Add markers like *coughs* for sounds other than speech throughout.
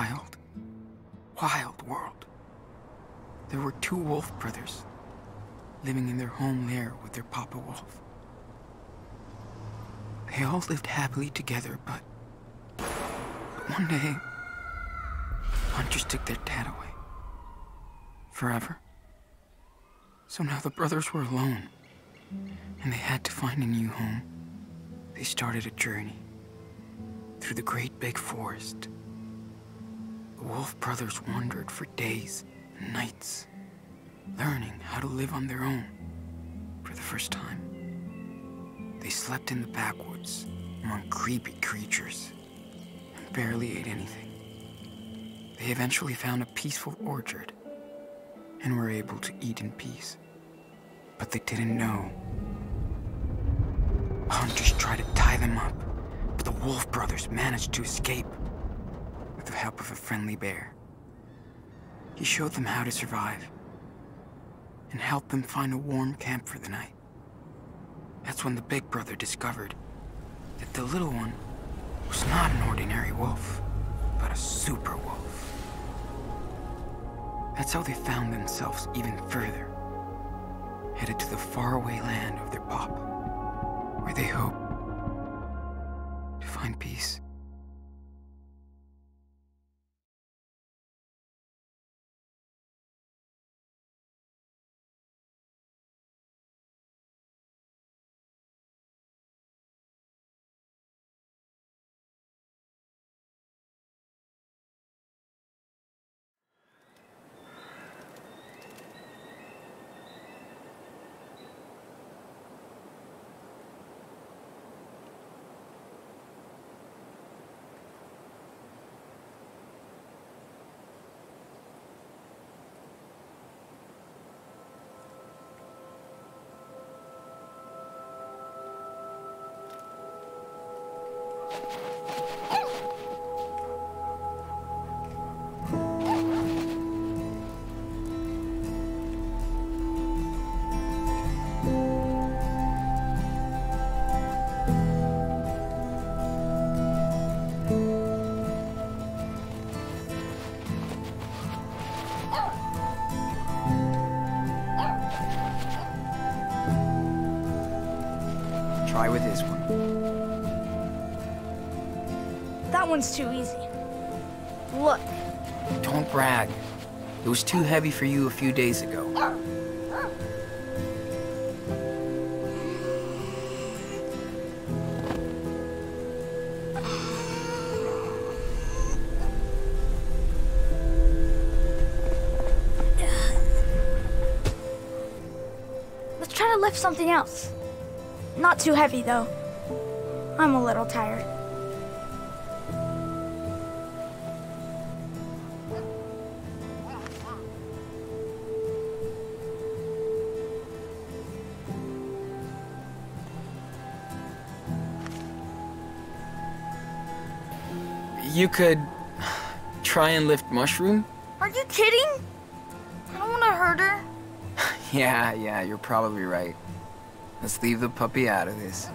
wild, wild world, there were two wolf brothers living in their home lair with their papa wolf. They all lived happily together, but, but one day, hunters took their dad away. Forever. So now the brothers were alone, and they had to find a new home. They started a journey through the great big forest. The Wolf brothers wandered for days and nights, learning how to live on their own for the first time. They slept in the backwoods among creepy creatures and barely ate anything. They eventually found a peaceful orchard and were able to eat in peace. But they didn't know. Hunters tried to tie them up, but the Wolf brothers managed to escape the help of a friendly bear. He showed them how to survive and helped them find a warm camp for the night. That's when the big brother discovered that the little one was not an ordinary wolf, but a super wolf. That's how they found themselves even further, headed to the faraway land of their pop, where they hope to find peace. One's too easy. Look, Don't brag. It was too heavy for you a few days ago. let's try to lift something else. Not too heavy, though. I'm a little tired. You could try and lift Mushroom? Are you kidding? I don't want to hurt her. *laughs* Yeah, yeah, you're probably right. Let's leave the puppy out of this.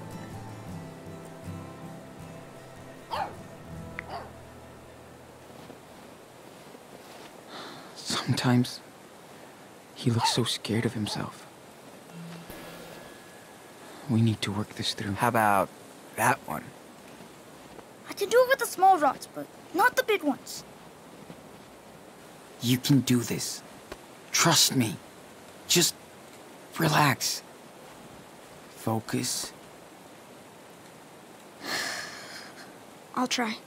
Sometimes he looks so scared of himself. We need to work this through. How about that one? I can do it with the small rods, but not the big ones. You can do this. Trust me. Just relax. Focus. I'll try.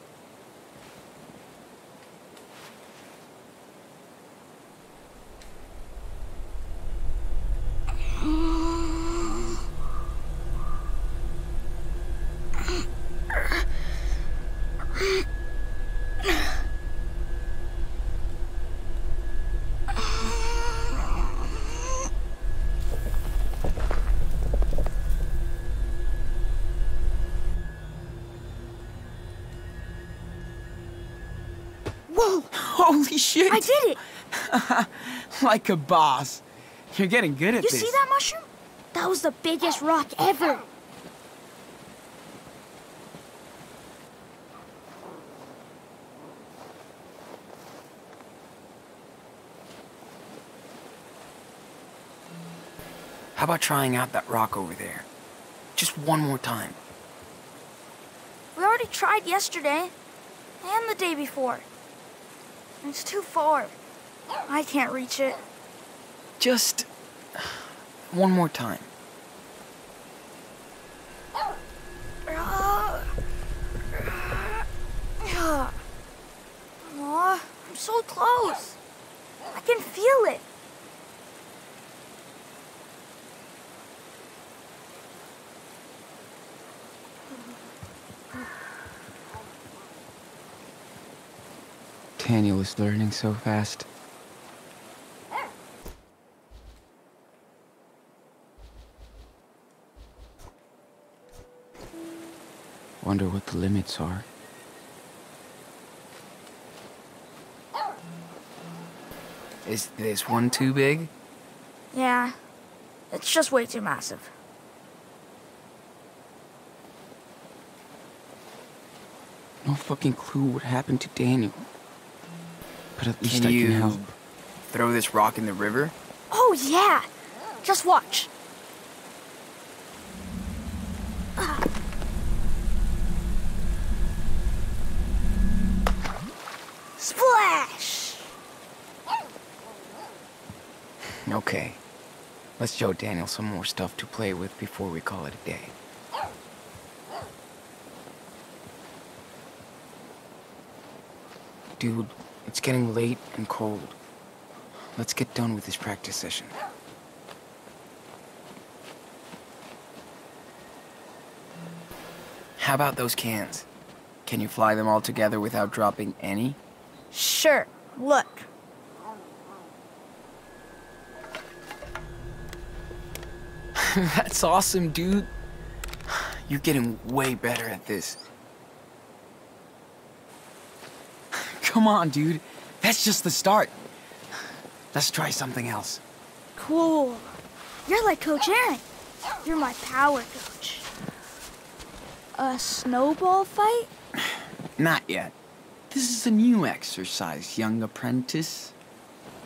like a boss. You're getting good at you this. You see that mushroom? That was the biggest rock ever. How about trying out that rock over there? Just one more time. We already tried yesterday, and the day before. It's too far. I can't reach it. Just one more time. Aw, I'm so close. I can feel it. Daniel is learning so fast. Wonder what the limits are. Is this one too big? Yeah, it's just way too massive. No fucking clue what happened to Daniel. But at least Can I you can help. throw this rock in the river? Oh, yeah. Just watch. Splash! Okay. Let's show Daniel some more stuff to play with before we call it a day. Dude, it's getting late and cold. Let's get done with this practice session. How about those cans? Can you fly them all together without dropping any? Sure. Look. *laughs* That's awesome, dude. You're getting way better at this. Come on, dude. That's just the start. Let's try something else. Cool. You're like Coach Aaron. You're my power coach. A snowball fight? *sighs* Not yet. This is a new exercise, young apprentice.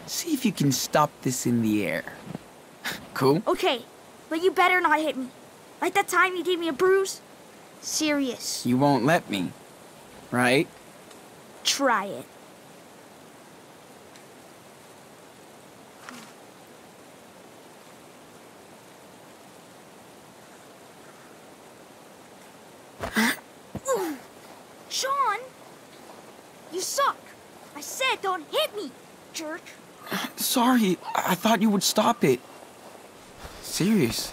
See if you can stop this in the air. *laughs* Cool? Okay, but you better not hit me. Like that time you gave me a bruise? Serious. You won't let me, right? Try it. *gasps* Sean! You suck! I said don't hit me, jerk! Sorry, I I thought you would stop it. Serious.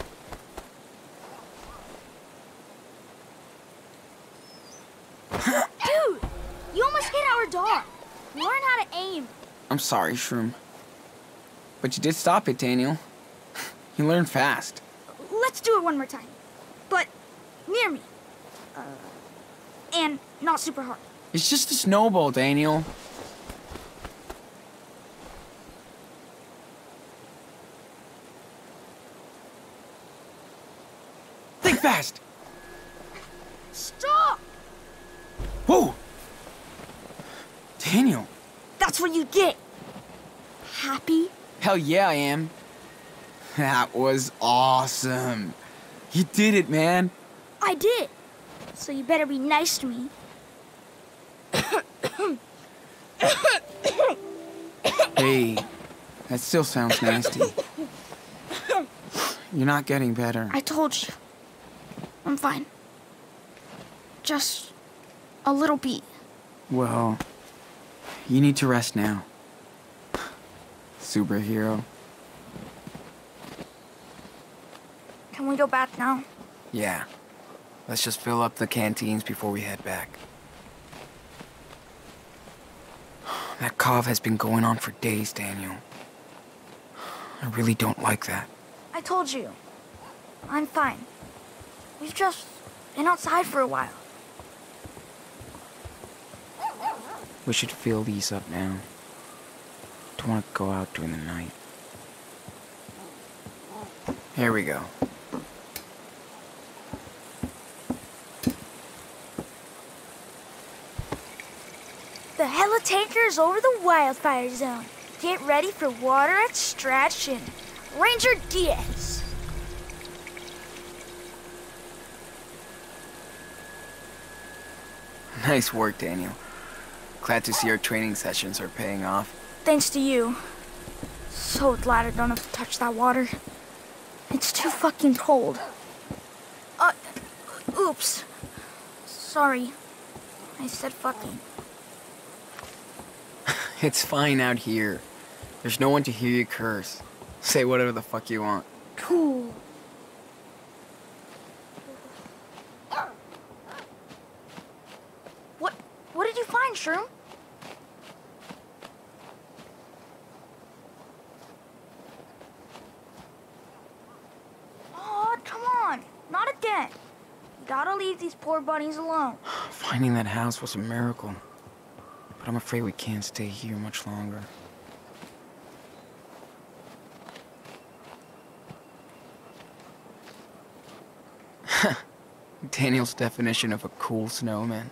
*gasps* Dude! You almost hit our dog. Learn how to aim. I'm sorry, Shroom. But you did stop it, Daniel. *laughs* You learned fast. Let's do it one more time. But near me. Uh, and not super hard. It's just a snowball, Daniel. Fast. Stop! Whoa. Daniel. That's what you get. Happy? Hell yeah, I am. That was awesome. You did it, man. I did. So you better be nice to me. Hey, that still sounds nasty. You're not getting better. I told you. I'm fine. Just a little beat. Well, you need to rest now. Superhero. Can we go back now? Yeah. Let's just fill up the canteens before we head back. That cough has been going on for days, Daniel. I really don't like that. I told you. I'm fine. We've just been outside for a while. We should fill these up now. Don't want to go out during the night. Here we go. The heli is over the wildfire zone. Get ready for water extraction. Ranger Diaz. Nice work, Daniel. Glad to see our training sessions are paying off. Thanks to you. So glad I don't have to touch that water. It's too fucking cold. Uh, oops. Sorry. I said fucking. *laughs* It's fine out here. There's no one to hear you curse. Say whatever the fuck you want. Cool. What Oh, come on. Not again. You gotta leave these poor bunnies alone. *gasps* Finding that house was a miracle. But I'm afraid we can't stay here much longer. *laughs* Daniel's definition of a cool snowman.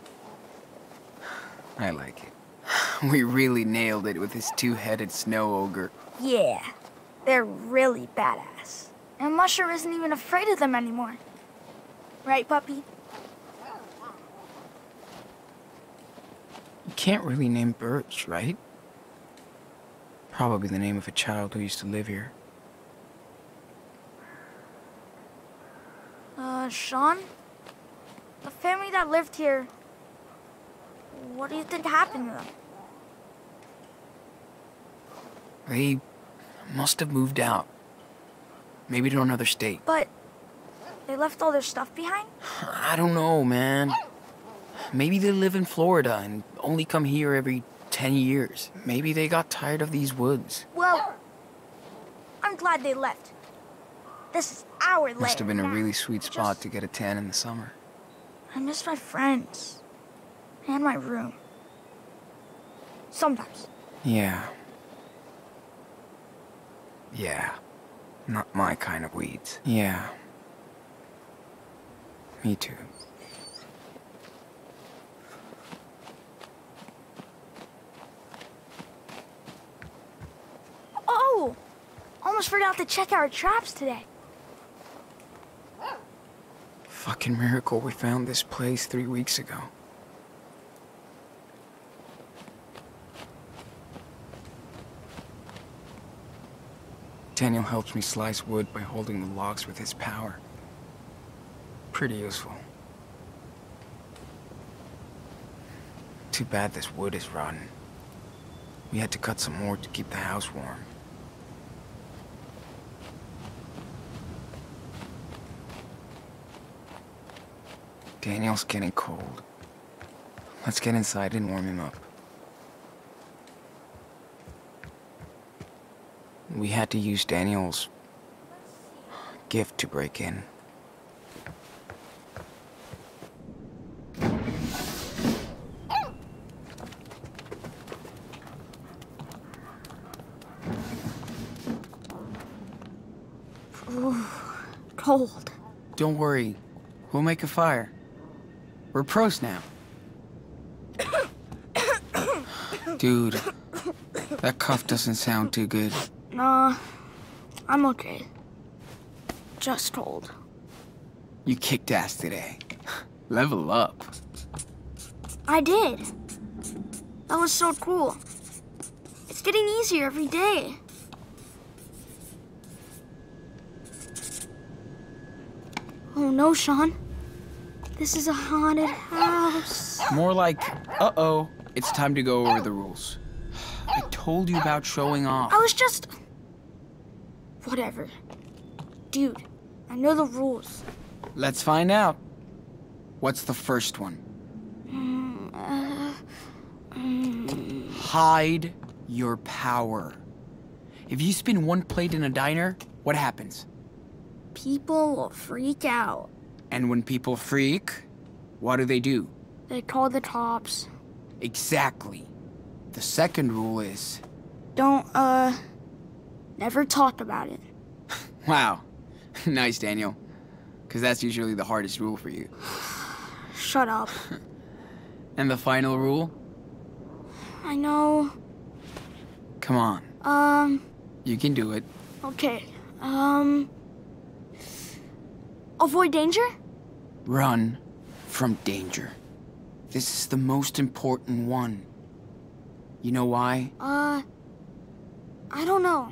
I like it. *sighs* We really nailed it with this two-headed snow ogre. Yeah, they're really badass. And Musher isn't even afraid of them anymore. Right, puppy? You can't really name birds, right? Probably the name of a child who used to live here. Uh, Sean? The family that lived here, what do you think happened to them? They must have moved out. Maybe to another state. But they left all their stuff behind? I don't know, man. Maybe they live in Florida and only come here every 10 years. Maybe they got tired of these woods. Well, I'm glad they left. This is our land. Must have been a really sweet spot Just- to get a tan in the summer. I miss my friends. And my room. Sometimes. Yeah. Yeah. Not my kind of weeds. Yeah. Me too. Oh! Almost forgot to check our traps today. Fucking miracle we found this place three weeks ago. Daniel helps me slice wood by holding the logs with his power. Pretty useful. Too bad this wood is rotten. We had to cut some more to keep the house warm. Daniel's getting cold. Let's get inside and warm him up. We had to use Daniel's gift to break in. Cold. Don't worry, we'll make a fire. We're pros now. *coughs* Dude, that cough doesn't sound too good. Nah, I'm okay. Just cold. You kicked ass today. Level up. I did. That was so cool. It's getting easier every day. Oh no, Sean. This is a haunted house. More like, uh-oh, it's time to go over the rules. I told you about showing off. I was just. Whatever. Dude, I know the rules. Let's find out. What's the first one? Hide your power. If you spin one plate in a diner, what happens? People will freak out. And when people freak, what do they do? They call the cops. Exactly. The second rule is Don't, uh. Never talk about it. *laughs* wow. *laughs* nice, Daniel. Because that's usually the hardest rule for you. *sighs* Shut up. *laughs* And the final rule? I know. Come on. Um, You can do it. okay. Um. Avoid danger? Run from danger. This is the most important one. You know why? Uh, I don't know.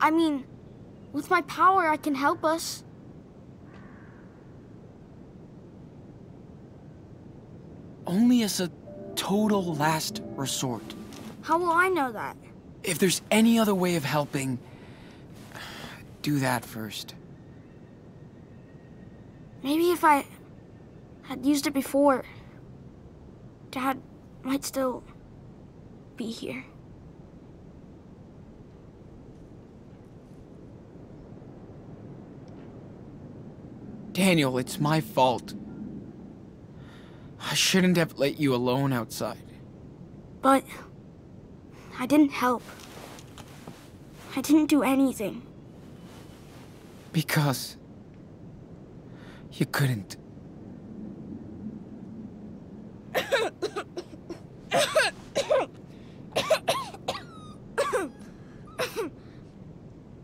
I mean, with my power, I can help us. Only as a total last resort. How will I know that? If there's any other way of helping, do that first. Maybe if I had used it before, Dad might still be here. Daniel, it's my fault. I shouldn't have let you alone outside. But I didn't help. I didn't do anything. Because you couldn't. *coughs*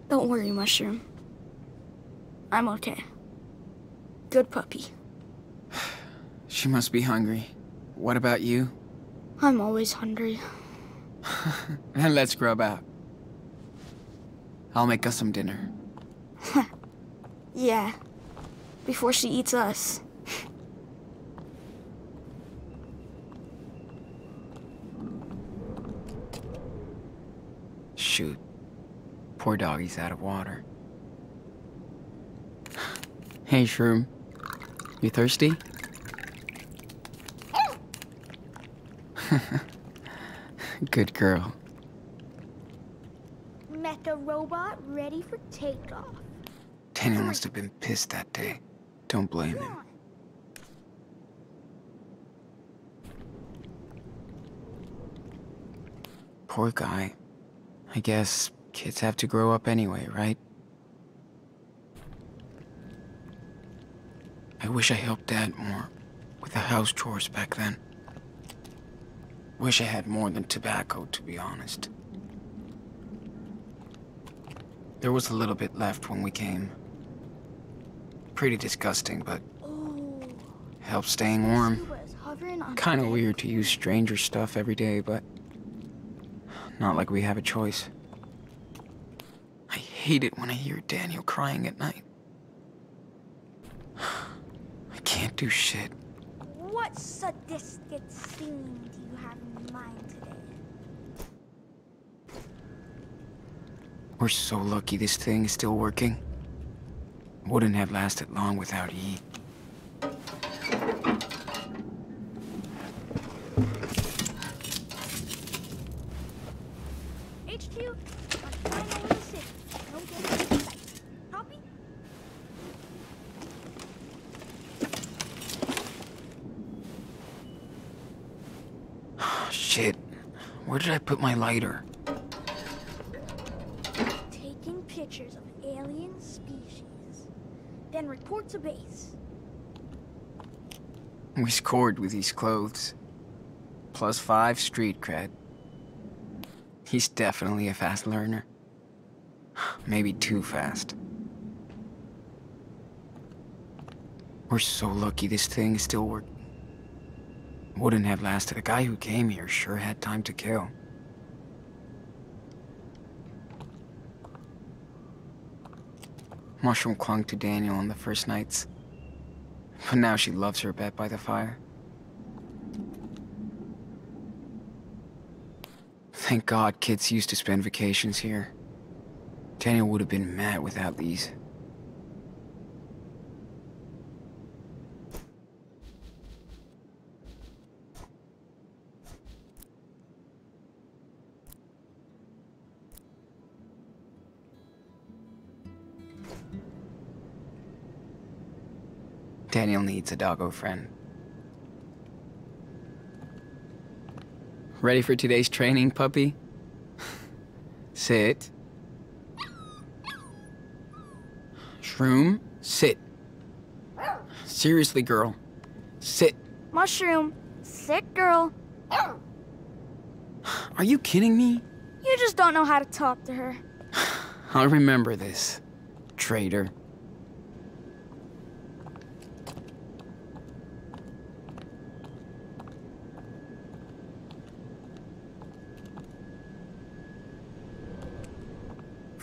Don't worry, Mushroom. I'm okay. Good puppy. *sighs* She must be hungry. What about you? I'm always hungry. *laughs* And let's grub out. I'll make us some dinner. *laughs* Yeah. Before she eats us. *laughs* Shoot. Poor doggy's out of water. *sighs* Hey, Shroom. You thirsty? *laughs* Good girl. Mecha robot ready for takeoff. Daniel must have been pissed that day. Don't blame him. Poor guy. I guess kids have to grow up anyway, right? Wish I helped Dad more with the house chores back then. Wish I had more than tobacco, to be honest. There was a little bit left when we came. Pretty disgusting, but helped staying warm. Cuba is hovering on Kind of weird to use stranger stuff every day, but not like we have a choice. I hate it when I hear Daniel crying at night. I can't do shit. What sadistic scene do you have in mind today? We're so lucky this thing is still working. Wouldn't have lasted long without E. HQ, I'm flying over the city. No getting in sight. Copy? Shit. Where did I put my lighter? Taking pictures of alien species. Then report to base. We scored with these clothes. Plus five street cred. He's definitely a fast learner. Maybe too fast. We're so lucky this thing is still working. Wouldn't have lasted. The guy who came here sure had time to kill. Mushroom clung to Daniel on the first nights. But now she loves her bed by the fire. Thank God kids used to spend vacations here. Daniel would have been mad without these. Daniel needs a doggo friend. Ready for today's training, puppy? *laughs* sit. Shroom, sit. Seriously, girl. Sit. Mushroom, sit, girl. Are you kidding me? You just don't know how to talk to her. *sighs* I'll remember this, traitor.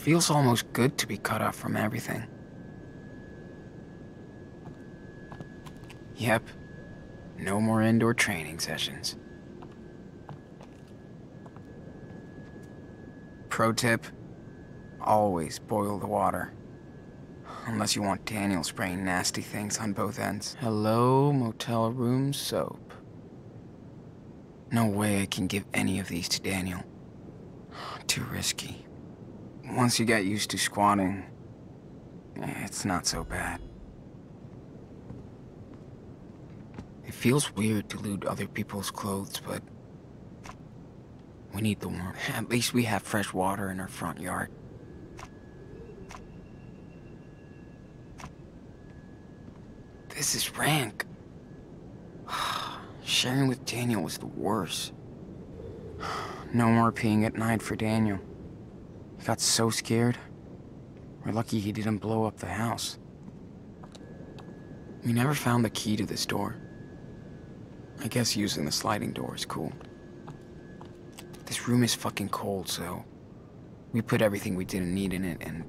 Feels almost good to be cut off from everything. Yep. No more indoor training sessions. Pro tip, always boil the water. Unless you want Daniel spraying nasty things on both ends. Hello, motel room soap. No way I can give any of these to Daniel. Too risky. Once you get used to squatting, eh, it's not so bad. It feels weird to loot other people's clothes, but we need the warmth. *laughs* At least we have fresh water in our front yard. This is rank. *sighs* Sharing with Daniel was the worst. *sighs* No more peeing at night for Daniel. He got so scared. We're lucky he didn't blow up the house. We never found the key to this door. I guess using the sliding door is cool. This room is fucking cold, so we put everything we didn't need in it and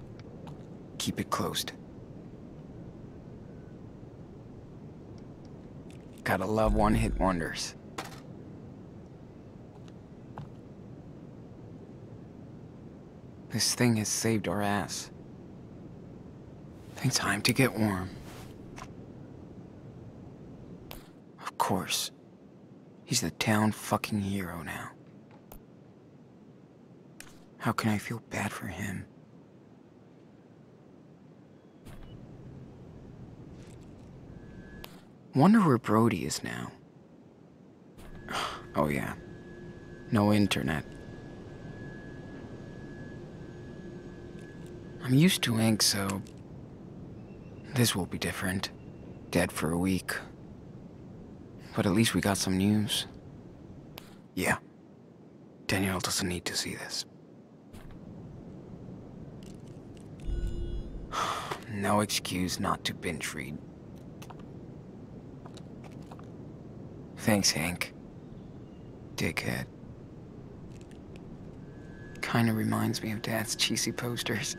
keep it closed. Gotta love one-hit wonders. This thing has saved our ass. Think time to get warm. Of course. He's the town fucking hero now. How can I feel bad for him? Wonder where Brody is now. *sighs* Oh yeah. No internet. I'm used to ink, so... This will be different. Dead for a week. But at least we got some news. Yeah. Daniel doesn't need to see this. *sighs* no excuse not to binge read. Thanks, Hank. Dickhead. Kinda reminds me of Dad's cheesy posters.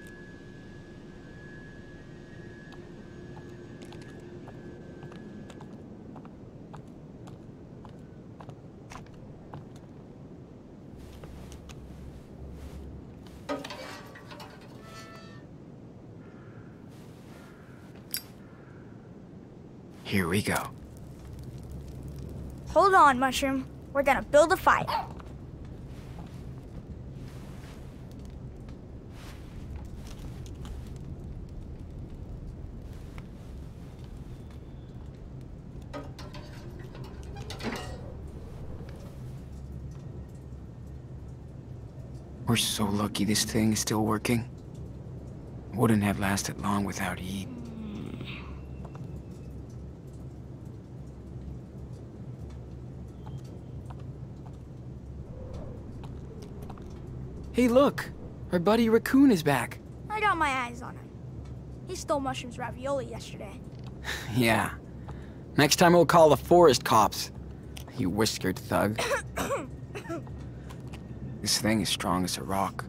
Here we go. Hold on, Mushroom. We're gonna build a fire. We're so lucky this thing is still working. Wouldn't have lasted long without heat. Hey, look! Our buddy Raccoon is back. I got my eyes on him. He stole Mushroom's ravioli yesterday. *laughs* yeah. Next time we'll call the forest cops. You whiskered thug. *coughs* this thing is strong as a rock.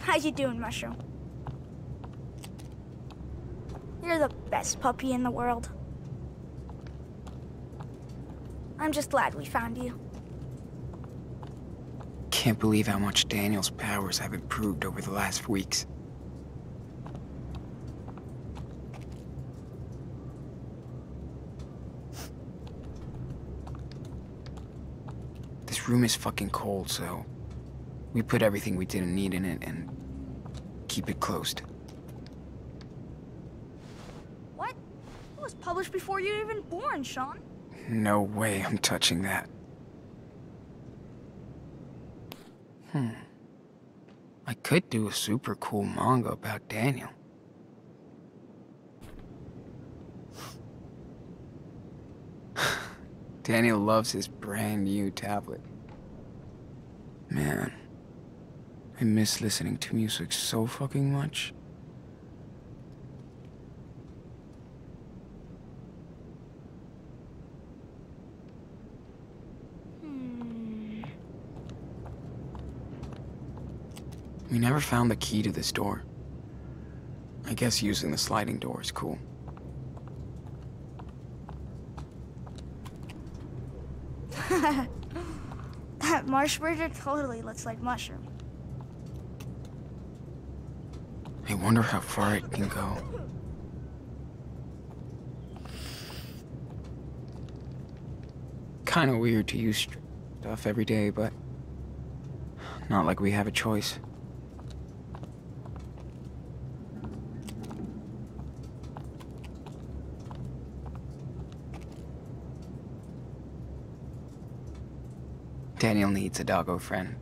How you doing, Mushroom? You're the best puppy in the world. I'm just glad we found you. Can't believe how much Daniel's powers have improved over the last weeks. *laughs* This room is fucking cold, so we put everything we didn't need in it and keep it closed. What? It was published before you were even born, Sean. No way I'm touching that. Hmm. I could do a super cool manga about Daniel. *sighs* Daniel loves his brand new tablet. Man, I miss listening to music so fucking much. We never found the key to this door. I guess using the sliding door is cool. *laughs* That marsh burger totally looks like mushroom. I wonder how far it can go. Kinda weird to use stuff every day, but not like we have a choice. Daniel needs a doggo friend.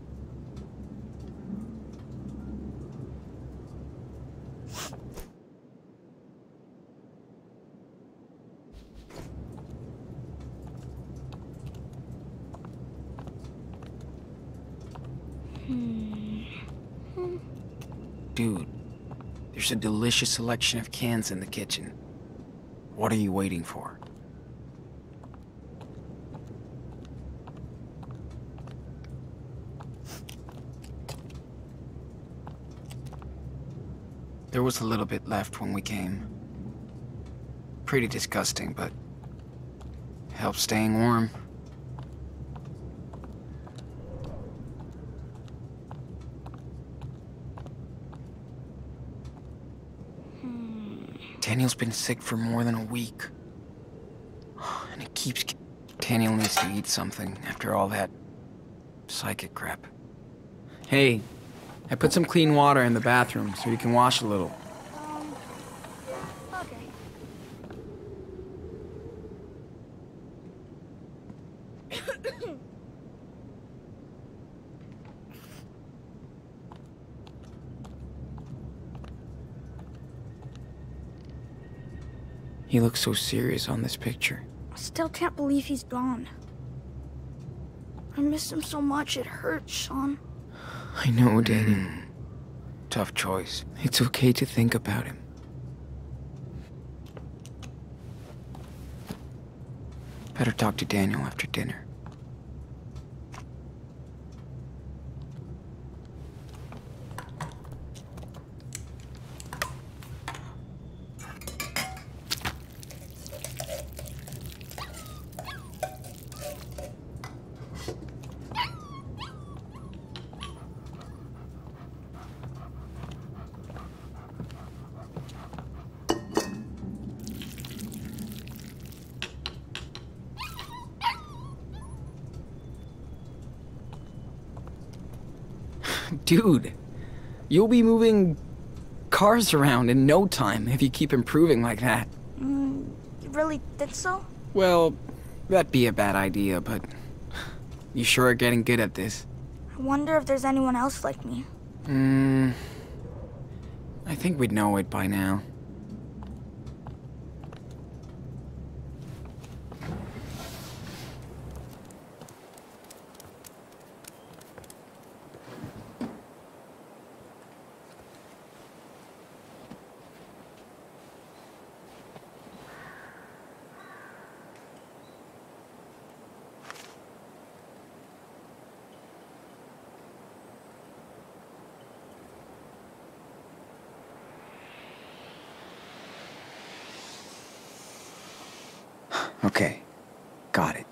Dude, there's a delicious selection of cans in the kitchen. What are you waiting for? There was a little bit left when we came. Pretty disgusting, but helps staying warm. Hmm. Daniel's been sick for more than a week. And it keeps... Daniel needs to eat something after all that psychic crap. Hey, I put some clean water in the bathroom so you can wash a little. He looks so serious on this picture. I still can't believe he's gone. I miss him so much, it hurts, Sean. I know, Daniel. Hmm. Tough choice. It's okay to think about him. Better talk to Daniel after dinner. Dude, you'll be moving cars around in no time if you keep improving like that. Mm, you really think so? Well, that'd be a bad idea, but you sure are getting good at this. I wonder if there's anyone else like me. Hmm. I think we'd know it by now. Okay. Got it.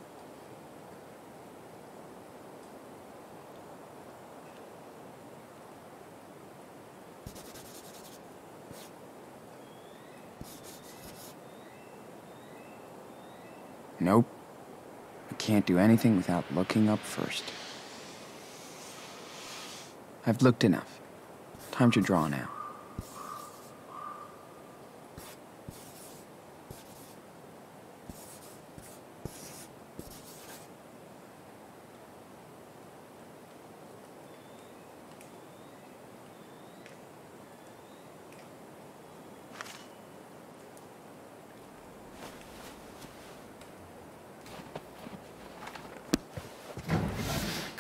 Nope. I can't do anything without looking up first. I've looked enough. Time to draw now.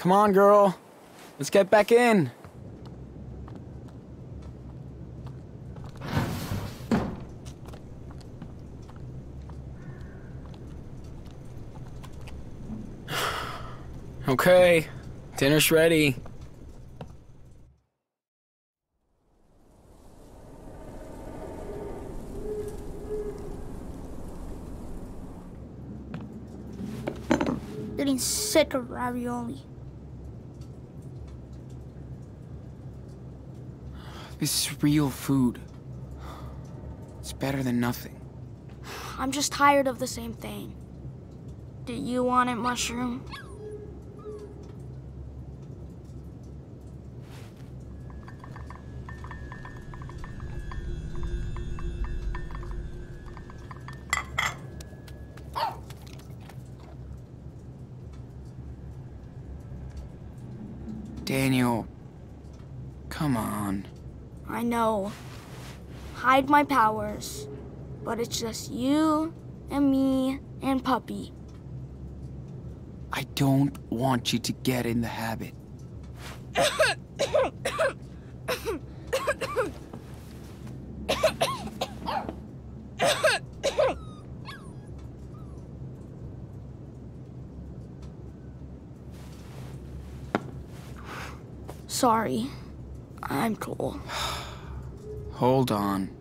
Come on, girl. Let's get back in. *sighs* okay, dinner's ready. Getting sick of ravioli. This is real food. It's better than nothing. I'm just tired of the same thing. Do you want it, mushroom? Daniel, come on. I know. Hide my powers. But it's just you and me and Puppy. I don't want you to get in the habit. Sorry. I'm cool. *sighs* Hold on.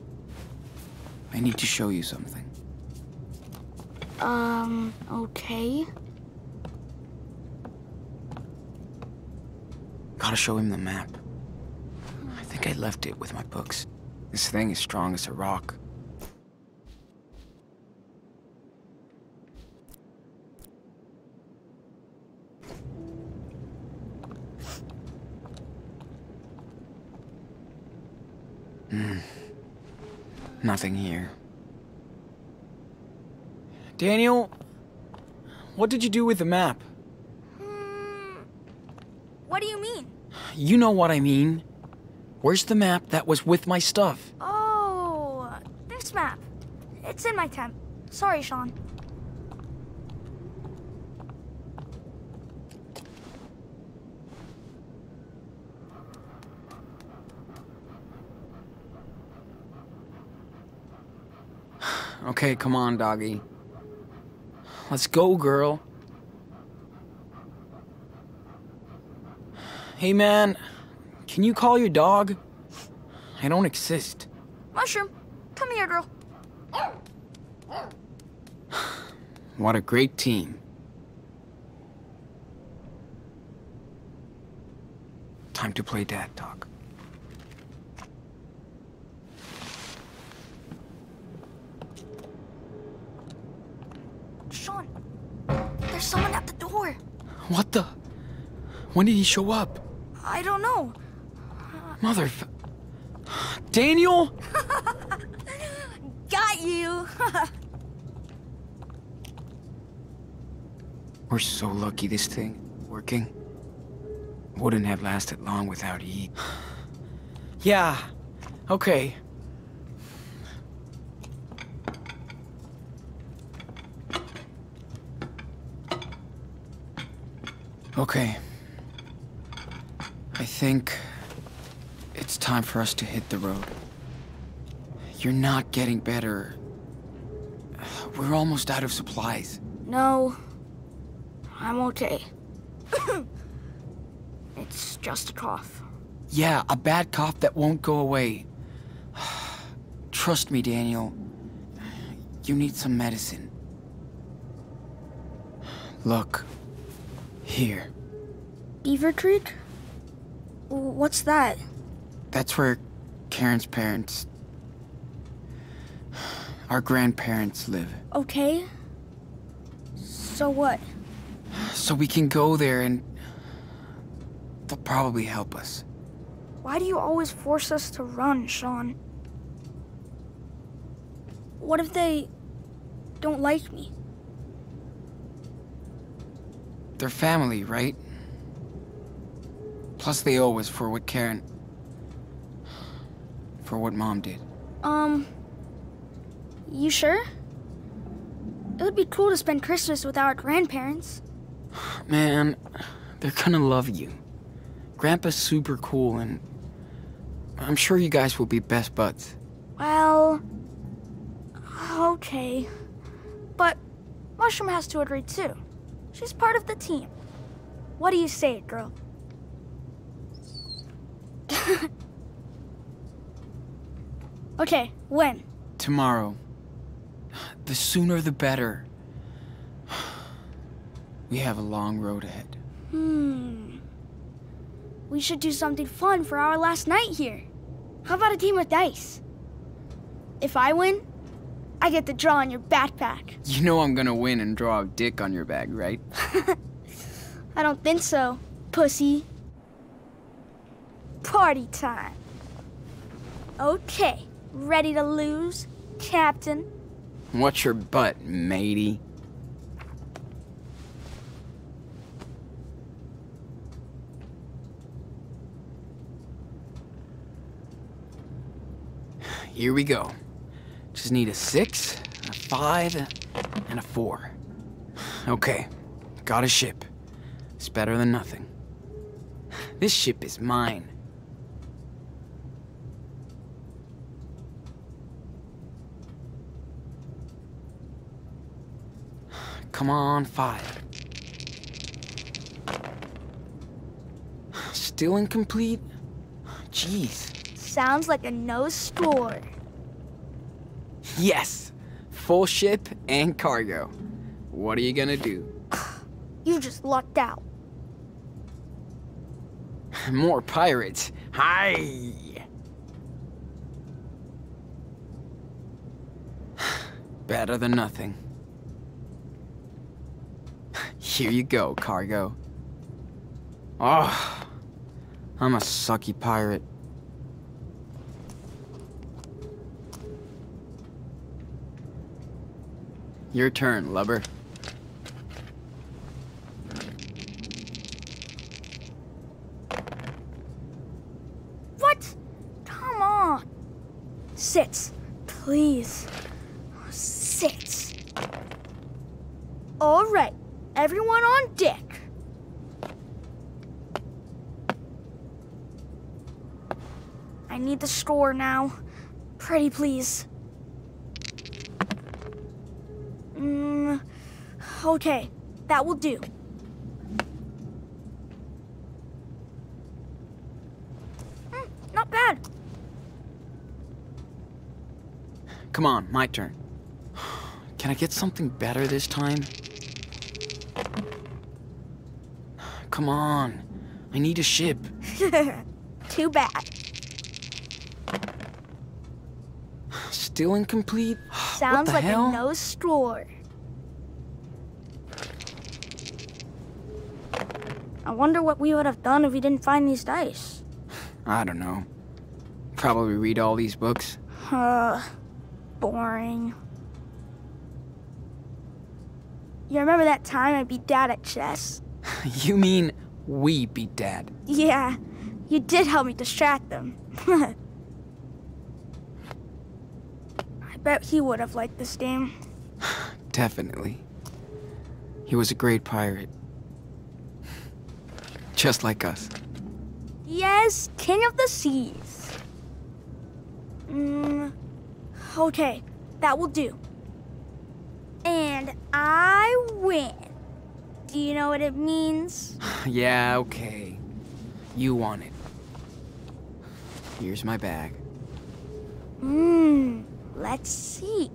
I need to show you something. Um, okay. Gotta show him the map. I think I left it with my books. This thing is strong as a rock. Nothing here. Daniel, what did you do with the map? Hmm. What do you mean? You know what I mean. Where's the map that was with my stuff? Oh, this map. It's in my tent. Sorry, Sean. Okay, come on, doggy. Let's go, girl. Hey, man. Can you call your dog? I don't exist. Mushroom, come here, girl. What a great team. Time to play dad talk. What the? When did he show up? I don't know. Mother. Daniel? *laughs* Got you. *laughs* We're so lucky this thing working. Wouldn't have lasted long without E. *sighs* yeah. Okay. Okay. I think it's time for us to hit the road. You're not getting better. We're almost out of supplies. no, I'm okay. *coughs* it's just a cough. Yeah, a bad cough that won't go away. *sighs* Trust me, Daniel. You need some medicine. Look. Here. Beaver Creek? What's that? That's where Karen's parents. Our grandparents live. Okay. So what? So we can go there and. They'll probably help us. Why do you always force us to run, Sean? What if they don't like me? They're family, right? Plus, they owe us for what Karen. For what Mom did. Um, you sure? It would be cool to spend Christmas with our grandparents. Man, they're gonna love you. Grandpa's super cool, and I'm sure you guys will be best buds. Well, okay. But Mushroom has to agree too. She's part of the team. What do you say, girl? *laughs* okay, when? Tomorrow. The sooner the better. *sighs* We have a long road ahead. Hmm. We should do something fun for our last night here. How about a game of dice? If I win, I get to draw on your backpack. You know I'm gonna win and draw a dick on your bag, right? *laughs* I don't think so, pussy. Party time. Okay, ready to lose, Captain? What's your butt, matey? Here we go. Just need a six, a five, and a four. Okay, got a ship. It's better than nothing. This ship is mine. Come on, five. Still incomplete? Jeez. Sounds like a no score. Yes! Full ship and cargo. What are you gonna do? You just lucked out. More pirates. Hi! Better than nothing. Here you go, cargo. Oh, I'm a sucky pirate. Your turn, lubber. What? Come on. Sit, please. Sit. All right, everyone on deck. I need the score now. Pretty please. Mm, okay, that will do. Hmm, not bad. Come on, my turn. Can I get something better this time? Come on. I need a ship. *laughs* Too bad. Still incomplete? Sounds like hell? a no score. I wonder what we would have done if we didn't find these dice. I don't know. Probably read all these books. Uh, boring. You remember that time I beat Dad at chess? *laughs* You mean we beat Dad? Yeah, you did help me distract them. *laughs* I bet he would have liked this *sighs* game. Definitely. He was a great pirate. *sighs* Just like us. Yes, King of the Seas. Mm, okay, that will do. And I win. Do you know what it means? *sighs* yeah, okay. You want it. Here's my bag. Mmm, let's see.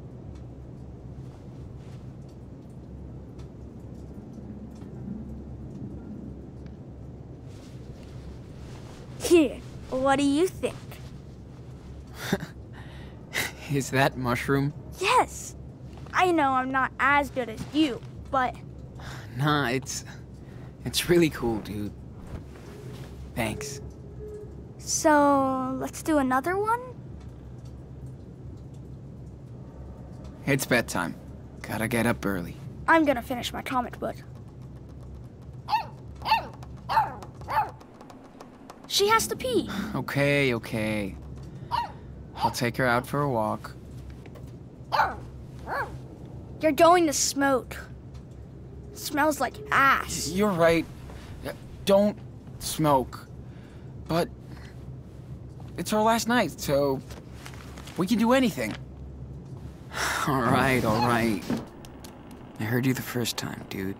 Here, what do you think? *laughs* Is that mushroom? Yes, I know I'm not as good as you, but Nah, it's. It's really cool, dude. Thanks. so let's do another one? It's bedtime. Gotta get up early. I'm gonna finish my comic book. She has to pee. *sighs* Okay, okay. I'll take her out for a walk. You're going to smoke. Smells like ass. You're right. Uh, Don't smoke. But it's our last night, so we can do anything. *sighs* all right, all right. I heard you the first time, dude.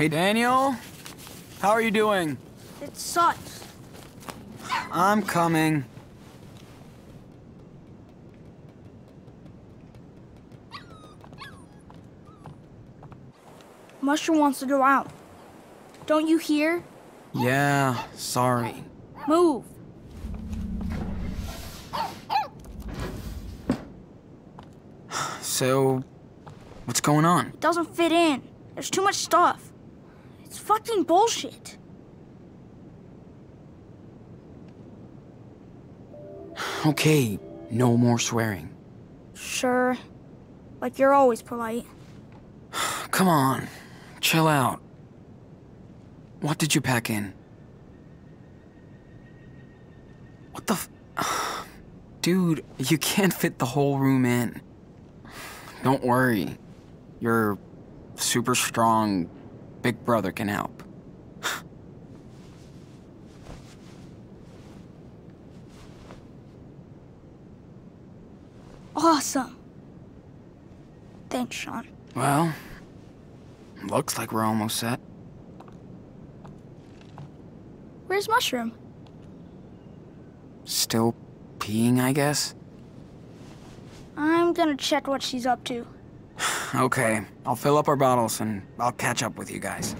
Hey, Daniel. How are you doing? It sucks. I'm coming. Mushroom wants to go out. Don't you hear? Yeah, sorry. Move. So, what's going on? It doesn't fit in. There's too much stuff. Fucking bullshit. Okay, no more swearing. Sure. Like you're always polite. *sighs* Come on, chill out. What did you pack in? What the f- *sighs* Dude, you can't fit the whole room in. *sighs* Don't worry. You're super strong big brother can help. Awesome. Thanks, Sean. Well, looks like we're almost set. Where's Mushroom? Still peeing, I guess? I'm gonna check what she's up to. Okay, I'll fill up our bottles and I'll catch up with you guys.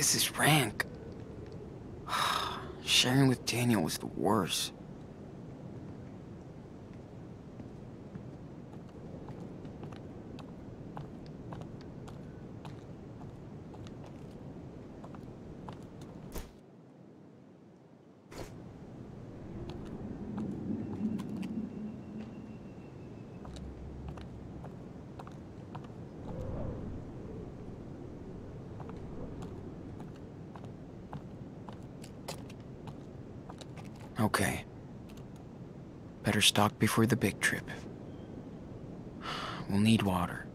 This is rank. Sharing with Daniel was the worst. Okay. Better stock before the big trip. We'll need water.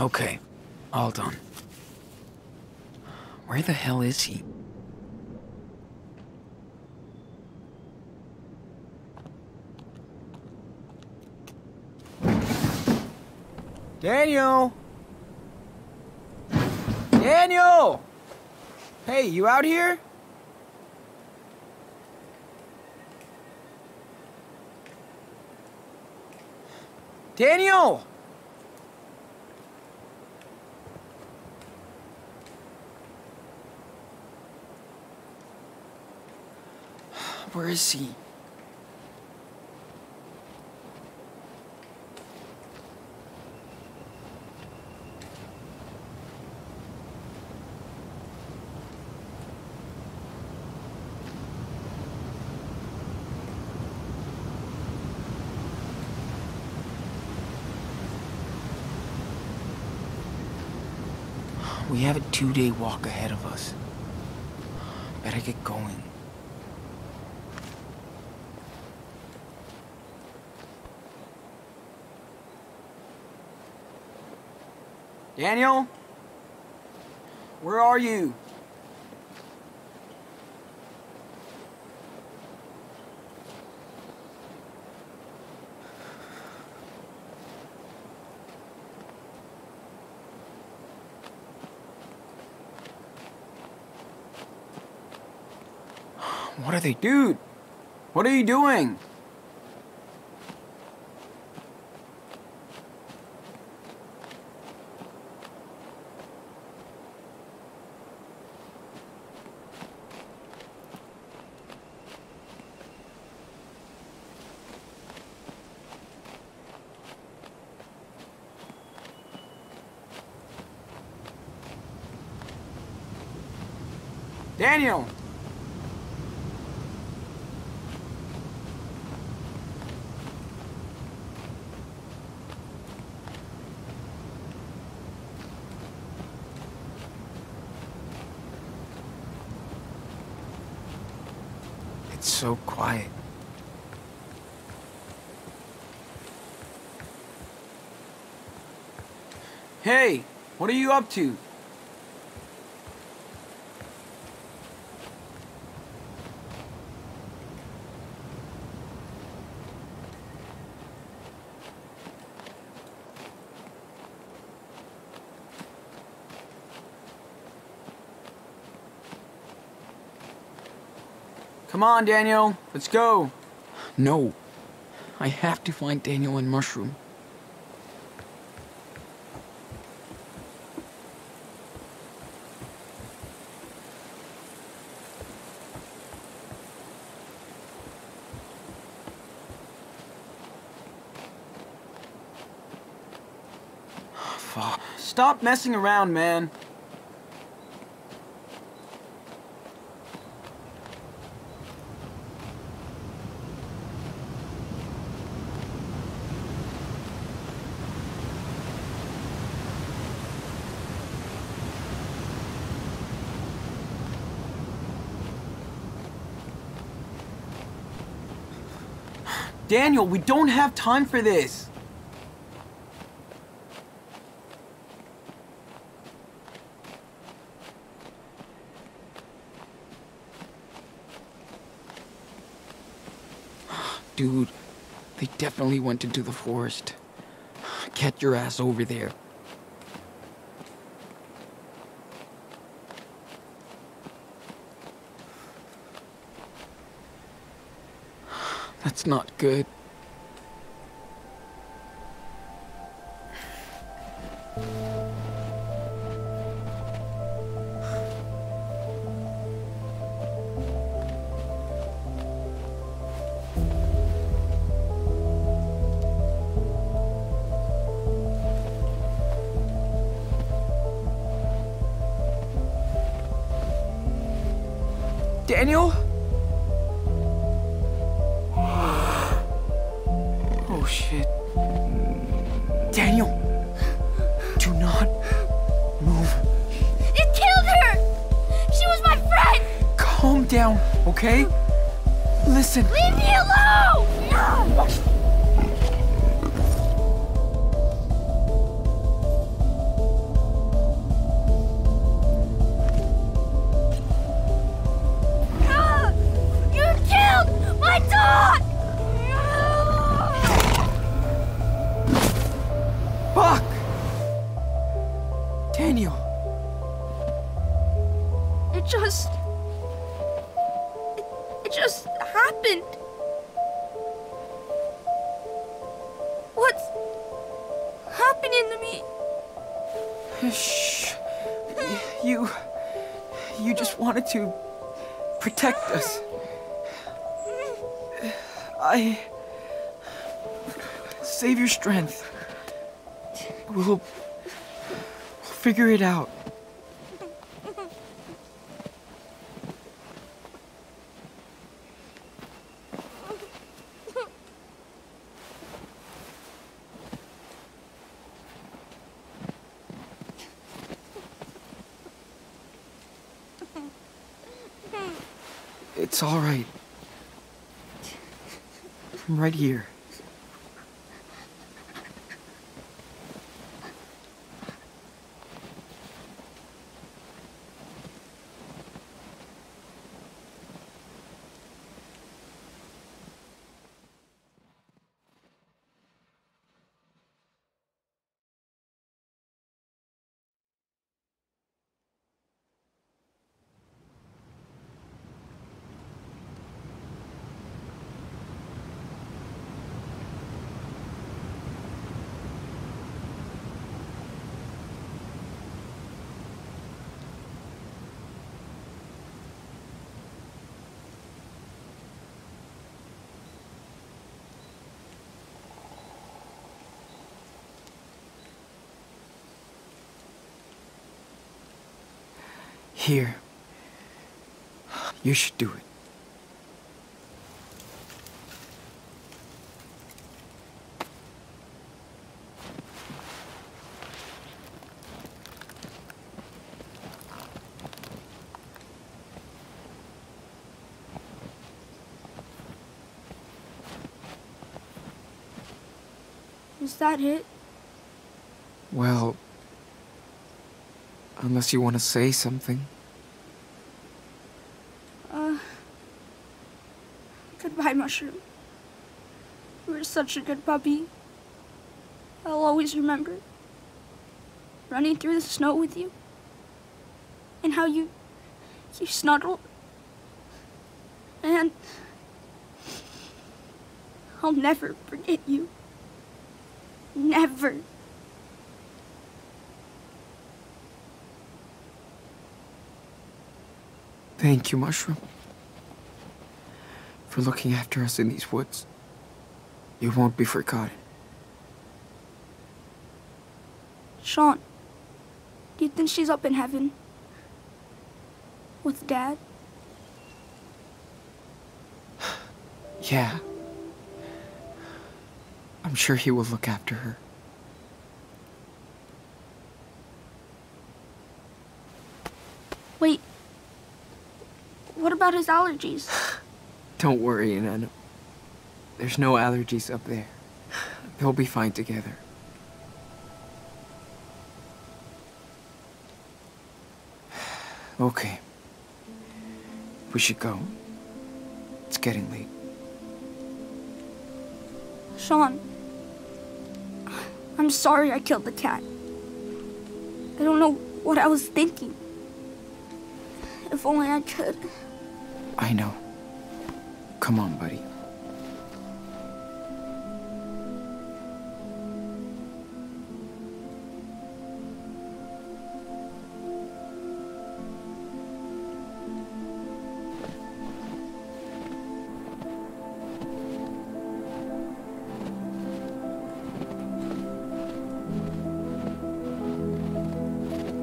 Okay, all done. Where the hell is he? Daniel! Daniel! Hey, you out here? Daniel! Where is he? We have a two-day walk ahead of us. Better get going. Daniel? Where are you? What are they, dude? What are you doing? Daniel! It's so quiet. Hey, what are you up to? Come on, Daniel. Let's go. No. I have to find Daniel and Mushroom. Stop messing around, man. Daniel, we don't have time for this. *sighs* Dude, they definitely went into the forest. Get your ass over there. That's not good. Right here. You should do it. Is that it? Well, unless you want to say something. Uh. Goodbye, Mushroom. You were such a good puppy. I'll always remember running through the snow with you and how you you snuggled and I'll never forget you. Never. Thank you, Mushroom. For looking after us in these woods. You won't be forgotten. Sean, do you think she's up in heaven? With Dad? *sighs* Yeah. I'm sure he will look after her. Wait. What about his allergies? *sighs* *laughs* Don't worry, Enano. There's no allergies up there. They'll be fine together. *sighs* Okay. We should go. It's getting late. Sean, I'm sorry I killed the cat. I don't know what I was thinking. If only I could. I know. Come on, buddy.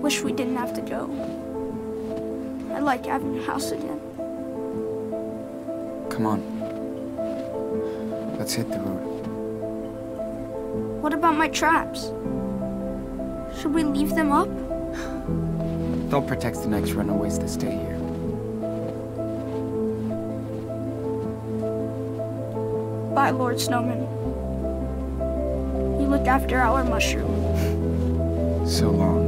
Wish we didn't have to go. I like having a house again. Come on. Let's hit the road. What about my traps? Should we leave them up? They'll protect the next runaways that stay here. Bye, Lord Snowman. You look after our mushroom. *laughs* So long,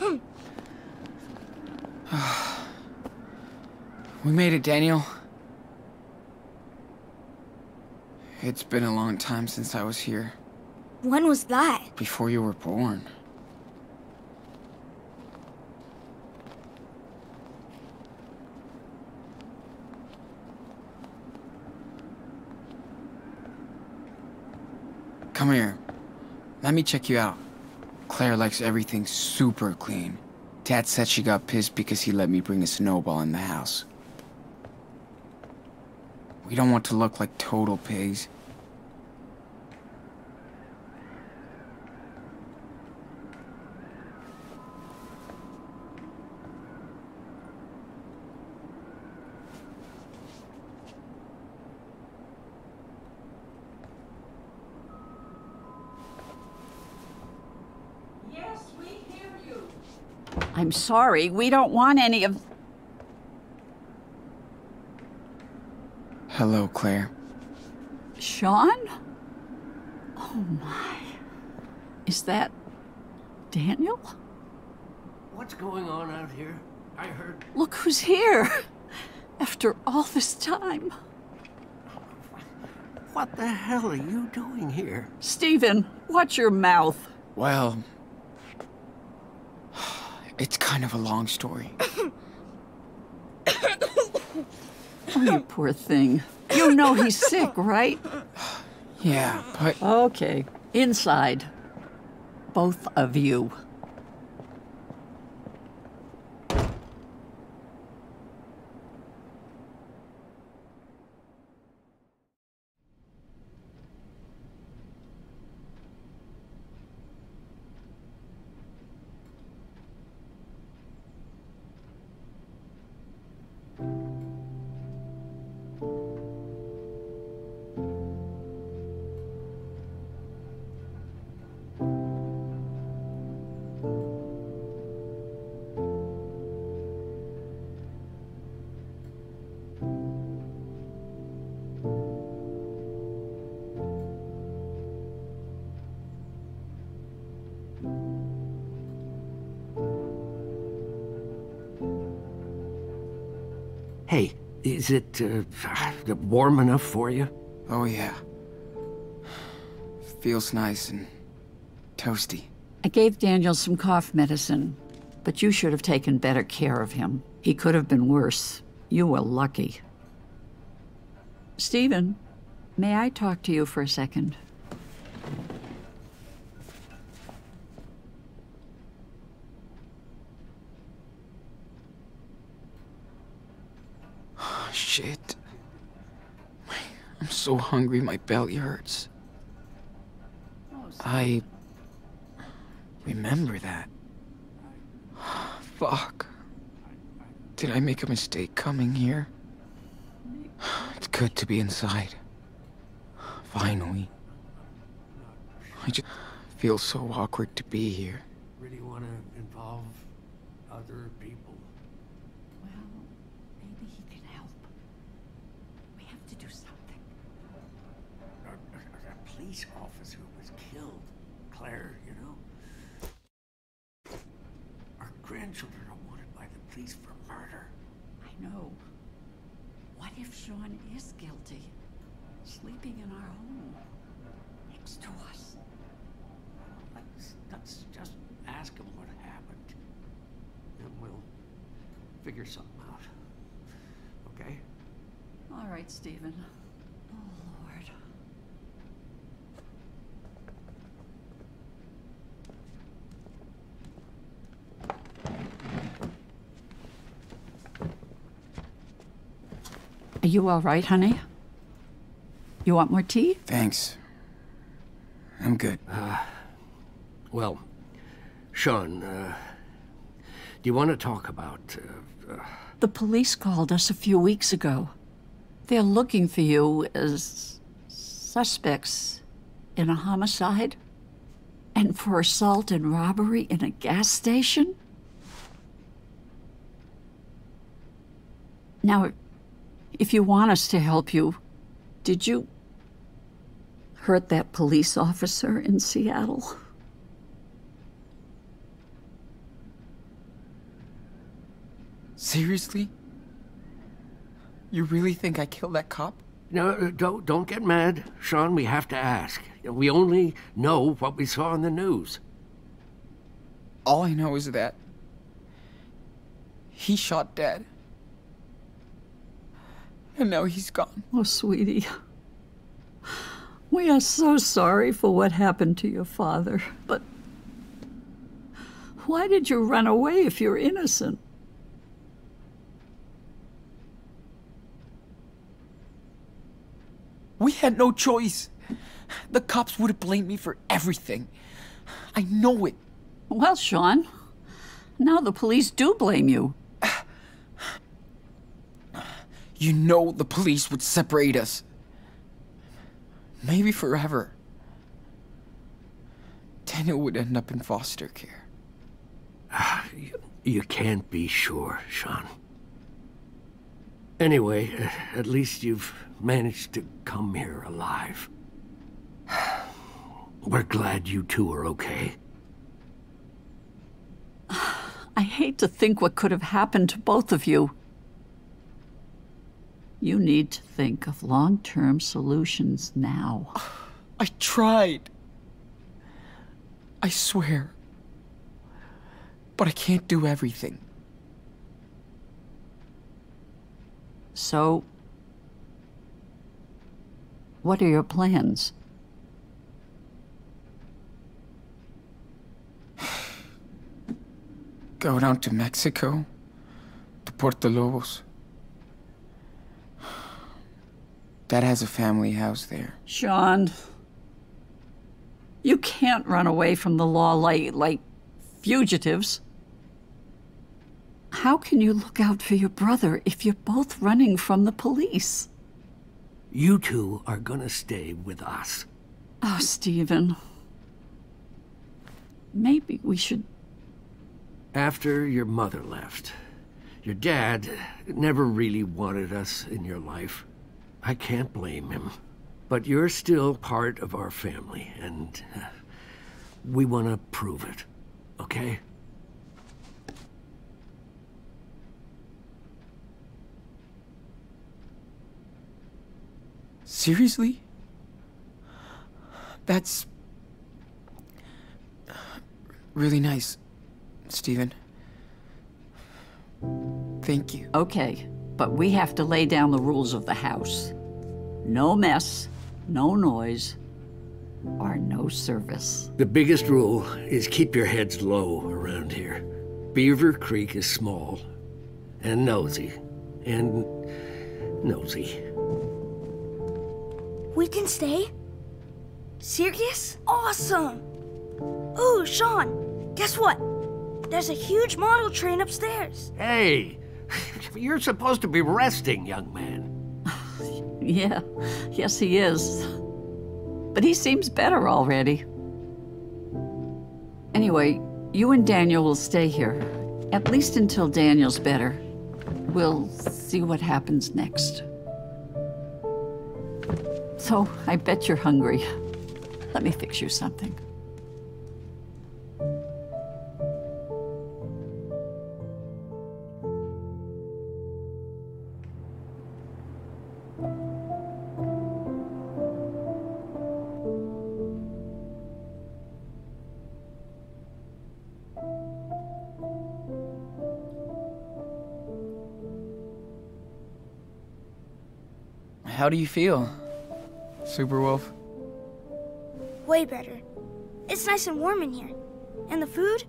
*coughs* We made it, Daniel. It's been a long time since I was here, When was that? before you were born. Come here. Let me check you out. Claire likes everything super clean. Dad said she got pissed because he let me bring a snowball in the house. We don't want to look like total pigs. I'm sorry, we don't want any of. Hello, Claire. Sean? Oh my. Is that. Daniel? What's going on out here? I heard. Look who's here! After all this time. What the hell are you doing here? Stephen, watch your mouth. Well, it's kind of a long story. Oh, *coughs* you poor thing. You know he's sick, right? *sighs* Yeah, but Okay. Inside. Both of you. Is it uh, warm enough for you? oh yeah. Feels nice and toasty. I gave Daniel some cough medicine, but you should have taken better care of him. He could have been worse. You were lucky. Stephen, may I talk to you for a second? Oh, shit. I'm so hungry, my belly hurts. I remember that. Fuck. Did I make a mistake coming here? It's good to be inside. Finally. I just feel so awkward to be here. Really want to involve other people? police officer was killed, Claire, you know? Our grandchildren are wanted by the police for murder. I know. What if Sean is guilty? Sleeping in our home, next to us. Let's, let's just ask him what happened, and we'll figure something out. Okay? All right, Stephen. Are you all right, honey? You want more tea? Thanks. I'm good. Well, Sean, uh, do you want to talk about. Uh, uh, The police called us a few weeks ago. They're looking for you as suspects in a homicide and for assault and robbery in a gas station. Now, if you want us to help you, did you hurt that police officer in Seattle? Seriously? You really think I killed that cop? no, uh, don't, don't get mad. Sean, we have to ask. We only know what we saw in the news. All I know is that he shot Dad. And now he's gone. Oh, sweetie. We are so sorry for what happened to your father, but why did you run away if you're innocent? We had no choice. The cops would have blamed me for everything. I know it. Well, Sean, now the police do blame you. You know the police would separate us. Maybe forever. Daniel would end up in foster care. You can't be sure, Sean. Anyway, at least you've managed to come here alive. We're glad you two are okay. *sighs* I hate to think what could have happened to both of you. You need to think of long term solutions now. *sighs* I tried. I swear. But I can't do everything. So, what are your plans? *sighs* Go down to Mexico, to Puerto Lobos. Dad has a family house there. Sean, you can't run away from the law like, like fugitives. How can you look out for your brother if you're both running from the police? You two are gonna stay with us. Oh, Stephen. Maybe we should. After your mother left, your dad never really wanted us in your life. I can't blame him. But you're still part of our family, and uh, we want to prove it, okay? Seriously? That's. really nice, Stephen. Thank you. Okay, but we have to lay down the rules of the house no mess, no noise, or no service. The biggest rule is keep your heads low around here. Beaver Creek is small, and nosy, and nosy. We can stay? Serious? Awesome! Ooh, Sean, guess what? There's a huge model train upstairs. Hey, *laughs* you're supposed to be resting, young man. *sighs* Yeah, yes, he is. But he seems better already. Anyway, you and Daniel will stay here, at least until Daniel's better. We'll see what happens next. So, I bet you're hungry. Let me fix you something. How do you feel, Superwolf? Way better. It's nice and warm in here. And the food?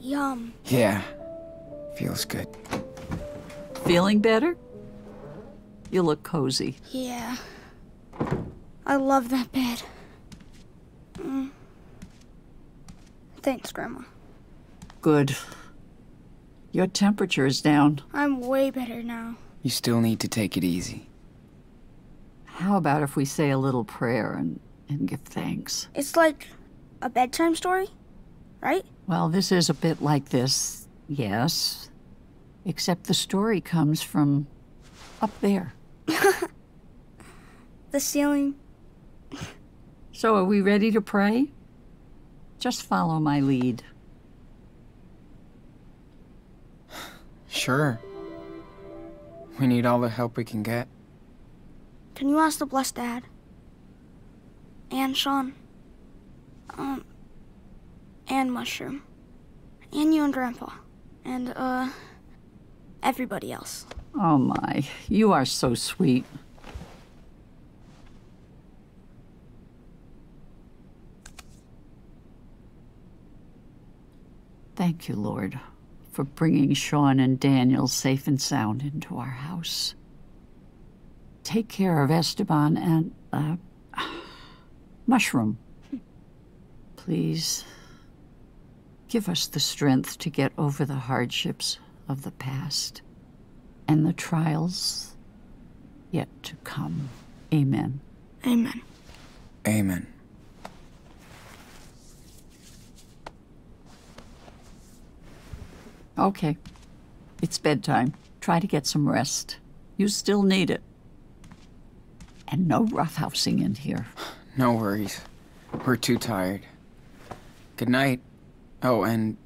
Yum. Yeah, feels good. Feeling better? You look cozy. Yeah. I love that bed. Mm. Thanks, Grandma. Good. Your temperature is down. I'm way better now. You still need to take it easy. How about if we say a little prayer and, and give thanks? It's like a bedtime story, right? Well, this is a bit like this, yes. Except the story comes from up there. *laughs* The ceiling. So, are we ready to pray? Just follow my lead. Sure. We need all the help we can get. Can you ask the blessed dad? And Sean. Um. And Mushroom. And you and Grandpa. And, uh. Everybody else. Oh my, you are so sweet. Thank you, Lord, for bringing Sean and Daniel safe and sound into our house. Take care of Esteban and, uh, Mushroom. Please, give us the strength to get over the hardships of the past and the trials yet to come. Amen. Amen. Amen. Okay. It's bedtime. Try to get some rest. You still need it. And no roughhousing in here. *sighs* No worries. We're too tired. Good night. Oh, and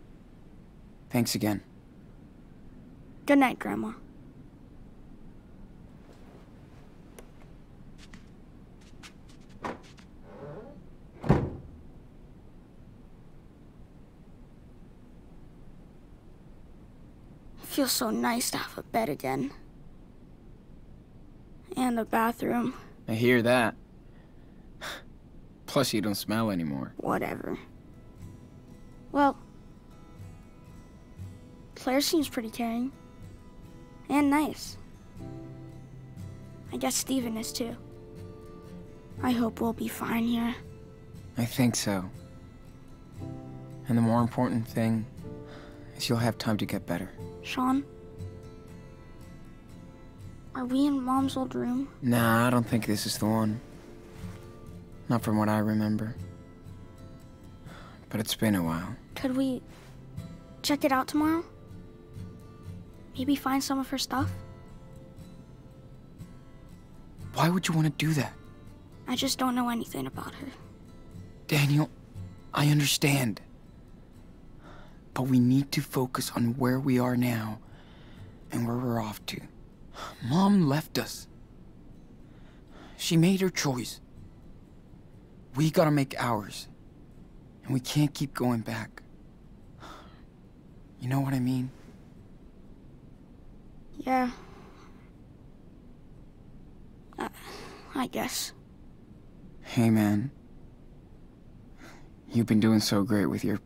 thanks again. Good night, Grandma. Feels so nice to have a bed again. And a bathroom. I hear that. Plus, you don't smell anymore. Whatever. Well, Claire seems pretty caring. And nice. I guess Stephen is too. I hope we'll be fine here. I think so. And the more important thing is you'll have time to get better. Sean? Are we in Mom's old room? Nah, I don't think this is the one. Not from what I remember. But it's been a while. Could we check it out tomorrow? Maybe find some of her stuff? Why would you want to do that? I just don't know anything about her. Daniel, I understand. But we need to focus on where we are now and where we're off to. Mom left us. She made her choice. We gotta make ours. And we can't keep going back. You know what I mean? Yeah. Uh, I guess. Hey, man. You've been doing so great with your.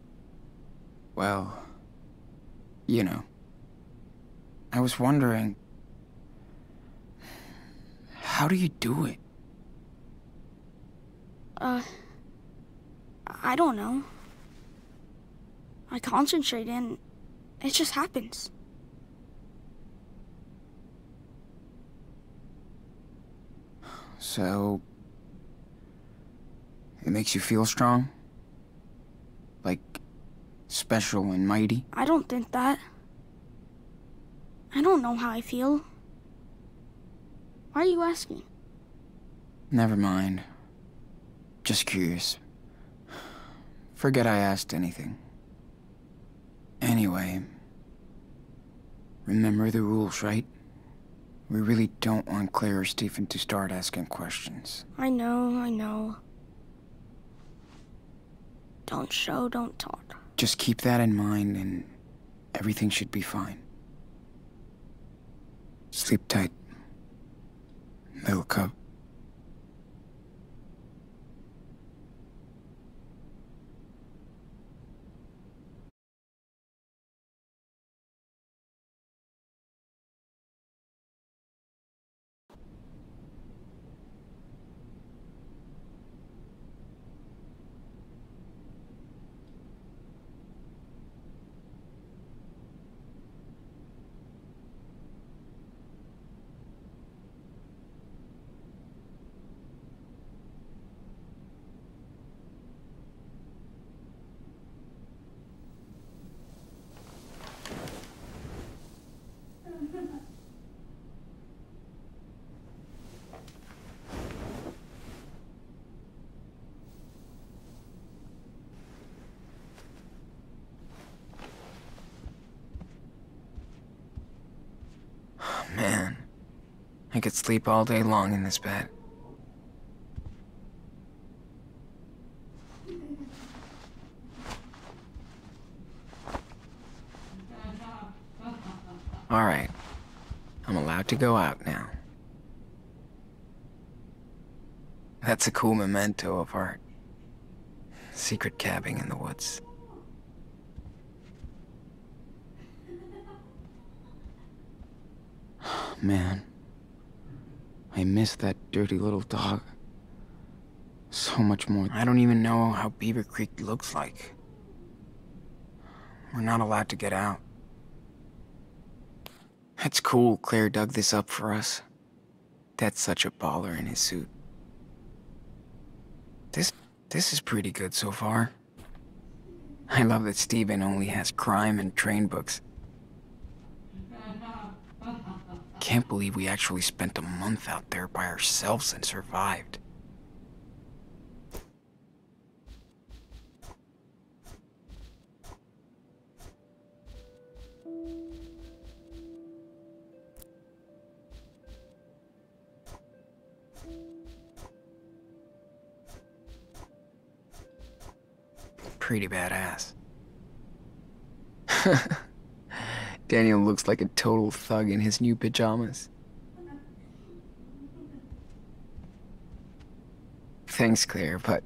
Well. You know. I was wondering. How do you do it? Uh. I don't know. I concentrate and it just happens. So. It makes you feel strong? Like. special and mighty? I don't think that. I don't know how I feel. Why are you asking? Never mind. Just curious. Forget I asked anything. Anyway. Remember the rules, right? We really don't want Claire or Stephen to start asking questions. I know, I know. Don't show, don't talk. Just keep that in mind and everything should be fine. Sleep tight. Little cub. I could sleep all day long in this bed. Alright. I'm allowed to go out now. That's a cool memento of our secret cabbing in the woods. *sighs* Man, I miss that dirty little dog. So much more. I don't even know how Beaver Creek looks like. We're not allowed to get out. That's cool Claire dug this up for us. That's such a baller in his suit. This this is pretty good so far. I love that Stephen only has crime and train books. Can't believe we actually spent a month out there by ourselves and survived. Pretty badass. *laughs* Daniel looks like a total thug in his new pajamas. Thanks, Claire, but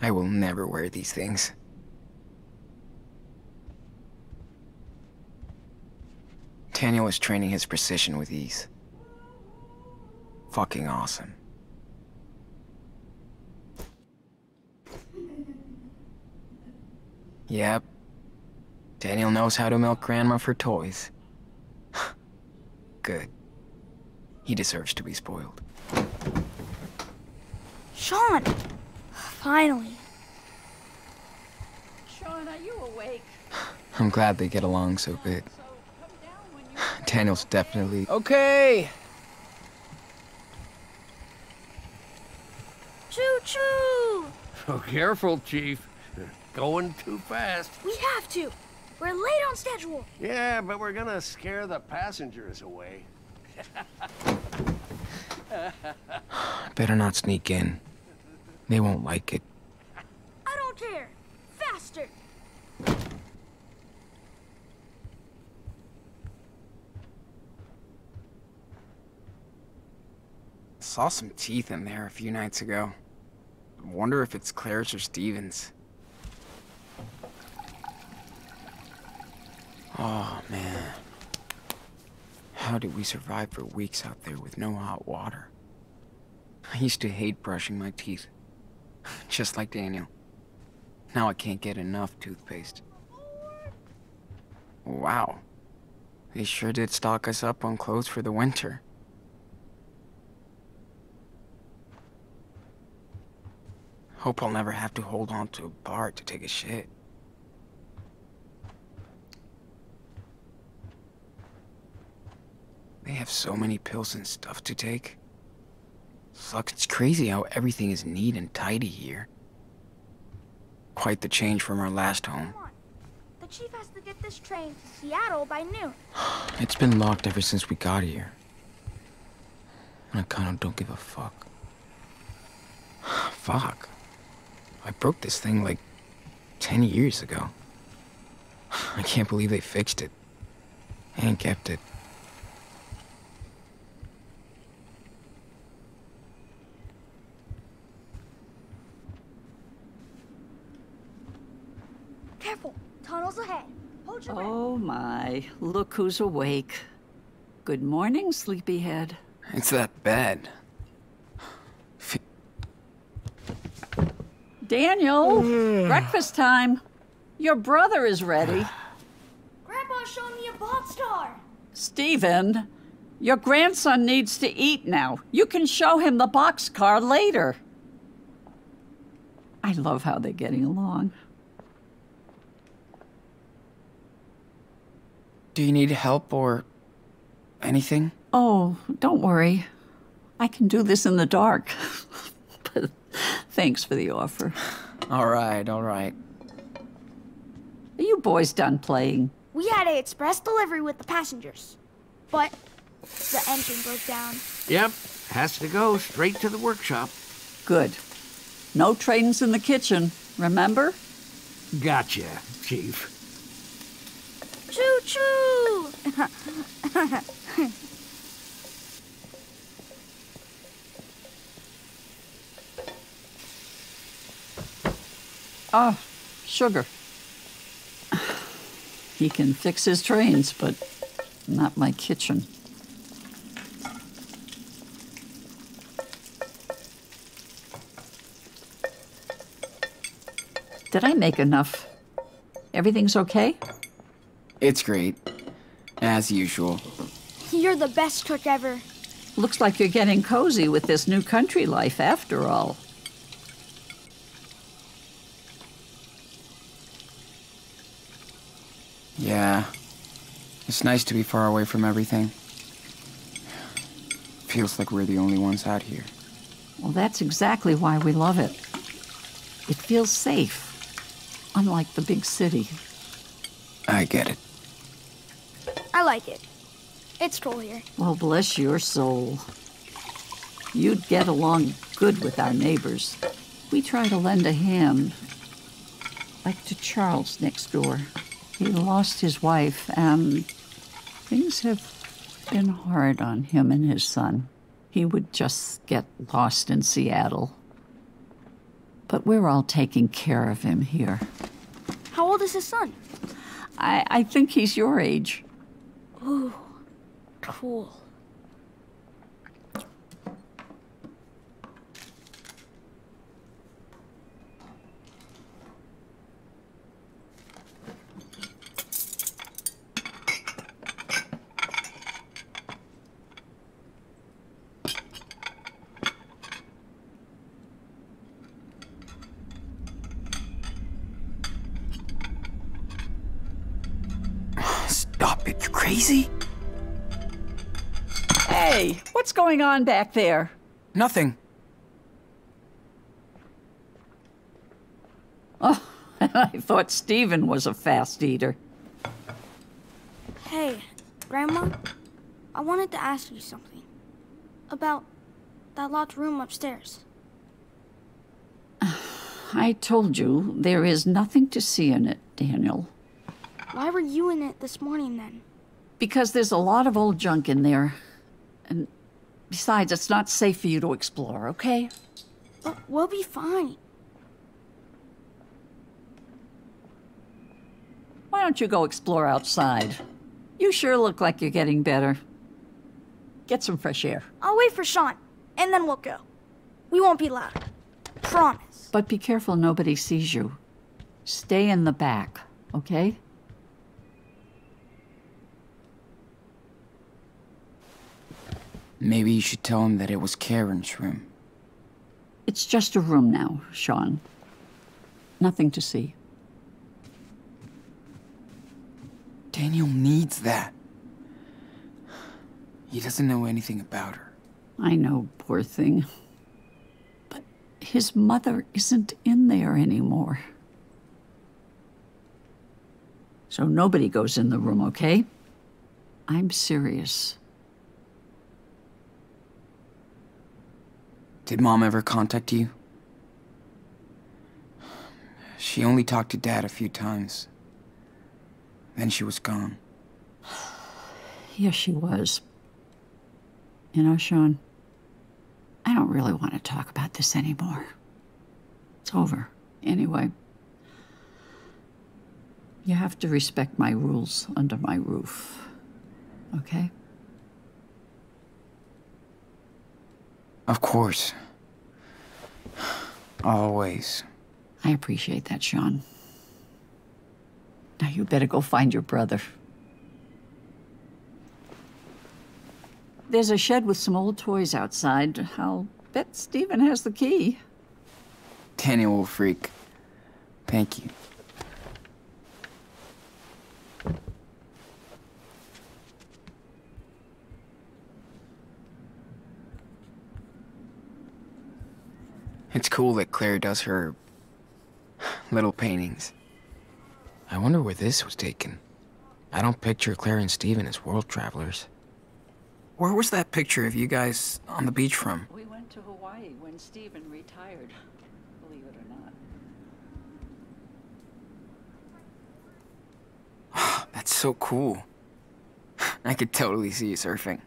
I will never wear these things. Daniel is training his precision with ease. Fucking awesome. Yep. Daniel knows how to milk Grandma for toys. *sighs* Good. He deserves to be spoiled. Sean! Finally. Sean, are you awake? *sighs* I'm glad they get along so good. So come down when you *sighs* Daniel's definitely. Okay. Choo choo! Oh, so careful, Chief. Going too fast. We have to. We're late on schedule. Yeah, but we're gonna scare the passengers away. *laughs* Better not sneak in. They won't like it. I don't care. Faster! Saw some teeth in there a few nights ago. Wonder if it's Claire's or Stephen's. Oh, man. How did we survive for weeks out there with no hot water? I used to hate brushing my teeth. *laughs* Just like Daniel. Now I can't get enough toothpaste. Wow. They sure did stock us up on clothes for the winter. Hope I'll never have to hold on to a bar to take a shit. They have so many pills and stuff to take. Sucks, it's crazy how everything is neat and tidy here. Quite the change from our last home. The chief has to get this train to Seattle by noon. *sighs* It's been locked ever since we got here. And I kinda don't give a fuck. *sighs* fuck. I broke this thing like 10 years ago. *sighs* I can't believe they fixed it. And kept it. Careful. Tunnels ahead. Hold your breath. Oh my, look who's awake. Good morning, sleepyhead. It's that bed. F- Daniel, *sighs* breakfast time. Your brother is ready. Grandpa showed me a boxcar. Stephen, your grandson needs to eat now. You can show him the boxcar later. I love how they're getting along. Do you need help or anything? Oh, don't worry. I can do this in the dark. *laughs* but thanks for the offer. All right, all right. Are you boys done playing? We had a express delivery with the passengers. But The engine broke down. Yep, has to go straight to the workshop. Good. No trains in the kitchen, remember? Gotcha, Chief. Choo choo! Oh, sugar. He can fix his trains, but not my kitchen. Did I make enough? Everything's okay? It's great. As usual. You're the best cook ever. Looks like you're getting cozy with this new country life after all. Yeah. It's nice to be far away from everything. Feels like we're the only ones out here. Well, that's exactly why we love it. It feels safe, unlike the big city. I get it. I like it. It's cool here. Well, bless your soul. You'd get along good with our neighbors. We try to lend a hand, like to Charles next door. He lost his wife, and things have been hard on him and his son. He would just get lost in Seattle. But we're all taking care of him here. How old is his son? I, I think he's your age. Cool. Going on back there? Nothing. Oh, *laughs* I thought Stephen was a fast eater. Hey, Grandma, I wanted to ask you something. About that locked room upstairs. *sighs* I told you there is nothing to see in it, Daniel. Why were you in it this morning then? Because there's a lot of old junk in there. And besides, it's not safe for you to explore, okay? But we'll be fine. Why don't you go explore outside? You sure look like you're getting better. Get some fresh air. I'll wait for Sean, and then we'll go. We won't be loud. Promise. But be careful nobody sees you. Stay in the back, okay? Maybe you should tell him that it was Karen's room. It's just a room now, Sean. Nothing to see. Daniel needs that. He doesn't know anything about her. I know, poor thing. But his mother isn't in there anymore. So nobody goes in the room, okay? I'm serious. Did Mom ever contact you? She only talked to Dad a few times. Then she was gone. Yes, she was. You know, Sean, I don't really want to talk about this anymore. It's over. Anyway, you have to respect my rules under my roof. Okay? Of course. Always. I appreciate that, Sean. Now you better go find your brother. There's a shed with some old toys outside. I'll bet Stephen has the key. Daniel will freak. Thank you. It's cool that Claire does her little paintings. I wonder where this was taken. I don't picture Claire and Stephen as world travelers. Where was that picture of you guys on the beach from? We went to Hawaii when Stephen retired, believe it or not. *sighs* That's so cool. I could totally see you surfing.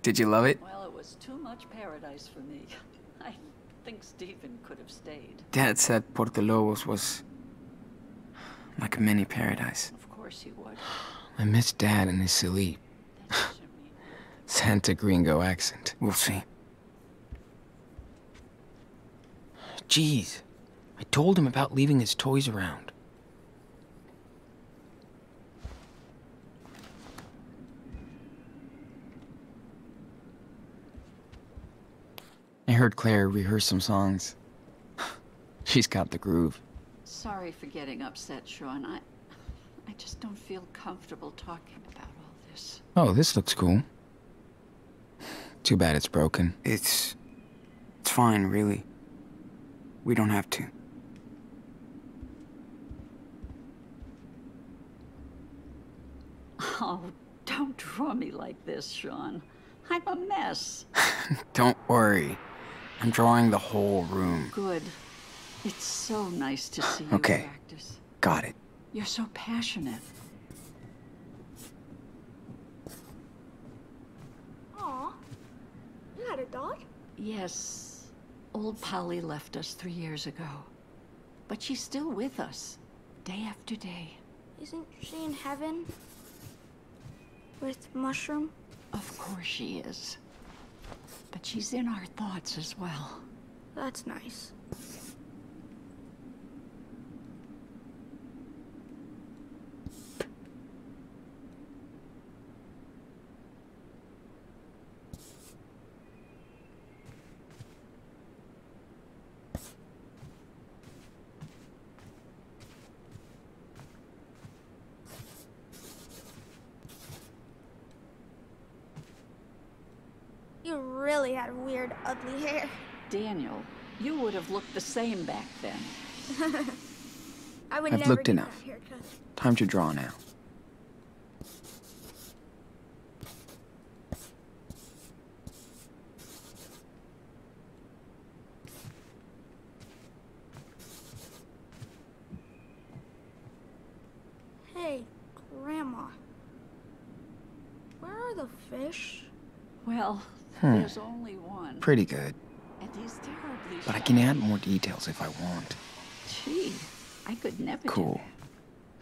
Did you love it? Well, it was too much paradise for me. I think Stephen could have stayed. Dad said Puerto Lobos was like a mini paradise. Of course he would. I miss Dad and his silly That's what you mean. Santa Gringo accent. We'll see. Jeez, I told him about leaving his toys around. I heard Claire rehearse some songs. *sighs* She's got the groove. Sorry for getting upset, Sean. I, I just don't feel comfortable talking about all this. Oh, this looks cool. Too bad it's broken. It's. It's fine, really. We don't have to. *laughs* Oh, don't draw me like this, Sean. I'm a mess. *laughs* Don't worry. I'm drawing the whole room. Good. It's so nice to see you Okay. practice. Got it. You're so passionate. Aw. You had a dog? Yes, old Polly left us three years ago. But she's still with us, day after day. Isn't she in heaven? With Mushroom? Of course she is. But she's in our thoughts as well. That's nice. You really had weird, ugly hair. Daniel, you would have looked the same back then. *laughs* I would I've never looked enough. Time to draw now. Hey, Grandma. Where are the fish? Well, Hmm. there's only one. Pretty good. And he's terribly But I can add more details if I want. Gee, I could never Cool.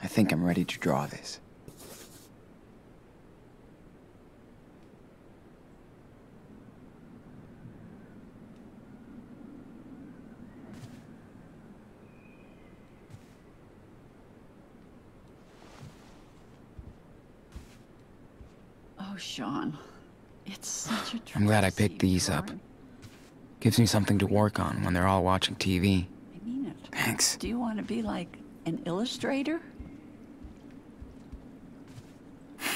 I think I'm ready to draw this. Oh, Sean, it's such a I'm glad I picked these up. Drawing. Gives me something to work on when they're all watching TV. I mean it. Thanks. Do you want to be like an illustrator? *sighs*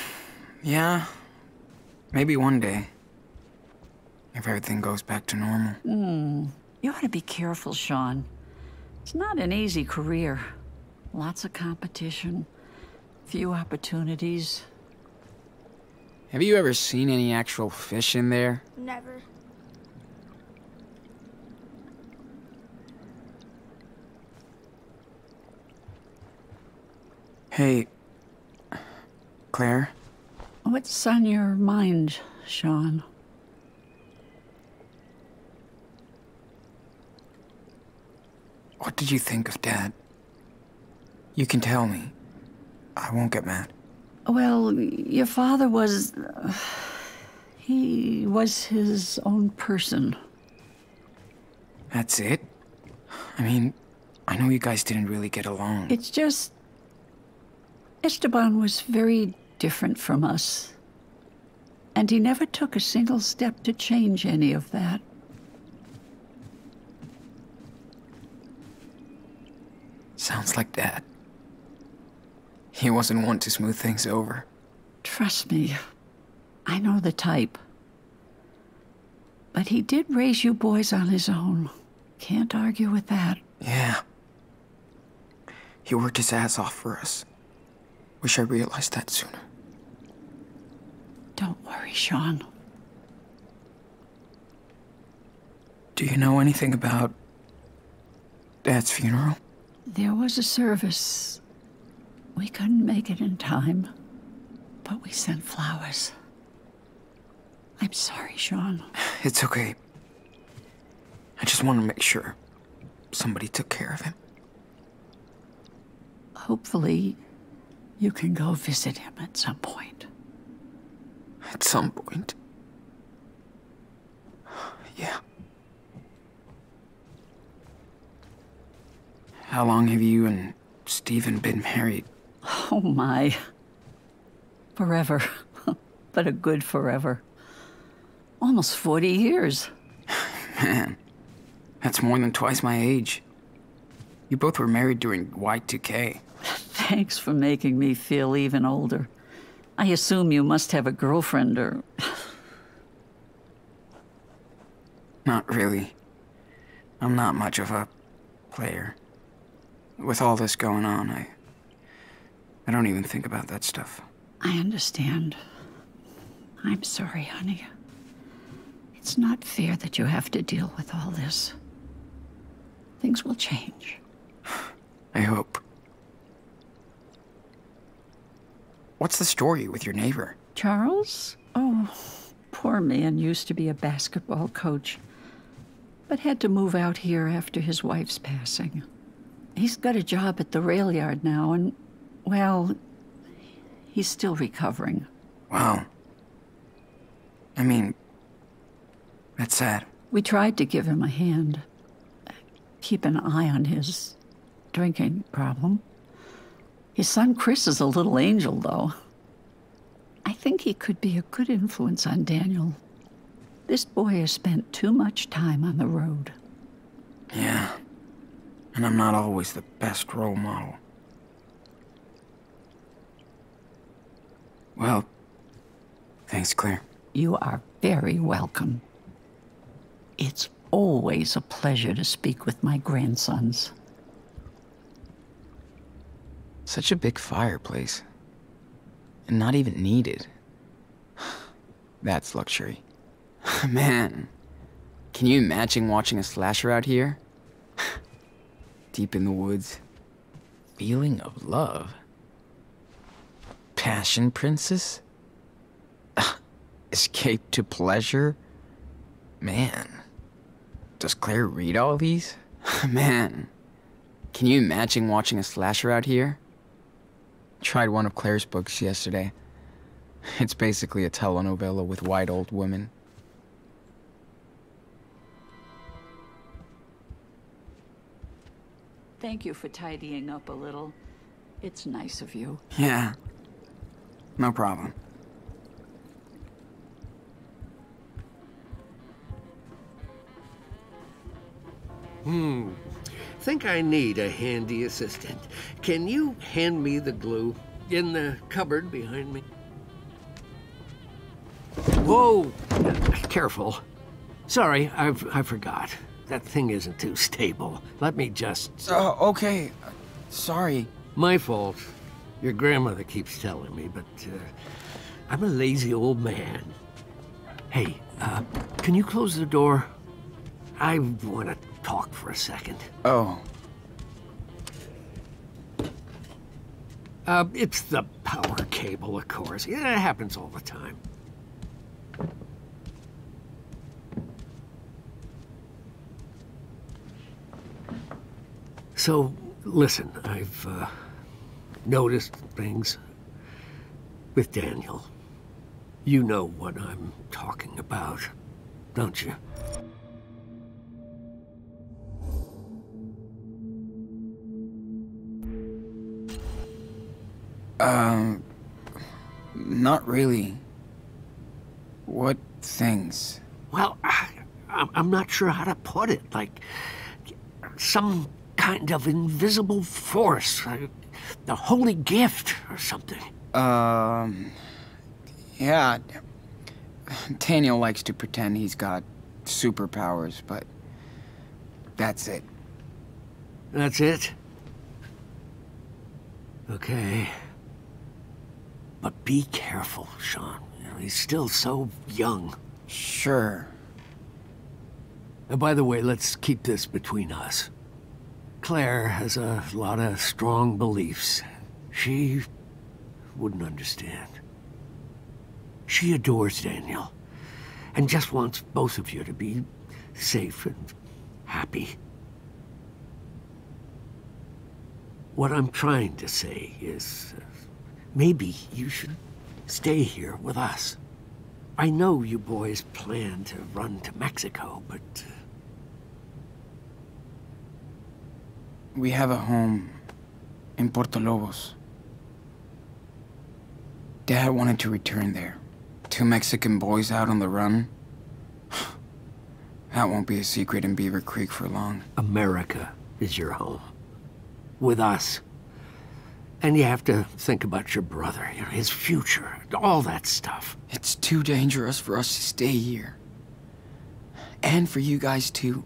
Yeah. Maybe one day. If everything goes back to normal. Hmm. You ought to be careful, Sean. It's not an easy career. Lots of competition, few opportunities. Have you ever seen any actual fish in there? Never. Hey, Claire? What's on your mind, Sean? What did you think of Dad? You can tell me. I won't get mad. Well, your father was. uh, he was his own person. That's it? I mean, I know you guys didn't really get along. It's just. Esteban was very different from us. And he never took a single step to change any of that. Sounds like Dad. He wasn't one to smooth things over. Trust me, I know the type. But he did raise you boys on his own. Can't argue with that. Yeah. He worked his ass off for us. Wish I realized that sooner. Don't worry, Sean. Do you know anything about Dad's funeral? There was a service. We couldn't make it in time, but we sent flowers. I'm sorry, Sean. *sighs* It's okay. I just want to make sure somebody took care of him. Hopefully, you can go visit him at some point. At some point. Yeah. How long have you and Stephen been married? Oh my. Forever. *laughs* but a good forever. Almost 40 years. *sighs* Man, that's more than twice my age. You both were married during Y2K. Thanks for making me feel even older. I assume you must have a girlfriend or. Not really. I'm not much of a player. With all this going on, I. I don't even think about that stuff. I understand. I'm sorry, honey. It's not fair that you have to deal with all this. Things will change. *sighs* I hope. What's the story with your neighbor? Charles? Oh, poor man used to be a basketball coach, but had to move out here after his wife's passing. He's got a job at the rail yard now, and, well, he's still recovering. Wow. I mean, that's sad. We tried to give him a hand, keep an eye on his drinking problem. His son Chris is a little angel, though. I think he could be a good influence on Daniel. This boy has spent too much time on the road. Yeah. And I'm not always the best role model. Well, thanks, Claire. You are very welcome. It's always a pleasure to speak with my grandsons. Such a big fireplace. And not even needed. *sighs* That's luxury. *sighs* Man, can you imagine watching a slasher out here? *sighs* Deep in the woods. Feeling of love. Passion princess? Escape to pleasure? Man, does Claire read all these? Man, can you imagine watching a slasher out here? Tried one of Claire's books yesterday. It's basically a telenovela with white old women. Thank you for tidying up a little. It's nice of you. Yeah. No problem. Hmm. Think I need a handy assistant. Can you hand me the glue in the cupboard behind me? Whoa! Careful. Sorry, I've, I forgot. That thing isn't too stable. Let me just. Oh, okay. Sorry. My fault. Your grandmother keeps telling me, but uh, I'm a lazy old man. Hey, uh, can you close the door? I want to talk for a second. Oh, Uh, it's the power cable, of course. It happens all the time. So, listen, I've uh, noticed things with Daniel. You know what I'm talking about, don't you? Um, not really. What things? Well, I, I'm not sure how to put it. Like some kind of invisible force, like the holy gift or something. Um, yeah. Daniel likes to pretend he's got superpowers, but that's it. That's it? Okay. But be careful, Sean. You know, he's still so young. Sure. And by the way, let's keep this between us. Claire has a lot of strong beliefs. She wouldn't understand. She adores Daniel and just wants both of you to be safe and happy. What I'm trying to say is maybe you should stay here with us. I know you boys plan to run to Mexico, but uh, We have a home in Puerto Lobos. Dad wanted to return there. Two Mexican boys out on the run. *sighs* That won't be a secret in Beaver Creek for long. America is your home. With us. And you have to think about your brother, you know, his future, all that stuff. It's too dangerous for us to stay here. And for you guys too.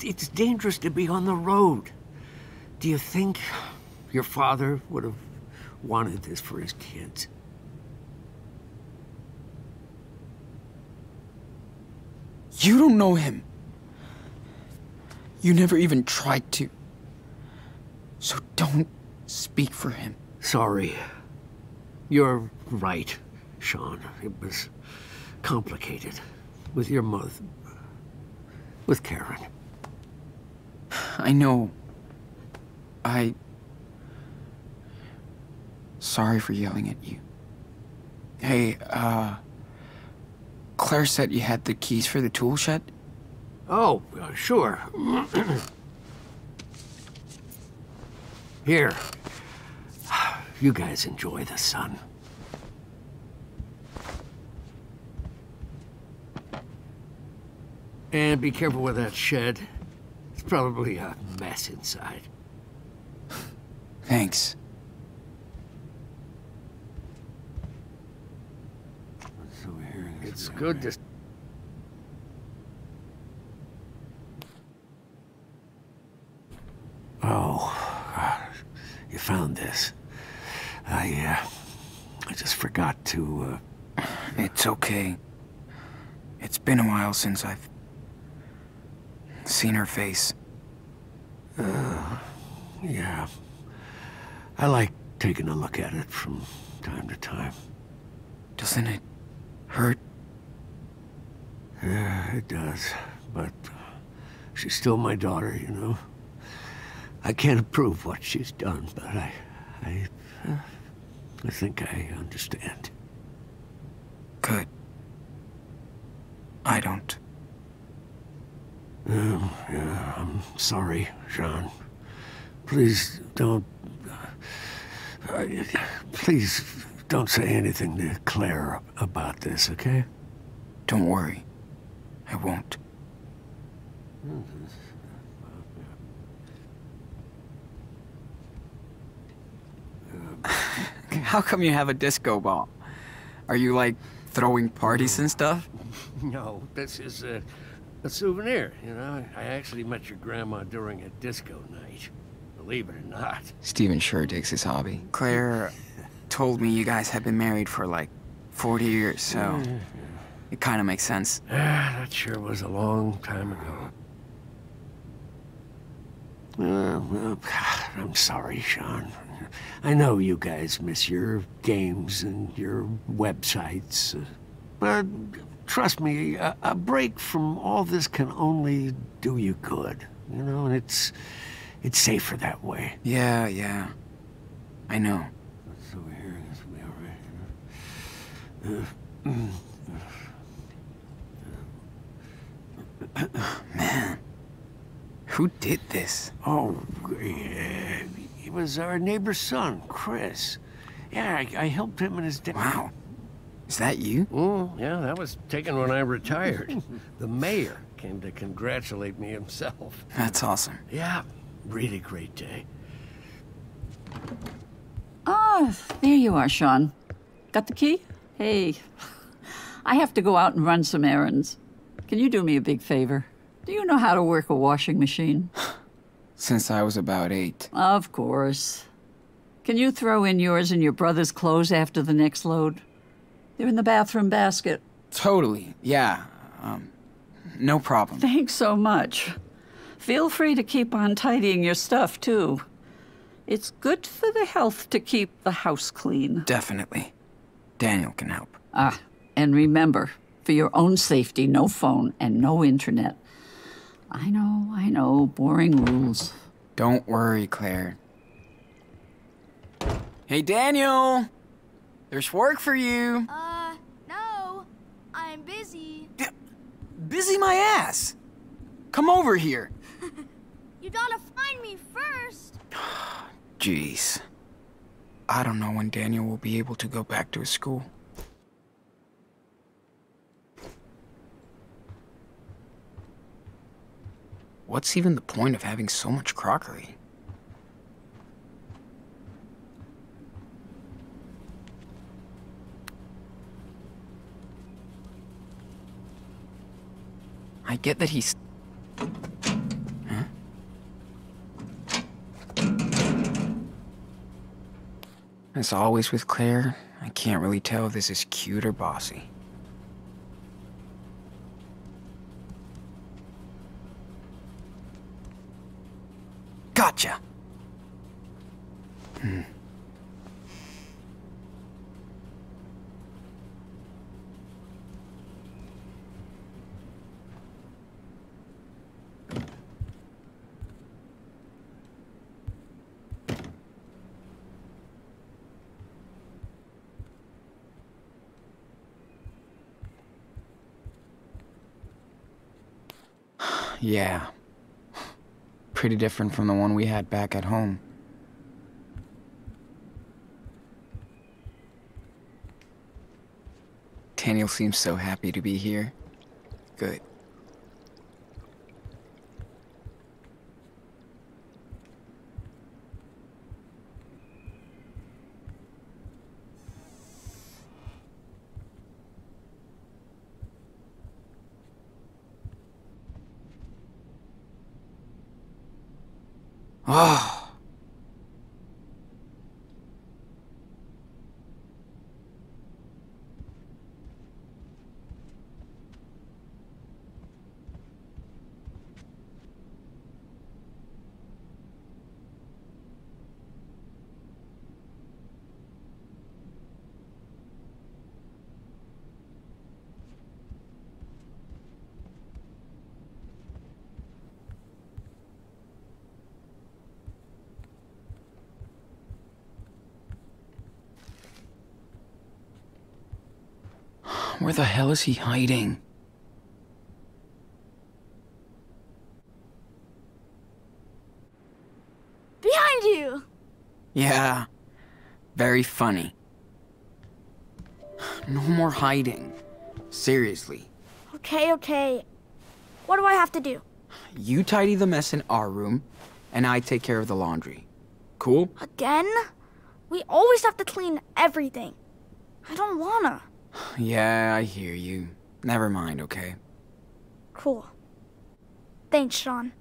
It's dangerous to be on the road. Do you think your father would have wanted this for his kids? You don't know him. You never even tried to. So don't speak for him. Sorry. You're right, Sean. It was complicated. With your mother. With Karen. I know. I. Sorry for yelling at you. Hey, uh. Claire said you had the keys for the tool shed? Oh, uh, sure. *clears throat* Here. You guys enjoy the sun. And be careful with that shed. It's probably a mess inside. Thanks. It's good to... Oh, God. you found this. I, uh, I just forgot to, uh... It's okay. It's been a while since I've seen her face. Yeah. I like taking a look at it from time to time. Doesn't it hurt? Yeah, it does. But she's still my daughter, you know. I can't approve what she's done, but I, I, uh, I think I understand. Good. I don't. Um, yeah, I'm sorry, Sean. Please don't. Uh, please don't say anything to Claire about this, okay? Don't worry. I won't. How come you have a disco ball? Are you like throwing parties and stuff? *laughs* No, this is a, a souvenir, you know? I actually met your grandma during a disco night. Believe it or not. Stephen sure digs his hobby. Claire *laughs* told me you guys have been married for like 40 years, so it kind of makes sense. Ah, *sighs* that sure was a long time ago. Uh, well, *sighs* I'm sorry, Sean. I know you guys miss your games and your websites. uh, But trust me, a, a break from all this can only do you good. You know, and it's it's safer that way. Yeah, yeah. I know. So we're hearing this way, all right? Man, who did this? Oh, yeah. He was our neighbor's son, Chris. Yeah, I, I helped him and his dad. Wow. Is that you? Oh, yeah, that was taken when I retired. *laughs* the mayor came to congratulate me himself. That's awesome. Yeah, really great day. Ah, there you are, Sean. Got the key? Hey, I have to go out and run some errands. Can you do me a big favor? Do you know how to work a washing machine? *laughs* Since I was about eight. Of course. Can you throw in yours and your brother's clothes after the next load? They're in the bathroom basket. Totally. Yeah. Um, no problem. Thanks so much. Feel free to keep on tidying your stuff, too. It's good for the health to keep the house clean. Definitely. Daniel can help. Ah, and remember, for your own safety, no phone and no internet. I know, I know, boring rules. Don't worry, Claire. Hey, Daniel! There's work for you. Uh, no. I'm busy. Busy my ass. Come over here. *laughs* You gotta find me first. *sighs* Jeez. I don't know when Daniel will be able to go back to his school. What's even the point of having so much crockery? I get that he's. Huh? As always with Claire, I can't really tell if this is cute or bossy. Gotcha! Hmm. *sighs* Yeah. Pretty different from the one we had back at home. Daniel seems so happy to be here. Good. Oh. Where the hell is he hiding? Behind you. Yeah. Very funny. No more hiding. Seriously. Okay, okay. What do I have to do? You tidy the mess in our room, and I take care of the laundry. Cool? Again? We always have to clean everything. I don't wanna. Yeah, I hear you. Never mind, okay? Cool. Thanks, Sean.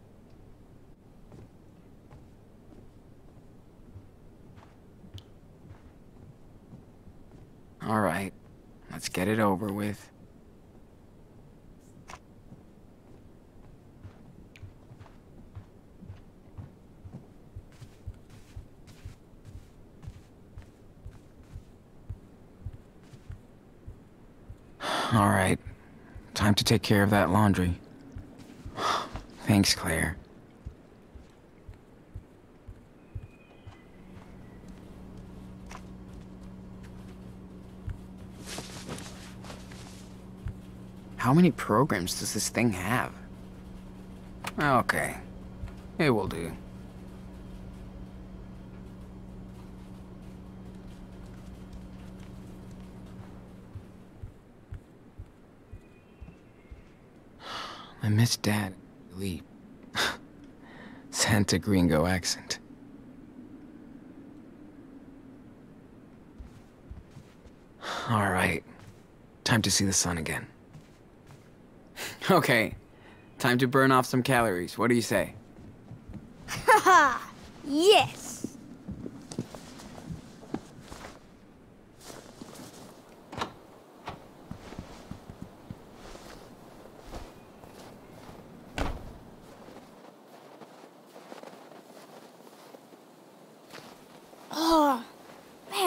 All right. Let's get it over with. All right. Time to take care of that laundry. *gasps* Thanks, Claire. How many programs does this thing have? Okay. It will do. I miss Dad. Lee. *laughs* Santa Gringo accent. All right. Time to see the sun again. *laughs* okay. Time to burn off some calories. What do you say? Haha! yes!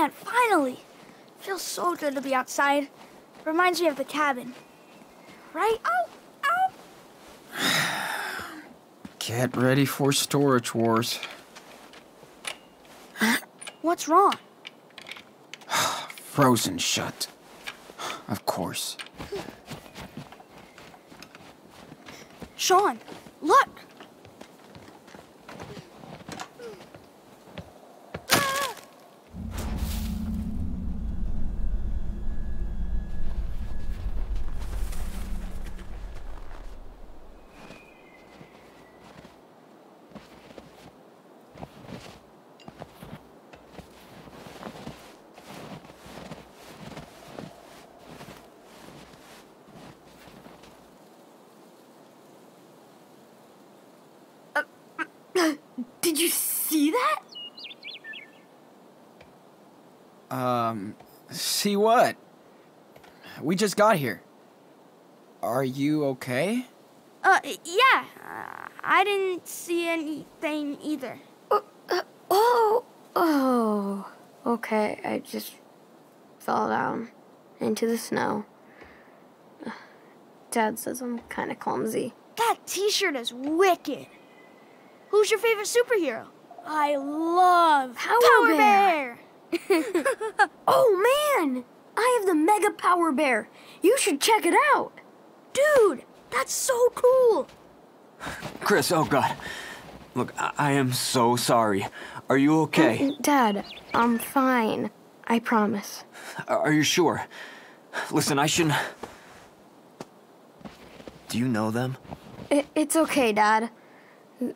man, finally! Feels so good to be outside. Reminds me of the cabin. Right? Oh, *sighs* oh! Get ready for storage wars. *sighs* What's wrong? *sighs* Frozen shut. Of course. Sean, look! Did you see that? Um, see what? We just got here. Are you okay? Uh, yeah. Uh, I didn't see anything either. Oh, oh. Okay, I just fell down into the snow. Dad says I'm kind of clumsy. That t-shirt is wicked. Who's your favorite superhero? I love Power Bear. *laughs* Oh man! I have the Mega Power Bear. You should check it out. Dude, that's so cool. Chris, oh god. Look, I, I am so sorry. Are you okay? Mm, Dad, I'm fine. I promise. Are are you sure? Listen, I shouldn't. Do you know them? I- it's okay, Dad.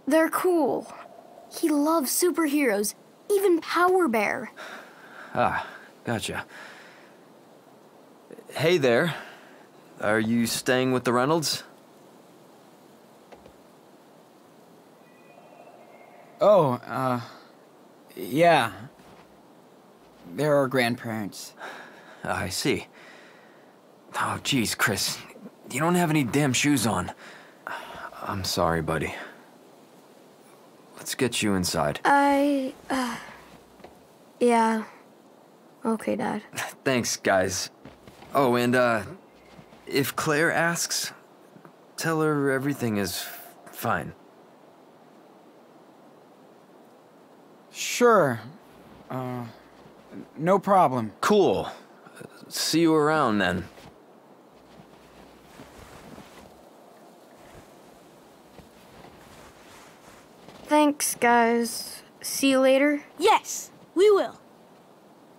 They're cool. He loves superheroes, even Power Bear. Ah, gotcha. Hey there. Are you staying with the Reynolds? Oh, uh, yeah. They're our grandparents. I see. Oh, geez, Chris. You don't have any damn shoes on. I'm sorry, buddy. Let's get you inside. I. Uh, yeah. Okay, Dad. *laughs* Thanks, guys. Oh, and, uh, if Claire asks, tell her everything is fine. Sure. Uh, no problem. Cool. See you around then. Thanks, guys. See you later. Yes, we will.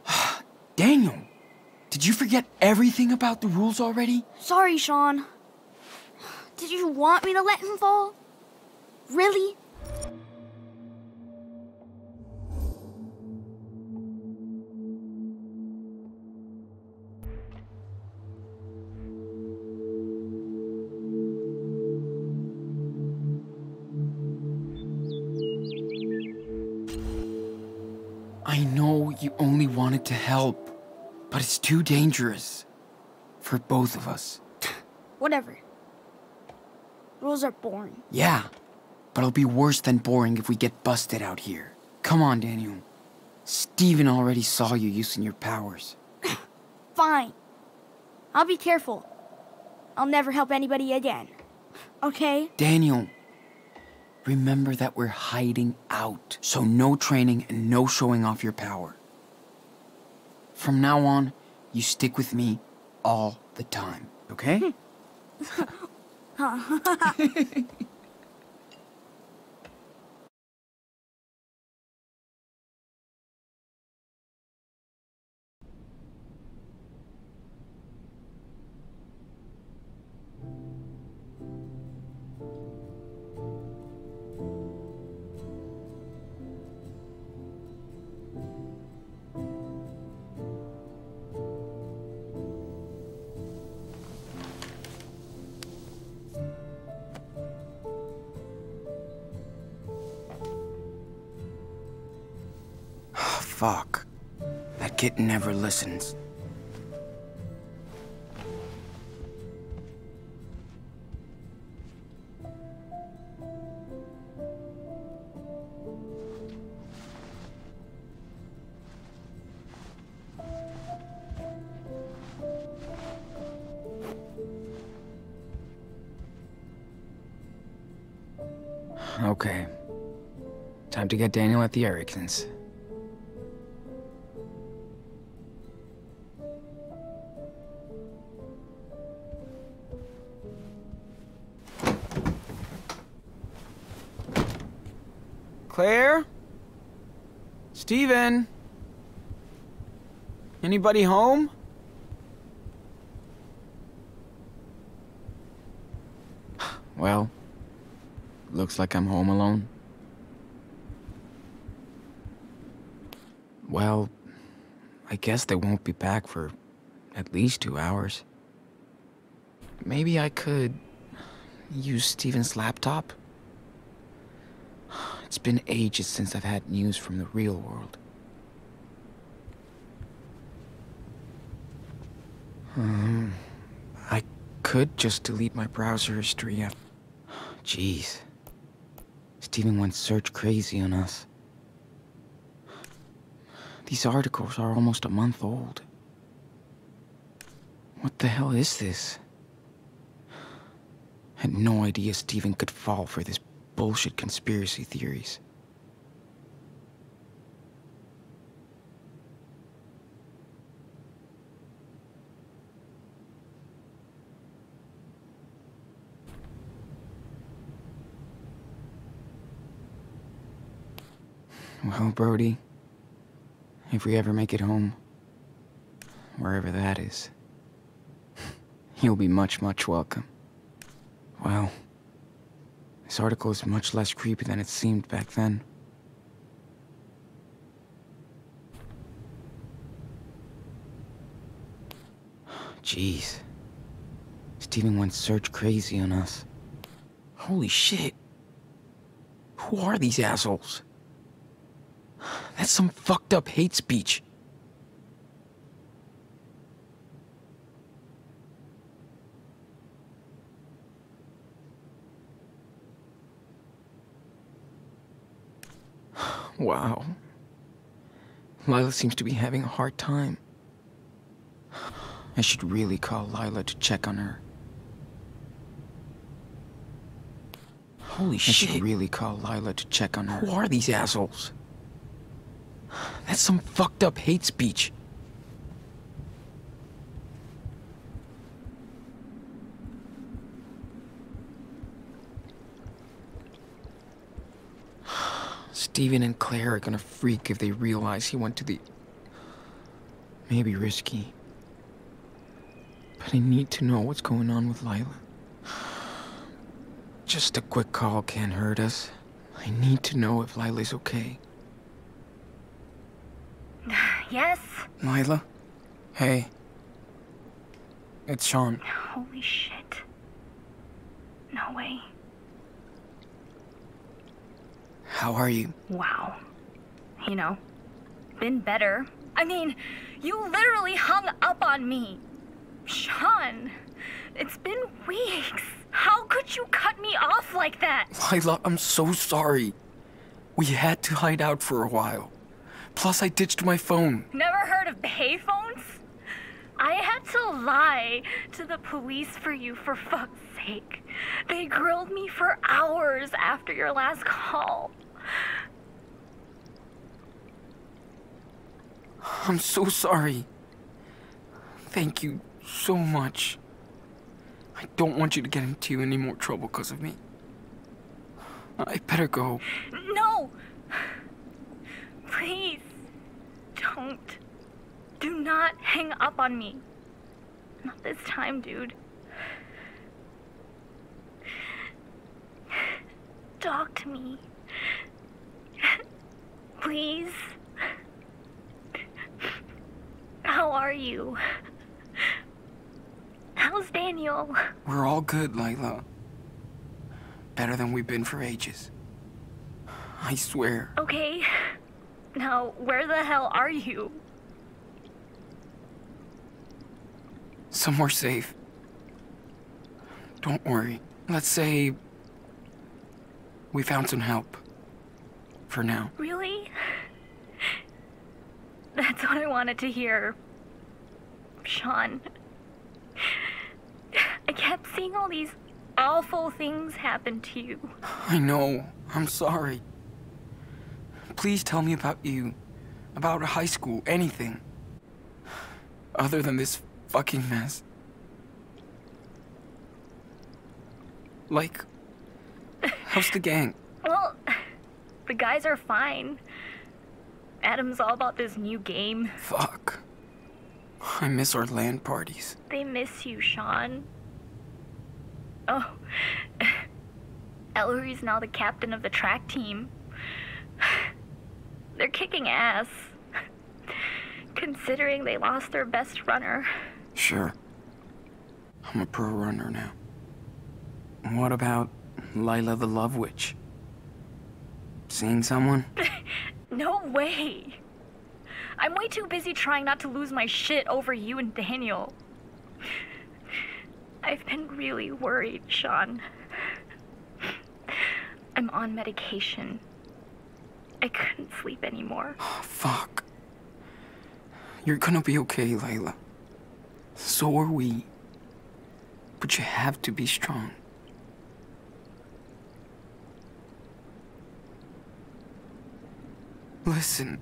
*sighs* Daniel, did you forget everything about the rules already? Sorry, Sean. Did you want me to let him fall? Really? Too dangerous. For both of us. *laughs* Whatever. Rules are boring. Yeah, but it'll be worse than boring if we get busted out here. Come on, Daniel. Stephen already saw you using your powers. *laughs* Fine. I'll be careful. I'll never help anybody again. Okay? Daniel, remember that we're hiding out, so no training and no showing off your power. From now on, you stick with me all the time, okay? *laughs* *laughs* *laughs* It never listens. Okay. Time to get Daniel at the Eriksens. Stephen? Anybody home? *sighs* Well, looks like I'm home alone. Well, I guess they won't be back for at least two hours. Maybe I could use Stephen's laptop? *sighs* It's been ages since I've had news from the real world. Um, I could just delete my browser history. af- Jeez. Stephen went search crazy on us. These articles are almost a month old. What the hell is this? Had no idea Stephen could fall for this bullshit conspiracy theories. Well, Brody, if we ever make it home, wherever that is, *laughs* you'll be much, much welcome. Well, this article is much less creepy than it seemed back then. *sighs* Jeez. Stephen went search crazy on us. Holy shit. Who are these assholes? That's some fucked up hate speech. *sighs* Wow. Lyla seems to be having a hard time. I should really call Lyla to check on her. Holy shit. I should really call Lyla to check on her. Who are these assholes? That's some fucked up hate speech. *sighs* Stephen and Claire are gonna freak if they realize he went to the. Maybe risky. But I need to know what's going on with Lyla. *sighs* Just a quick call can't hurt us. I need to know if Lyla's okay. Yes? Lyla? Hey. It's Sean. Holy shit. No way. How are you? Wow. You know, been better. I mean, you literally hung up on me. Sean, it's been weeks. How could you cut me off like that? Lyla, I'm so sorry. We had to hide out for a while. Plus, I ditched my phone. Never heard of payphones? I had to lie to the police for you for fuck's sake. They grilled me for hours after your last call. I'm so sorry. Thank you so much. I don't want you to get into any more trouble because of me. I better go. No! Please, don't. Do not hang up on me. Not this time, dude. Talk to me. Please. How are you? How's Daniel? We're all good, Lyla. Better than we've been for ages. I swear. Okay. Now, where the hell are you? Somewhere safe. Don't worry. Let's say we found some help. For now. Really? That's what I wanted to hear. Sean. I kept seeing all these awful things happen to you. I know. I'm sorry. Please tell me about you. About high school, anything. Other than this fucking mess. Like, how's the gang? *laughs* Well, the guys are fine. Adam's all about this new game. Fuck. I miss our LAN parties. They miss you, Sean. Oh, *laughs* Ellery's now the captain of the track team. *sighs* *sighs* They're kicking ass. *laughs* Considering they lost their best runner. Sure. I'm a pro runner now. What about Lyla the Love Witch? Seeing someone? *laughs* No way. I'm way too busy trying not to lose my shit over you and Daniel. I've been really worried, Sean. I'm on medication. I couldn't sleep anymore. Oh, fuck. You're gonna be okay, Lyla. So are we. But you have to be strong. Listen,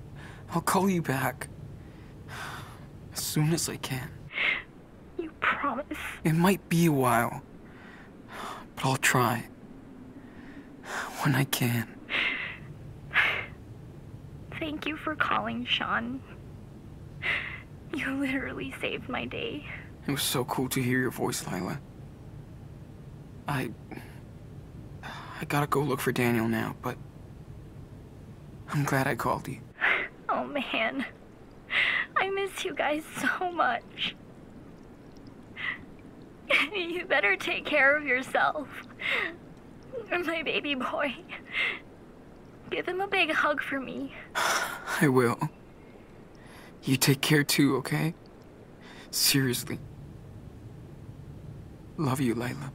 I'll call you back. As soon as I can. You promise? It might be a while. But I'll try. When I can. Thank you for calling, Sean. You literally saved my day. It was so cool to hear your voice, Lyla. I. I gotta go look for Daniel now, but. I'm glad I called you. *laughs* Oh man. I miss you guys so much. *laughs* You better take care of yourself. My baby boy. Give him a big hug for me. *sighs* I will. You take care too, okay? Seriously. Love you, Lyla.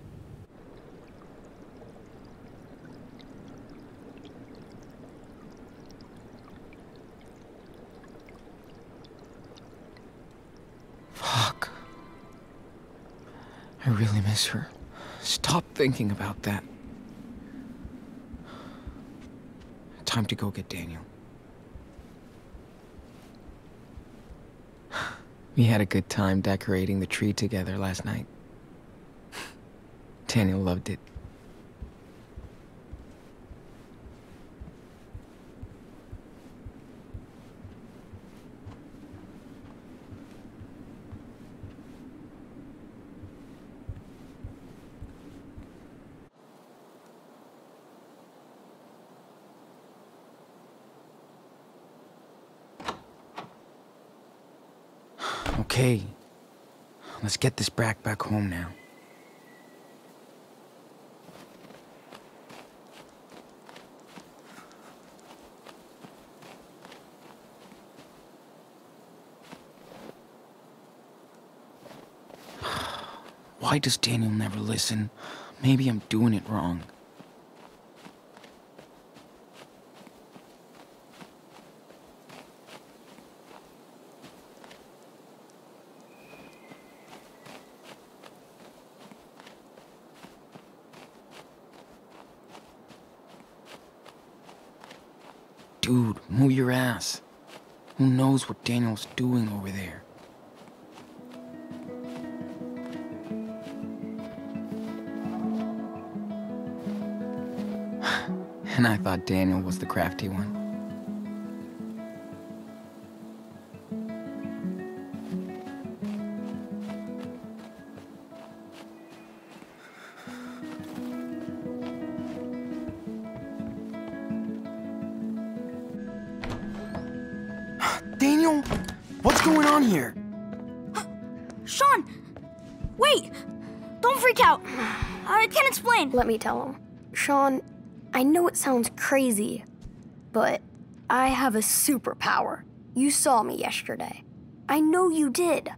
Fuck. I really miss her. Stop thinking about that. Time to go get Daniel. *sighs* We had a good time decorating the tree together last night. *sighs* Daniel loved it. Okay. Let's get this brat back home now. *sighs* Why does Daniel never listen? Maybe I'm doing it wrong. Dude, move your ass. Who knows what Daniel's doing over there? *sighs* and I thought Daniel was the crafty one. Me tell him. Sean, I know it sounds crazy, but I have a superpower. You saw me yesterday. I know you did.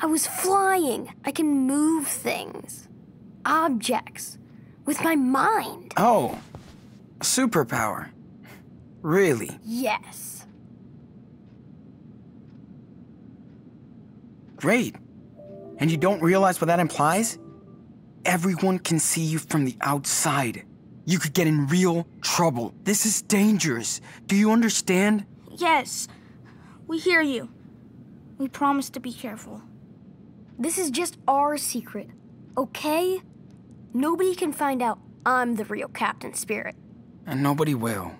I was flying. I can move things, objects, with my mind. Oh, superpower. Really? Yes. Great. And you don't realize what that implies? Everyone can see you from the outside. You could get in real trouble. This is dangerous. Do you understand? Yes, we hear you. We promise to be careful. This is just our secret, okay? Nobody can find out I'm the real Captain Spirit. And nobody will.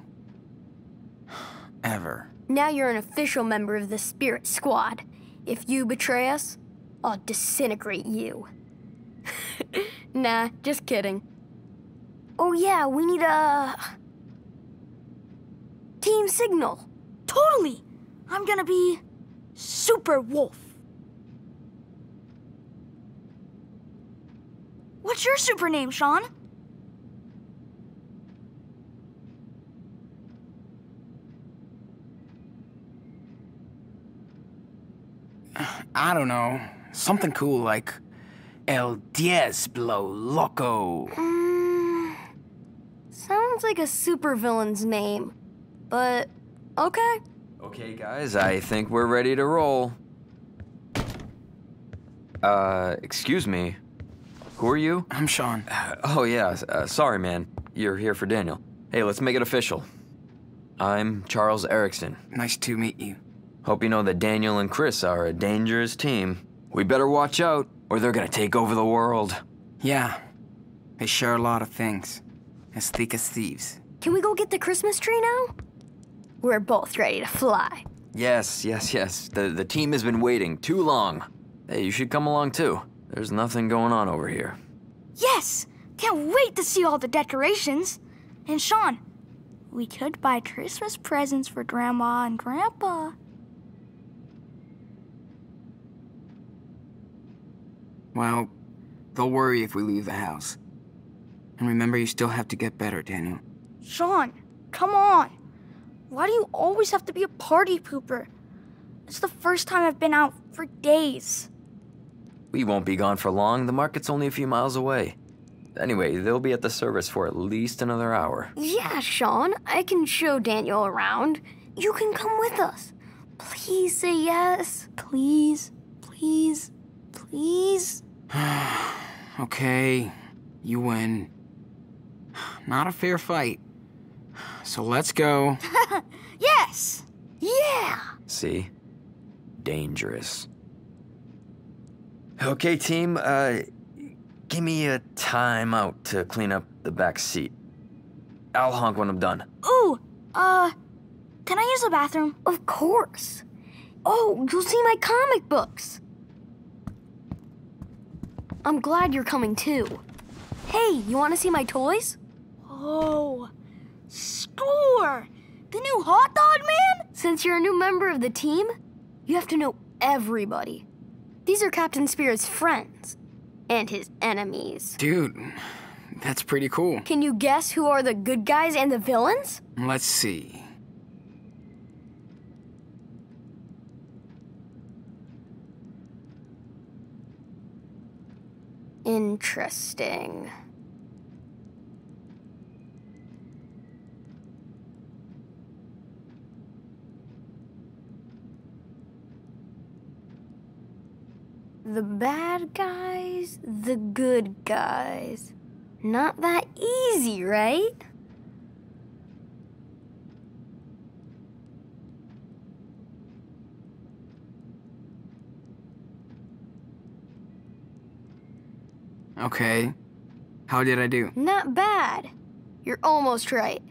*sighs* Ever. Now you're an official member of the Spirit Squad. If you betray us, I'll disintegrate you. Nah, just kidding. Oh, yeah, we need a. Team signal. Totally! I'm gonna be Super Wolf. What's your super name, Sean? I don't know. Something cool like El Diablo Loco. Mm, sounds like a supervillain's name. But, okay. Okay, guys, I think we're ready to roll. Uh, excuse me. Who are you? I'm Sean. *sighs* Oh, yeah, uh, sorry, man. You're here for Daniel. Hey, let's make it official. I'm Charles Eriksen. Nice to meet you. Hope you know that Daniel and Chris are a dangerous team. We better watch out, or they're gonna take over the world. Yeah. They share a lot of things. As thick as thieves. Can we go get the Christmas tree now? We're both ready to fly. Yes, yes, yes. The, the team has been waiting too long. Hey, you should come along too. There's nothing going on over here. Yes! Can't wait to see all the decorations. And Sean, we could buy Christmas presents for Grandma and Grandpa. Well, they'll worry if we leave the house. And remember, you still have to get better, Daniel. Sean, come on. Why do you always have to be a party pooper? It's the first time I've been out for days. We won't be gone for long. The market's only a few miles away. Anyway, they'll be at the service for at least another hour. Yeah, Sean, I can show Daniel around. You can come with us. Please say yes. Please, please, please. *sighs* okay, you win. Not a fair fight. So let's go. *laughs* yes! Yeah! See? Dangerous. Okay, team, uh, give me a time out to clean up the back seat. I'll honk when I'm done. Ooh, uh, can I use the bathroom? Of course. Oh, you'll see my comic books. I'm glad you're coming too. Hey, you want to see my toys? Oh, score! The new hot dog man? Since you're a new member of the team, you have to know everybody. These are Captain Spirit's friends and his enemies. Dude, that's pretty cool. Can you guess who are the good guys and the villains? Let's see. Interesting. The bad guys, the good guys. Not that easy, right? Okay. How did I do? Not bad. You're almost right.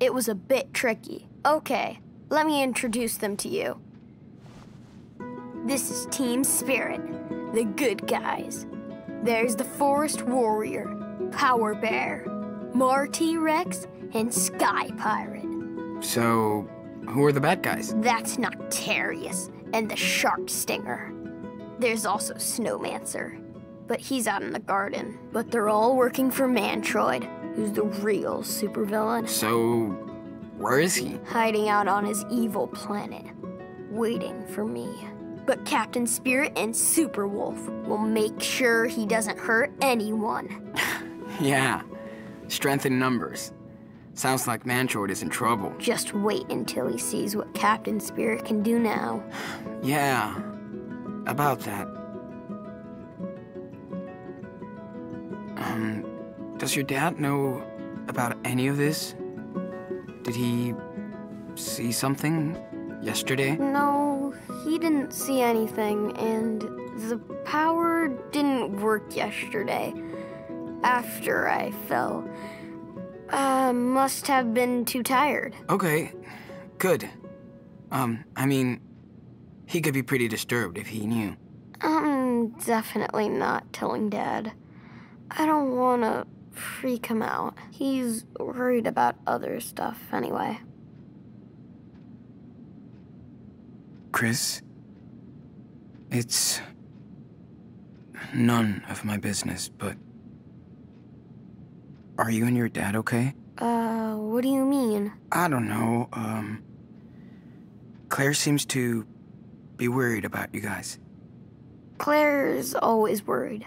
It was a bit tricky. Okay, let me introduce them to you. This is Team Spirit, the good guys. There's the Forest Warrior, Power Bear, Marty Rex, and Sky Pirate. So, who are the bad guys? That's Noctarius and the Shark Stinger. There's also Snowmancer, but he's out in the garden. But they're all working for Mantroid, who's the real supervillain, So, where is he? hiding out on his evil planet, waiting for me. But Captain Spirit and Super Wolf will make sure he doesn't hurt anyone. *laughs* Yeah. Strength in numbers. Sounds like Mantroid is in trouble. Just wait until he sees what Captain Spirit can do now. *sighs* Yeah. About that. Um, does your dad know about any of this? Did he see something yesterday? No, he didn't see anything, and the power didn't work yesterday. After I fell. Uh, must have been too tired. Okay, good. Um, I mean, he could be pretty disturbed if he knew. I'm definitely not telling Dad. I don't want to freak him out. He's worried about other stuff anyway. Chris, it's none of my business, but are you and your dad okay? Uh, what do you mean? I don't know. Um, Claire seems to be worried about you guys. Claire's always worried.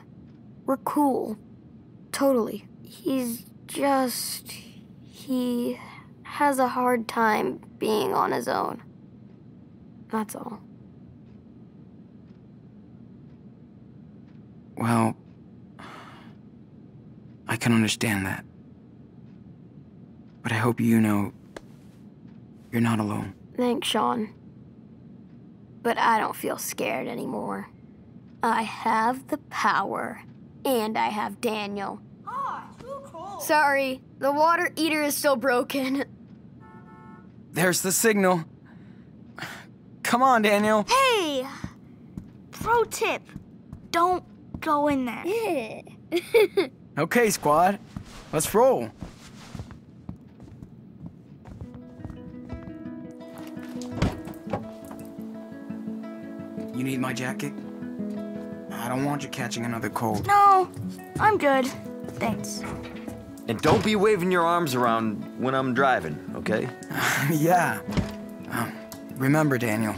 We're cool. Totally. He's just. He has a hard time being on his own. That's all. Well, I can understand that. But I hope you know you're not alone. Thanks, Sean. But I don't feel scared anymore. I have the power, and I have Daniel. Sorry, the water eater is still broken. There's the signal. Come on, Daniel. Hey! Pro tip don't go in there. *laughs* Okay, squad. Let's roll. You need my jacket? I don't want you catching another cold. No, I'm good. Thanks. And don't be waving your arms around when I'm driving, okay? *laughs* yeah. Um, remember, Daniel,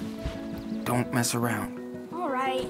don't mess around. All right.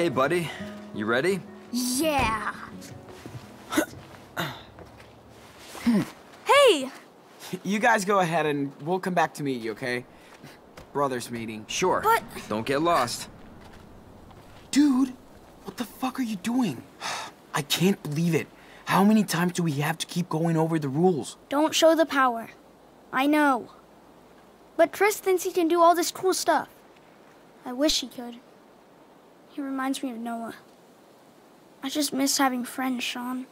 Okay, buddy. You ready? Yeah. hey! You guys go ahead and we'll come back to meet you, okay? Brothers meeting. Sure. But- Don't get lost. Dude, what the fuck are you doing? *sighs* I can't believe it. How many times do we have to keep going over the rules? Don't show the power. I know. But Chris thinks he can do all this cool stuff. I wish he could. He reminds me of Noah. I just miss having friends, Sean.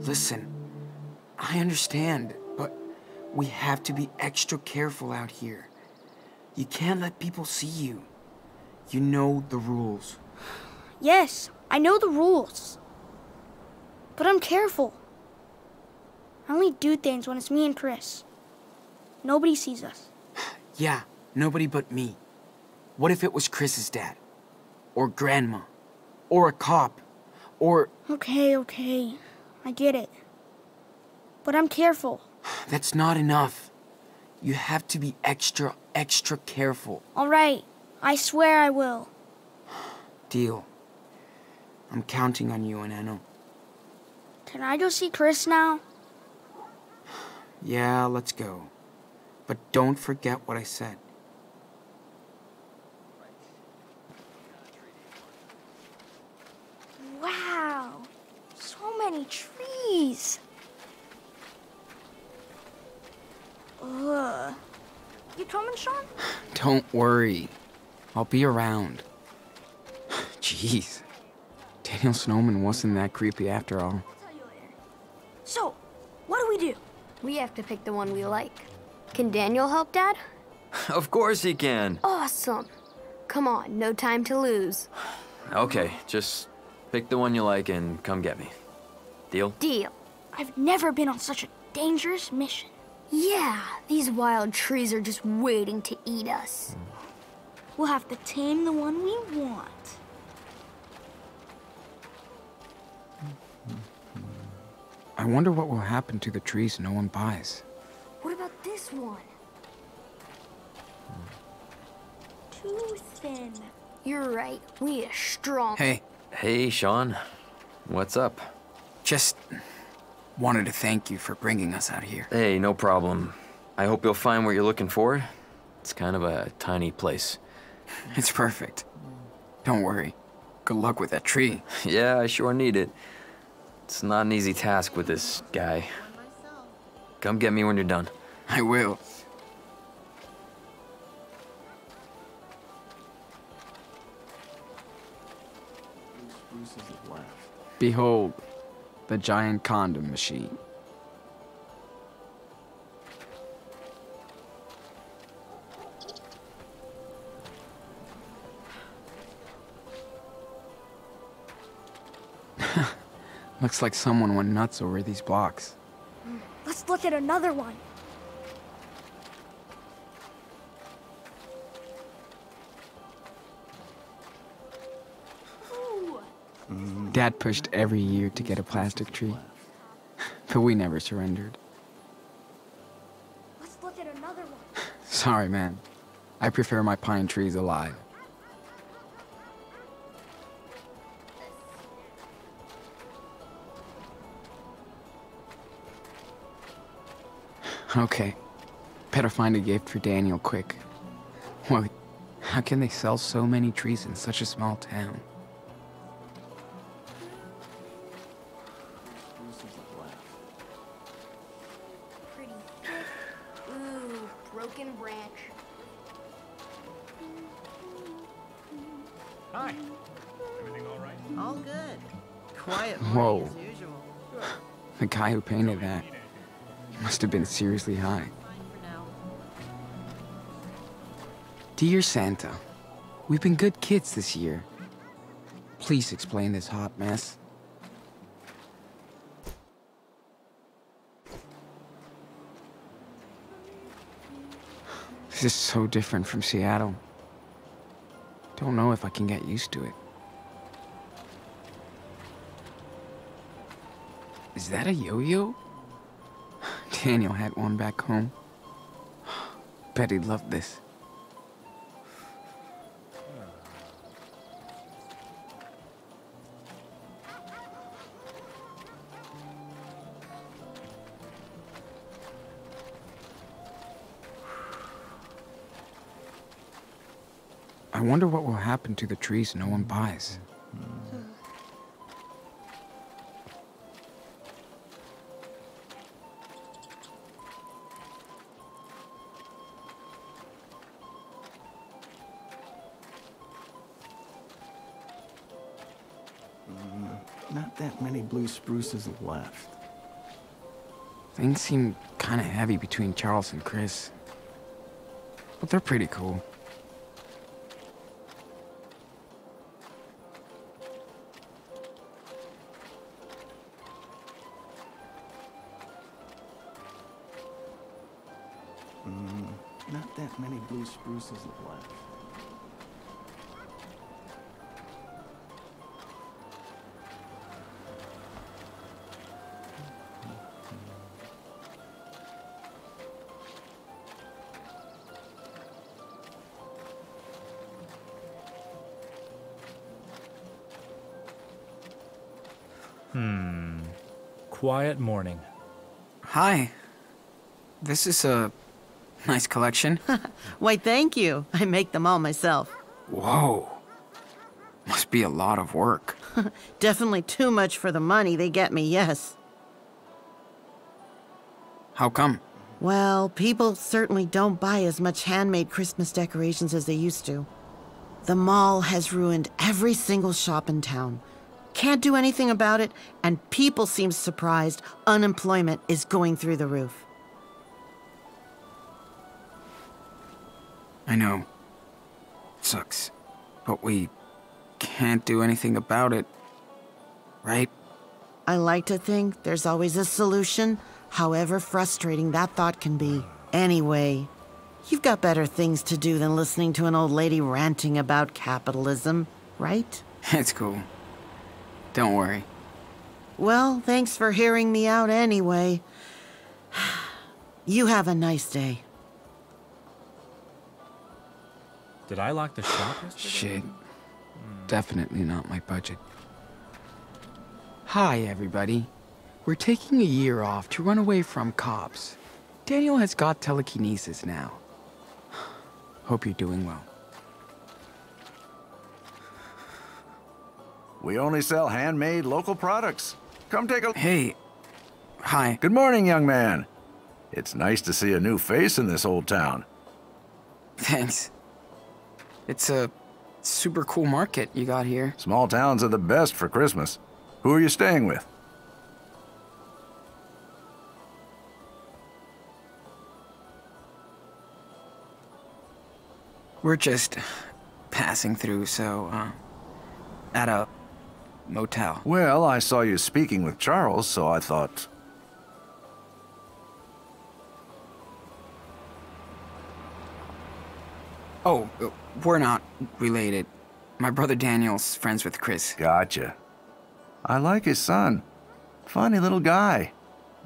Listen, I understand, but we have to be extra careful out here. You can't let people see you. You know the rules. Yes, I know the rules. But I'm careful. I only do things when it's me and Chris. Nobody sees us. *sighs* Yeah, nobody but me. What if it was Chris's dad? Or grandma? Or a cop? Or Okay, okay. I get it. But I'm careful. *sighs* that's not enough. You have to be extra, extra careful. All right. I swear I will. Deal. I'm counting on you, Enano. Can I go see Chris now? Yeah, let's go. But don't forget what I said. Wow, so many trees. Ugh. You coming, Sean? *sighs* Don't worry. I'll be around. *sighs* Jeez. Daniel Snowman wasn't that creepy after all. So, what do we do? We have to pick the one we like. Can Daniel help, Dad? *laughs* Of course he can. Awesome. Come on, no time to lose. *sighs* Okay, just pick the one you like and come get me. Deal? Deal. I've never been on such a dangerous mission. Yeah, these wild trees are just waiting to eat us. We'll have to tame the one we want. I wonder what will happen to the trees no one buys. What about this one? Too thin. You're right. We are strong. Hey, Hey, Sean. What's up? just wanted to thank you for bringing us out here. Hey, no problem. I hope you'll find what you're looking for. It's kind of a tiny place. It's perfect. Don't worry. Good luck with that tree. *laughs* Yeah, I sure need it. It's not an easy task with this guy. Come get me when you're done. I will. Behold, the giant condom machine. Looks like someone went nuts over these blocks. Let's look at another one. Dad pushed every year to get a plastic tree, but we never surrendered. Let's look at another one. *laughs* Sorry, man. I prefer my pine trees alive. Okay. Better find a gift for Daniel quick. Well, how can they sell so many trees in such a small town? Pretty thick. Ooh, broken branch. Hi. Everything all right? All good. Quiet Whoa. morning as usual. The guy who painted that must have been seriously high. Fine for now. Dear Santa, we've been good kids this year. Please explain this hot mess. This is so different from Seattle. Don't know if I can get used to it. Is that a yo-yo? Daniel had one back home. *sighs* Bet he'd love this. *sighs* I wonder what will happen to the trees no one buys. Blue spruces left. Things seem kind of heavy between Charles and Chris. But they're pretty cool. This is a nice collection. *laughs* Why, thank you. I make them all myself. Whoa. Must be a lot of work. *laughs* Definitely too much for the money they get me, yes. How come? Well, people certainly don't buy as much handmade Christmas decorations as they used to. The mall has ruined every single shop in town. Can't do anything about it, and people seem surprised unemployment is going through the roof. I know. It Sucks. But we can't do anything about it. Right? I like to think there's always a solution, however frustrating that thought can be. Anyway, you've got better things to do than listening to an old lady ranting about capitalism, right? *laughs* It's cool. Don't worry. Well, thanks for hearing me out anyway. *sighs* You have a nice day. Did I lock the shop yesterday? Shit. Definitely not my budget. Hi, everybody. We're taking a year off to run away from cops. Daniel has got telekinesis now. Hope you're doing well. We only sell handmade local products. Come take a Hey. Hi. Good morning, young man. It's nice to see a new face in this old town. Thanks. It's a super cool market you got here. Small towns are the best for Christmas. Who are you staying with? We're just passing through, so, uh, at a motel. Well, I saw you speaking with Charles, so I thought. Oh, uh, we're not related. My brother Daniel's friends with Chris. Gotcha. I like his son. Funny little guy,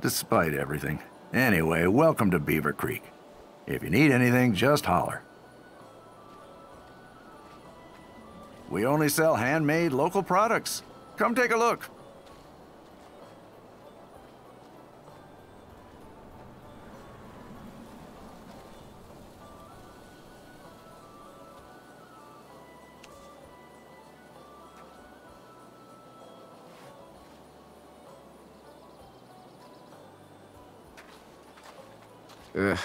despite everything. Anyway, welcome to Beaver Creek. If you need anything, just holler. We only sell handmade local products. Come take a look. Ugh.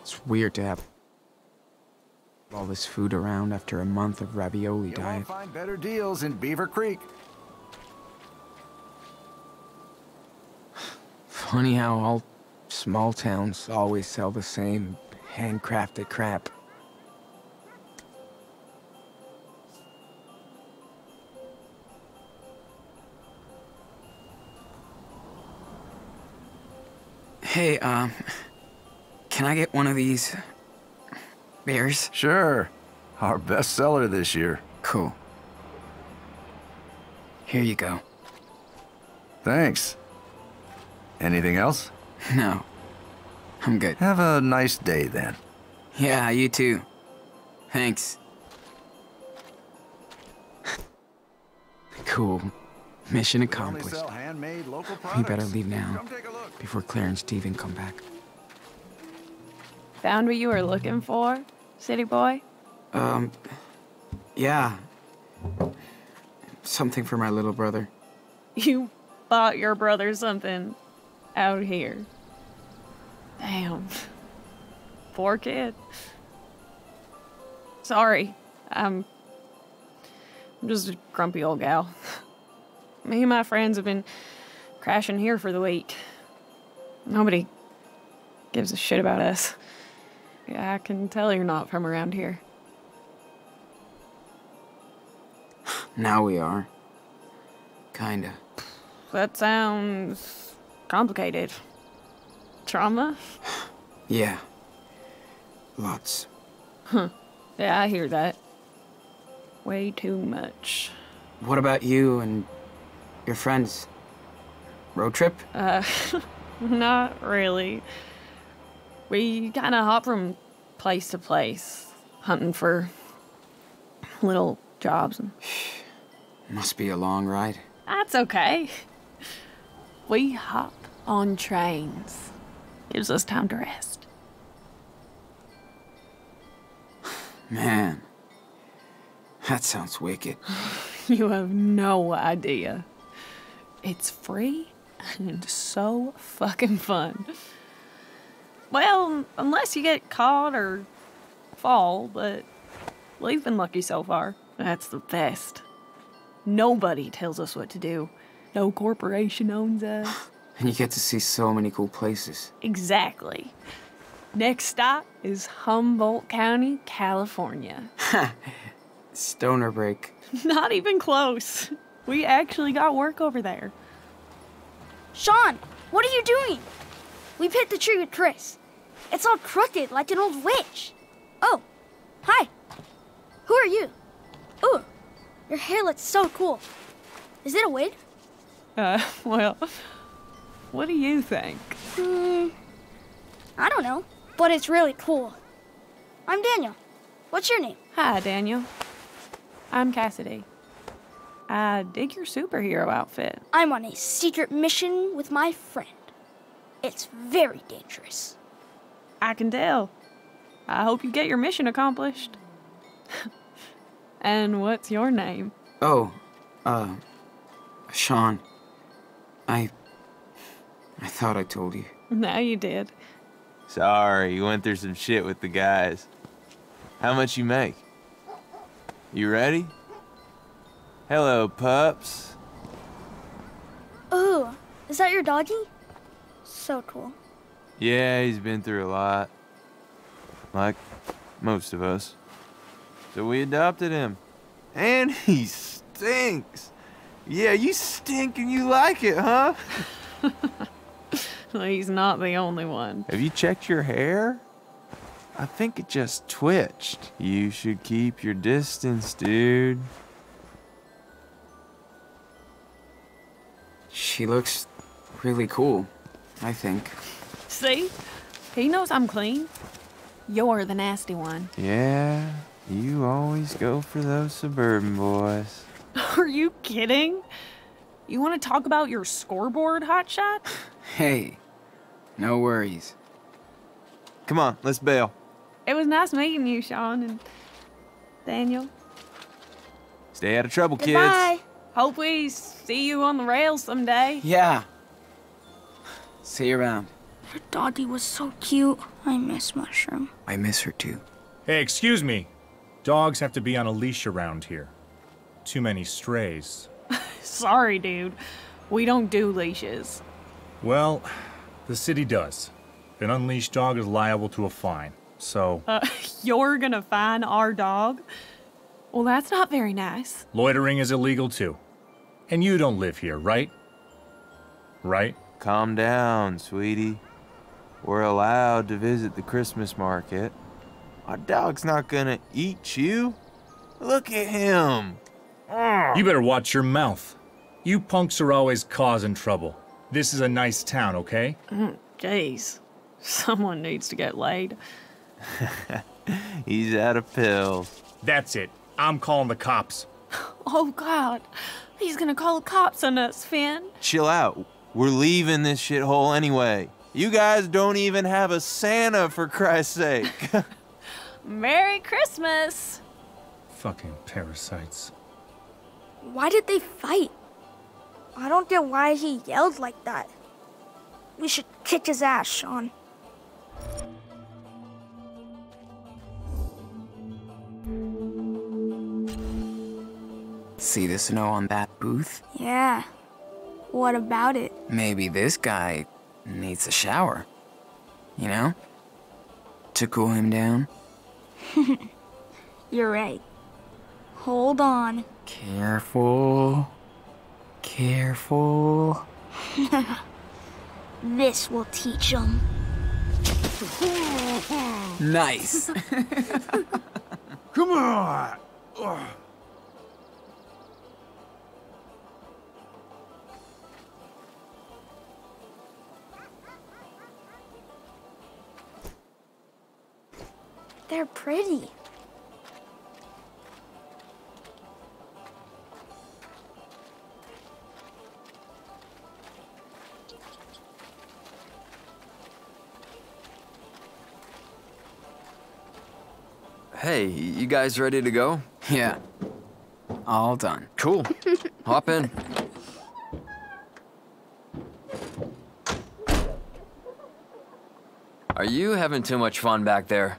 It's weird to have all this food around after a month of ravioli You diet. won't find better deals in Beaver Creek. Funny how all small towns always sell the same handcrafted crap. Hey, um, can I get one of these beers? Sure. Our best seller this year. Cool. Here you go. Thanks. Anything else? *laughs* No, I'm good. Have a nice day then. Yeah, you too. Thanks. cool. Mission accomplished. sell handmade local We better leave now Come take a look. before Claire and Stephen come back. Found what you were looking for, city boy? Um, yeah. Something for my little brother. *laughs* You bought your brother something out here. Damn. *laughs* Poor kid. Sorry. I'm I'm just a grumpy old gal. *laughs* Me and my friends have been crashing here for the week. Nobody gives a shit about us. Yeah, I can tell you're not from around here. *sighs* Now we are. Kinda. That sounds complicated. Trauma? *sighs* Yeah. Lots. Huh. Yeah, I hear that. Way too much. What about you and your friends? Road trip? Uh, *laughs* not really. We kind of hop from place to place, hunting for little jobs. *sighs* Must be a long ride. that's okay. We hop on trains. Gives us time to rest. *sighs* Man, that sounds wicked. *sighs* You have no idea. It's free and so fucking fun. Well, unless you get caught or fall, but we've been lucky so far. That's the best. Nobody tells us what to do. No corporation owns us. *sighs* And you get to see so many cool places. Exactly. Next stop is Humboldt County, California. *laughs* Stoner break. *laughs* Not even close. We actually got work over there. Sean, what are you doing? We've hit the tree with Chris. It's all crooked like an old witch. Oh, hi. Who are you? Ooh, your hair looks so cool. Is it a wig? Uh, *laughs* well, what do you think? Hmm, I don't know, but it's really cool. I'm Daniel. What's your name? Hi, Daniel. I'm Cassidy. I dig your superhero outfit. I'm on a secret mission with my friend. It's very dangerous. I can tell. I hope you get your mission accomplished. *laughs* and what's your name? Oh, uh, Sean. I. I thought I told you. Now you did. Sorry, you went through some shit with the guys. How much you make? You ready? Hello, pups. Ooh, is that your doggy? So cool. Yeah, he's been through a lot. Like most of us. So we adopted him. And *laughs* he stinks. Yeah, you stink and you like it, huh? *laughs* He's not the only one. Have you checked your hair? I think it just twitched. You should keep your distance, dude. She looks really cool, I think. See? He knows I'm clean. You're the nasty one. Yeah, you always go for those suburban boys. *laughs* Are you kidding? You want to talk about your scoreboard, hotshot? *laughs* Hey, no worries. Come on, let's bail. It was nice meeting you, Sean and Daniel. Stay out of trouble, kids. Goodbye. Hope we see you on the rails someday. Yeah. See you around. Your doggy was so cute. I miss Mushroom. I miss her too. Hey, excuse me. Dogs have to be on a leash around here. Too many strays. *laughs* Sorry, dude. We don't do leashes. Well, the city does. An unleashed dog is liable to a fine. So, *laughs* Uh, you're gonna fine our dog? Well, that's not very nice. loitering is illegal too. And you don't live here, right? Right? Calm down, sweetie. We're allowed to visit the Christmas market. Our dog's not gonna eat you. Look at him. You better watch your mouth. You punks are always causing trouble. This is a nice town, okay? Mm, Jeez. Someone needs to get laid. *laughs* He's out of pills. That's it. I'm calling the cops. *laughs* Oh, God. He's gonna call the cops on us, Finn. Chill out. We're leaving this shithole anyway. You guys don't even have a Santa, for Christ's sake. *laughs* Merry Christmas! Fucking parasites. Why did they fight? I don't get why he yelled like that. We should kick his ass, Sean. See the snow on that booth? Yeah. What about it? Maybe this guy needs a shower. You know? To cool him down. *laughs* You're right. Hold on. Careful. Careful. *laughs* this will teach him. Nice. *laughs* Come on! They're pretty. Hey, you guys ready to go? Yeah. All done. Cool. *laughs* Hop in. Are you having too much fun back there?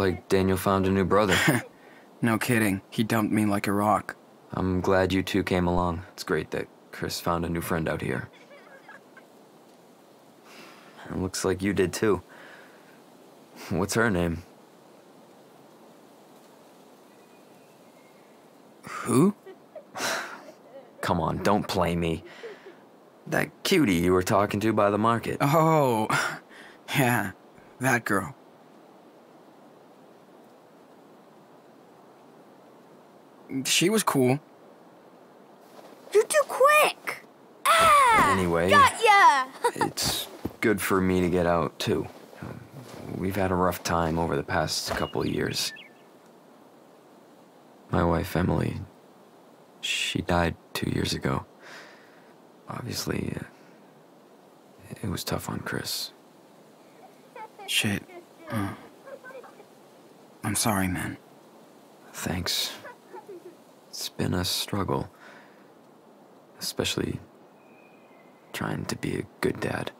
Like Daniel found a new brother. *laughs* no kidding. He dumped me like a rock. I'm glad you two came along. It's great that Chris found a new friend out here. It looks like you did too. What's her name? Who? *sighs* Come on, don't play me. That cutie you were talking to by the market. Oh, *laughs* yeah, that girl. She was cool. You're too quick. Ah! Anyway, Got ya! *laughs* it's good for me to get out too. We've had a rough time over the past couple of years. My wife, Emily, she died two years ago. Obviously, uh, it was tough on Chris. Shit. Uh, I'm sorry, man. Thanks. It's been a struggle. Especially trying to be a good dad.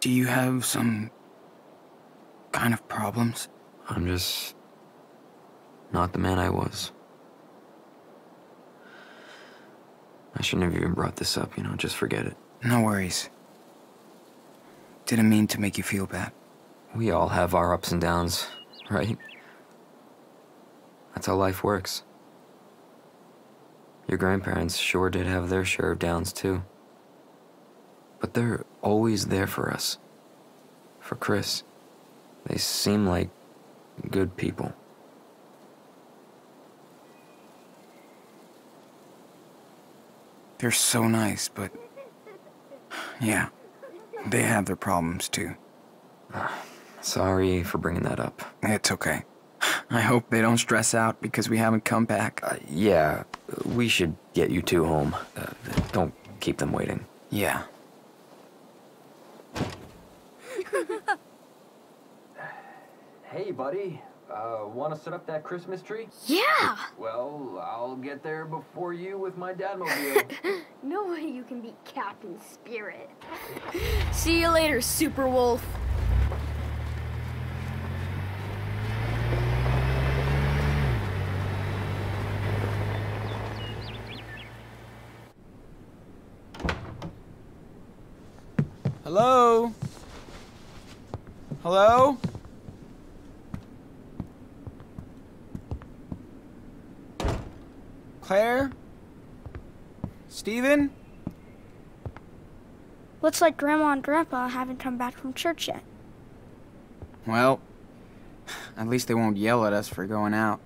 Do you have some kind of problems? I'm just not the man I was. I shouldn't have even brought this up, you know, just forget it. No worries. Didn't mean to make you feel bad. We all have our ups and downs, right? That's how life works. Your grandparents sure did have their share of downs, too. But they're always there for us. For Chris. They seem like good people. They're so nice, but. Yeah, they have their problems too. Ah. Sorry for bringing that up. It's okay. I hope they don't stress out because we haven't come back. Uh, yeah, we should get you two home. Uh, don't keep them waiting. Yeah. *laughs* Hey, buddy. Uh, want to set up that Christmas tree? Yeah! Well, I'll get there before you with my dadmobile. *laughs* no way you can beat Captain Spirit. *laughs* See you later, Super Wolf. Hello? Hello? Claire? Stephen? Looks like Grandma and Grandpa haven't come back from church yet. Well, at least they won't yell at us for going out.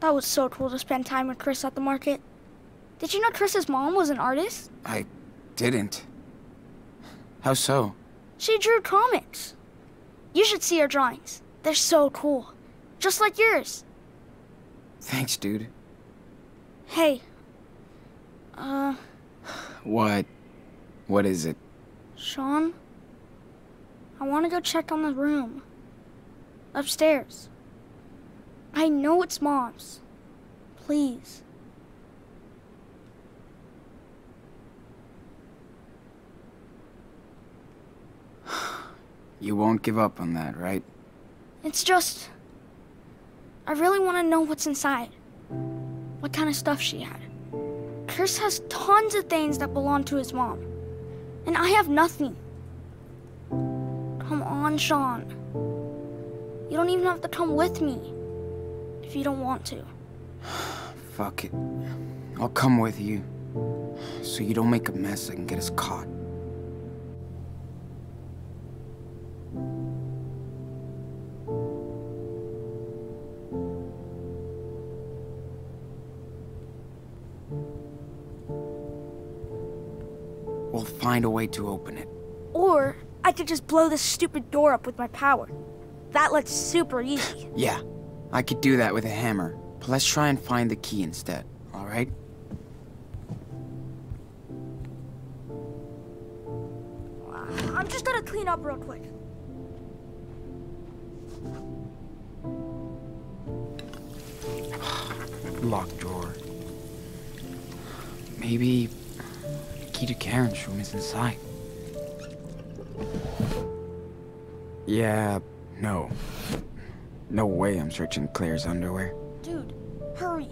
That was so cool to spend time with Chris at the market. Did you know Chris's mom was an artist? I didn't. How so? She drew comics. You should see her drawings. They're so cool. Just like yours. Thanks, dude. Hey. Uh, What? What is it? Sean? I want to go check on the room. Upstairs. I know it's Mom's. Please. *sighs* You won't give up on that, right? It's just. I really want to know what's inside. What kind of stuff she had. Chris has tons of things that belong to his mom. And I have nothing. Come on, Sean. You don't even have to come with me. If you don't want to. *sighs* Fuck it. I'll come with you. So you don't make a mess and get us caught. We'll find a way to open it. Or I could just blow this stupid door up with my power. That looks super easy. *sighs* Yeah, I could do that with a hammer. But let's try and find the key instead, alright? I'm just gonna clean up real quick. *sighs* Locked drawer. Maybe key to Karen's room is inside. Yeah, no. No way I'm searching Claire's underwear. Dude, hurry.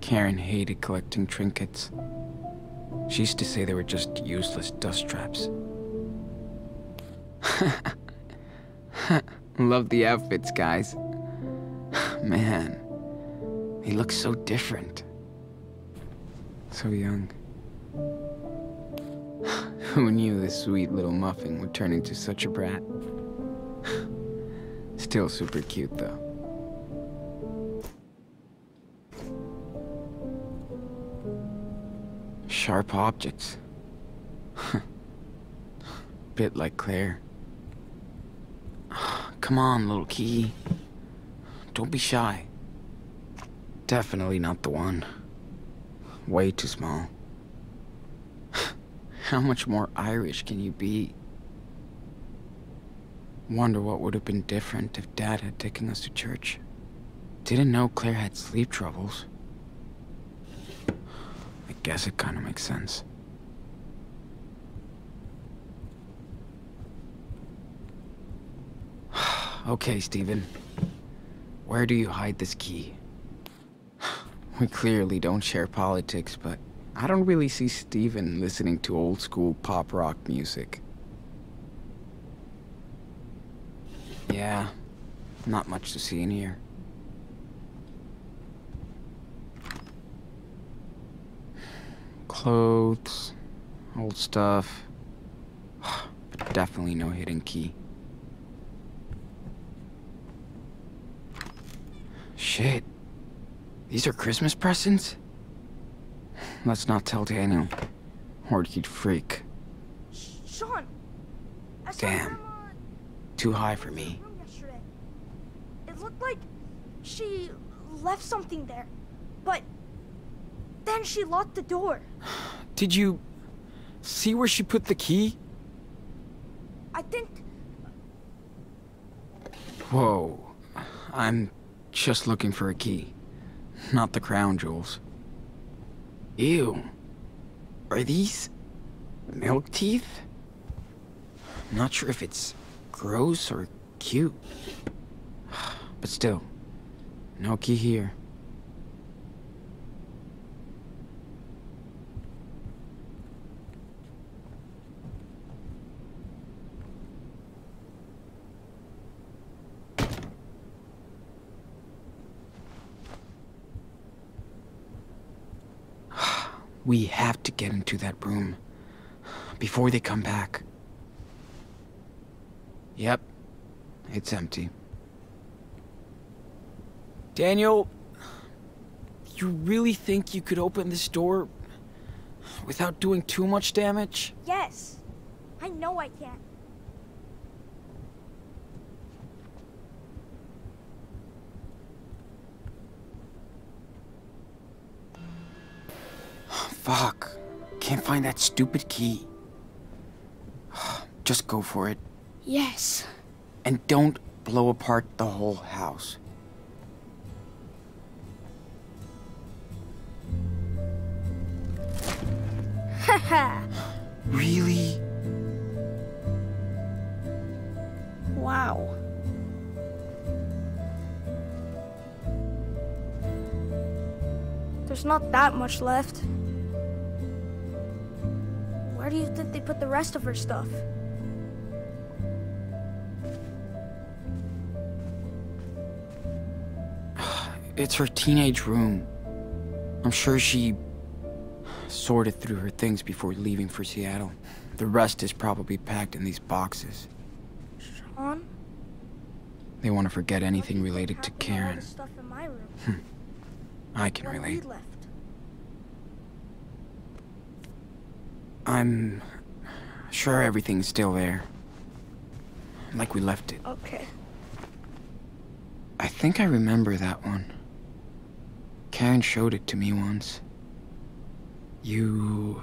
Karen hated collecting trinkets. She used to say they were just useless dust traps. *laughs* Love the outfits, guys. *sighs* Man, he looks so different. So young. *laughs* Who knew this sweet little muffin would turn into such a brat? *sighs* Still super cute, though. Sharp objects. *laughs* Bit like Claire. *sighs* Come on, little key. Don't be shy. Definitely not the one. Way too small. *laughs* How much more Irish can you be? Wonder what would have been different if Dad had taken us to church. Didn't know Claire had sleep troubles. I guess it kind of makes sense. *sighs* okay, Stephen. Where do you hide this key? We clearly don't share politics, but I don't really see Stephen listening to old school pop rock music. Yeah, not much to see in here. Clothes, old stuff, *sighs* definitely no hidden key. Shit. These are Christmas presents? Let's not tell Daniel, or he'd freak. Sean! Damn. Too high for me. It looked like she left something there, but then she locked the door. *sighs* Did you see where she put the key? I think Whoa. I'm just looking for a key. Not the crown jewels. Ew. Are these milk teeth? I'm Not sure if it's gross or cute. *sighs* But still, no key here. We have to get into that room before they come back. Yep, it's empty. Daniel, you really think you could open this door without doing too much damage? yes. I know I can. Fuck. Can't find that stupid key. *sighs* Just go for it. Yes. And don't blow apart the whole house. Haha. *laughs* really? Wow. There's not that much left. Where do you think they put the rest of her stuff? *sighs* It's her teenage room. I'm sure she sorted through her things before leaving for Seattle. The rest is probably packed in these boxes. Sean? They want to forget anything related to Karen. stuff in my room. Hmm. I can relate. left. I'm sure everything's still there. Like we left it. Okay. I think I remember that one. Karen showed it to me once. You.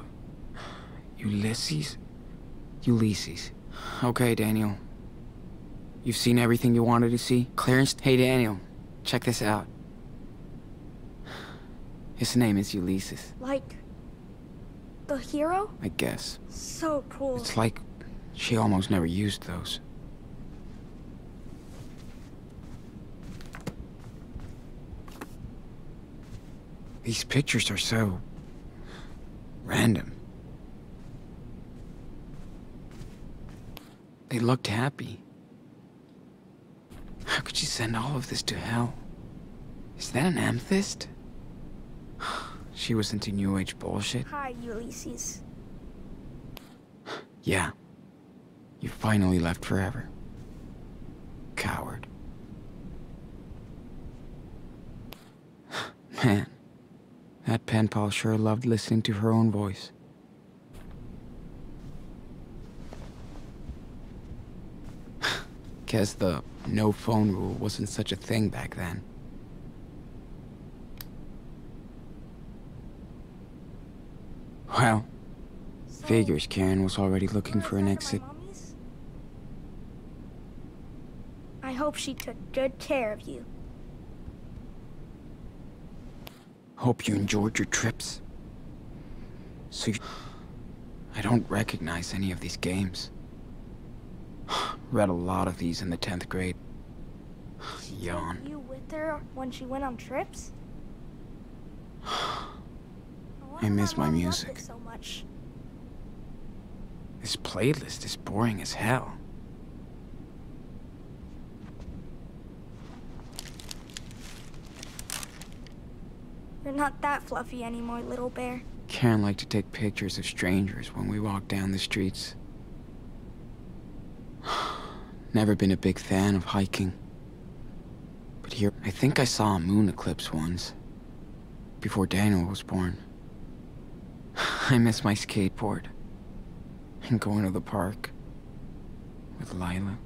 Ulysses? Ulysses. Okay, Daniel. You've seen everything you wanted to see? Clarence? Hey, Daniel. Check this out. His name is Ulysses, Like the hero? I guess. So cool. It's like she almost never used those. These pictures are so random. They looked happy. How could you send all of this to hell? Is that an amethyst? She was into New Age bullshit. Hi, Ulysses. Yeah. You finally left forever. Coward. *sighs* Man, that pen pal sure loved listening to her own voice. *sighs* Guess the no phone rule wasn't such a thing back then. Well, figures Karen was already looking for an exit. I hope she took good care of you. Hope you enjoyed your trips. So you... I don't recognize any of these games. *sighs* Read a lot of these in the 10th grade. *sighs* Yawn. You with her when she went on trips? I miss my music. so much. This playlist is boring as hell. You're not that fluffy anymore, little bear. Karen liked to take pictures of strangers when we walked down the streets. *sighs* Never been a big fan of hiking. But here, I think I saw a moon eclipse once. Before Daniel was born. I miss my skateboard. And going to the park. With Lyla.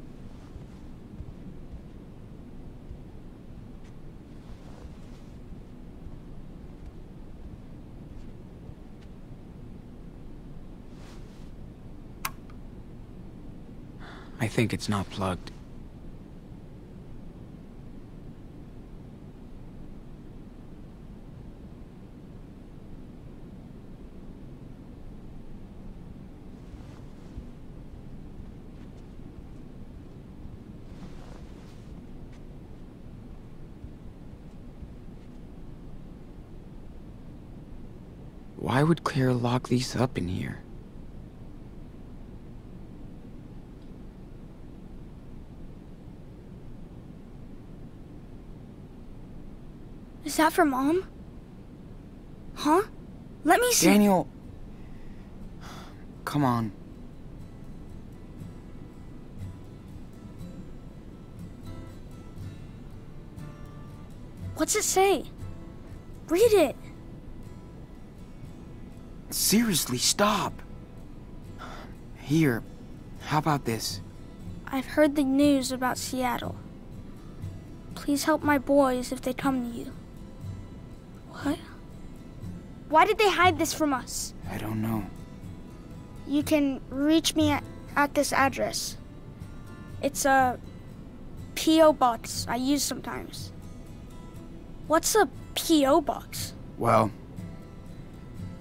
I think it's not plugged. Why would Claire lock these up in here? Is that for mom? Huh? Let me see. Daniel! Come on. What's it say? Read it. Seriously, stop. Here, how about this? I've heard the news about Seattle. Please help my boys if they come to you. What? Why did they hide this from us? I don't know. You can reach me at, at this address. It's a P.O. box I use sometimes. What's a P.O. box? Well,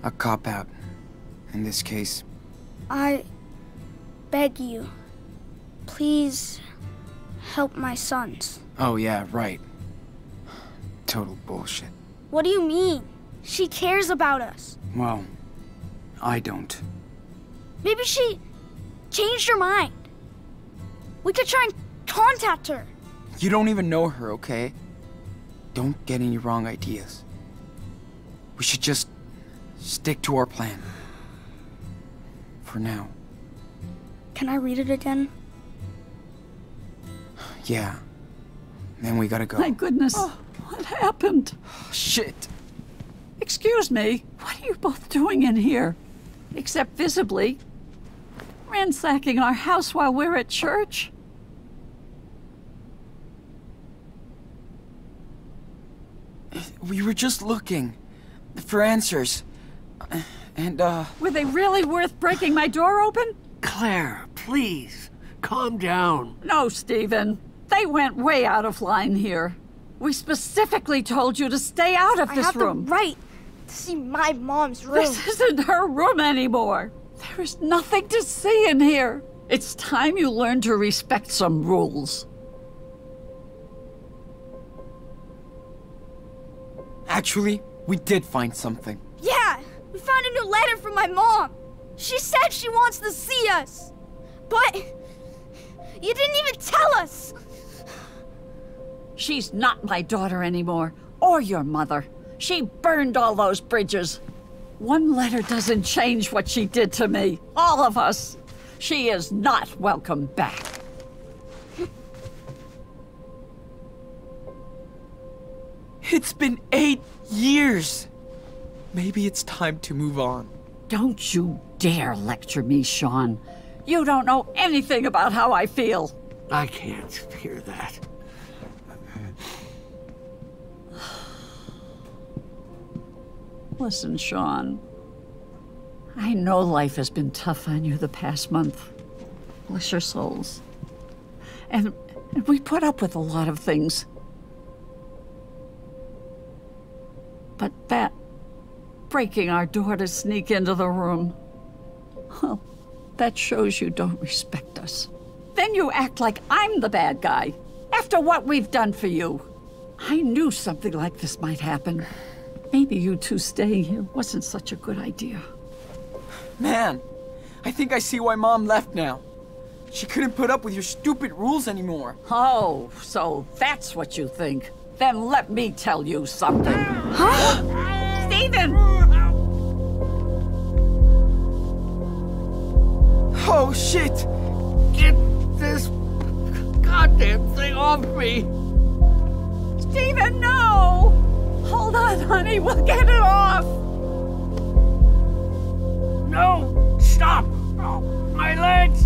a cop out. In this case, I beg you, please help my sons. oh yeah, right. Total bullshit. What do you mean? She cares about us. Well, I don't. Maybe she changed her mind. We could try and contact her. You don't even know her, okay? Don't get any wrong ideas. We should just stick to our plan. For now. Can I read it again? Yeah. Then we gotta go. My goodness. Oh, what happened? Oh, shit. Excuse me. What are you both doing in here? Except visibly. Ransacking our house while we're at church? We were just looking for answers. And, uh. Were they really worth breaking my door open? Claire, please, calm down. No, Stephen. They went way out of line here. We specifically told you to stay out of I this have room. the right to see my mom's room. This isn't her room anymore. There is nothing to see in here. It's time you learn to respect some rules. Actually, we did find something. Yeah, we found a new letter from my mom. She said she wants to see us. But you didn't even tell us. She's not my daughter anymore, or your mother. She burned all those bridges. One letter doesn't change what she did to me. All of us. She is not welcome back. It's been eight years. Maybe it's time to move on. Don't you dare lecture me, Sean. You don't know anything about how I feel. I can't hear that. Listen, Sean. I know life has been tough on you the past month. Bless your souls. And, and we put up with a lot of things. But that breaking our door to sneak into the room, well, that shows you don't respect us. Then you act like I'm the bad guy after what we've done for you. I knew something like this might happen. Maybe you two staying here wasn't such a good idea. Man, I think I see why Mom left now. She couldn't put up with your stupid rules anymore. Oh, so that's what you think. Then let me tell you something. *gasps* Huh? Stephen! Oh, shit! Get this goddamn thing off me! Stephen, no! Hold on, honey, we'll get it off! No! Stop! Oh, my legs!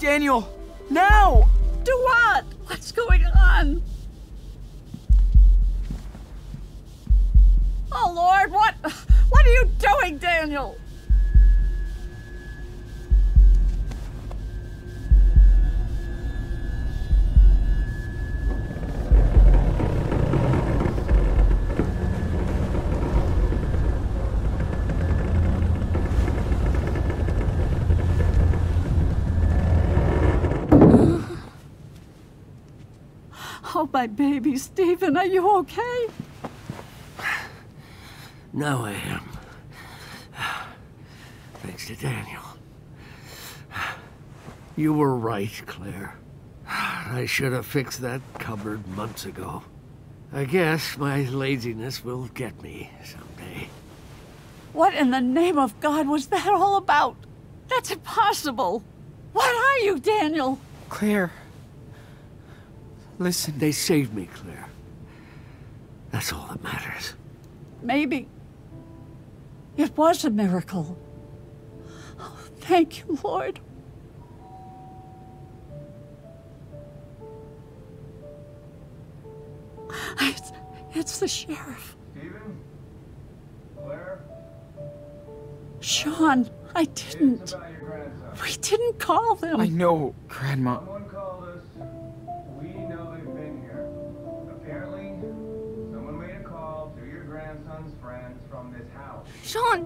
Daniel! Now! Do what? What's going on? Oh, Lord, what? What are you doing, Daniel? My baby, Stephen, are you okay? Now I am. Thanks to Daniel. You were right, Claire. I should have fixed that cupboard months ago. I guess my laziness will get me someday. What in the name of God was that all about? That's impossible. What are you, Daniel? Claire. Listen. They saved me, Claire. That's all that matters. Maybe it was a miracle. Oh, thank you, Lord. It's, it's the sheriff. Stephen? Claire? Sean, I didn't. It's about your grandson. We didn't call them. I know, Grandma. Sean,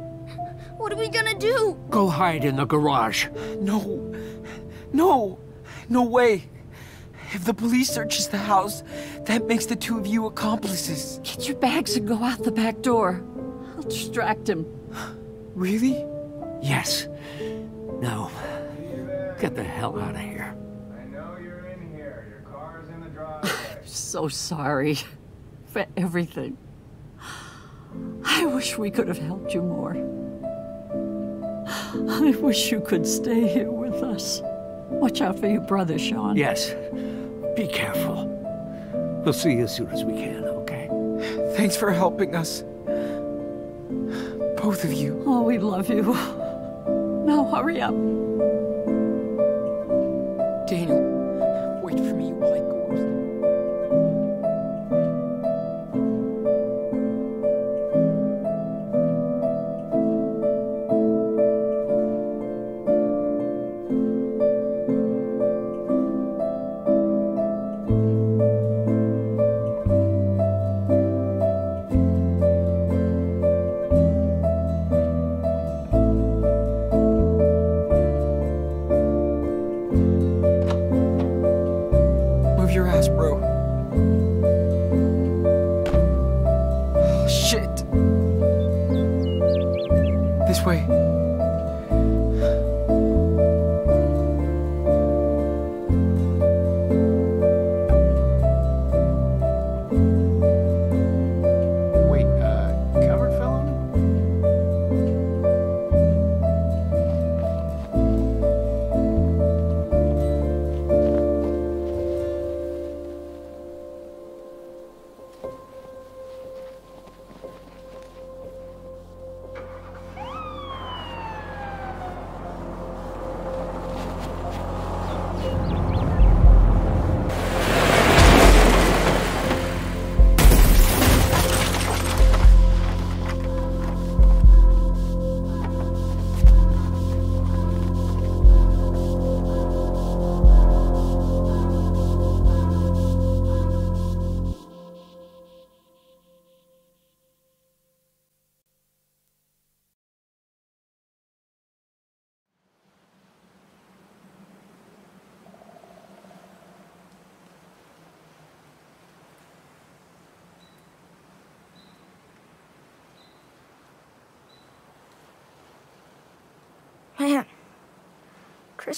what are we gonna do? Go hide in the garage. No. No. No way. If the police searches the house, that makes the two of you accomplices. Get your bags and go out the back door. I'll distract him. Really? Yes. No. get the hell out of here. I know you're in here. Your car's in the driveway. *sighs* I'm so sorry for everything. I wish we could have helped you more. I wish you could stay here with us. Watch out for your brother, Sean. Yes. Be careful. We'll see you as soon as we can, okay? Thanks for helping us. Both of you. Oh, we love you. Now hurry up.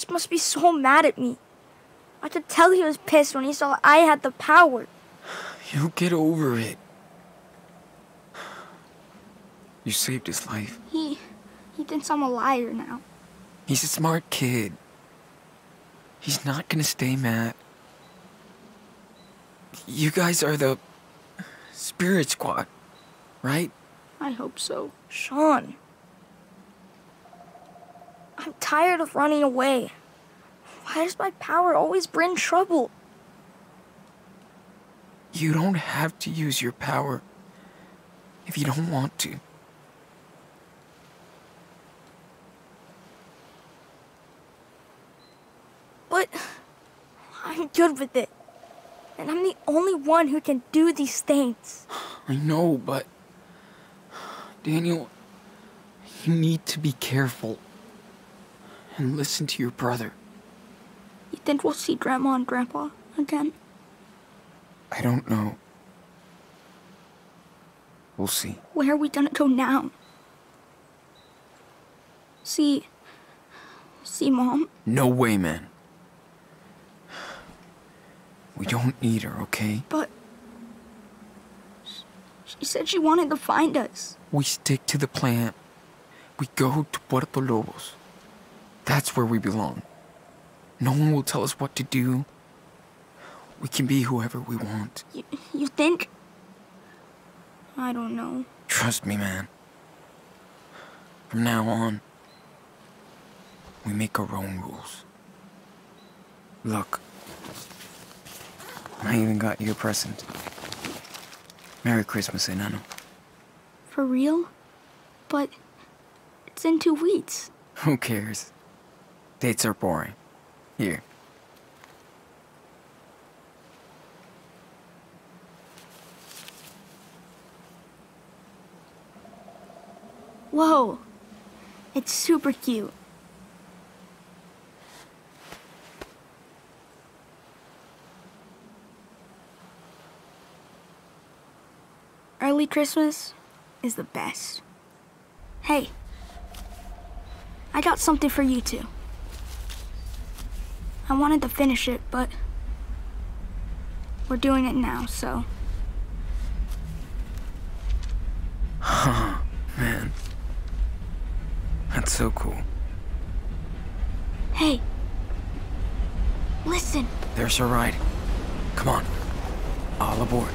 Must be so mad at me. I could tell he was pissed when he saw I had the power. You'll get over it. You saved his life. He he thinks I'm a liar now. He's a smart kid. He's not gonna stay mad. You guys are the Spirit Squad, right? I hope so. Sean. I'm tired of running away. Why does my power always bring trouble? You don't have to use your power if you don't want to. But I'm good with it. And I'm the only one who can do these things. I know, but. Daniel, you need to be careful. And listen to your brother. You think we'll see Grandma and Grandpa again? I don't know. We'll see. Where are we gonna go now? See. See Mom? No way, man. We don't need her, okay? But. She said she wanted to find us. We stick to the plan. We go to Puerto Lobos. That's where we belong. No one will tell us what to do. We can be whoever we want. You, you think? I don't know. Trust me, man. From now on, we make our own rules. Look, I even got you a present. Merry Christmas, Enano. For real? But it's in two weeks. Who cares? Dates are boring. Here. Whoa. It's super cute. Early Christmas is the best. Hey, I got something for you too. I wanted to finish it, but we're doing it now, so. Huh, man. That's so cool. Hey, listen. There's our ride. Come on. All aboard.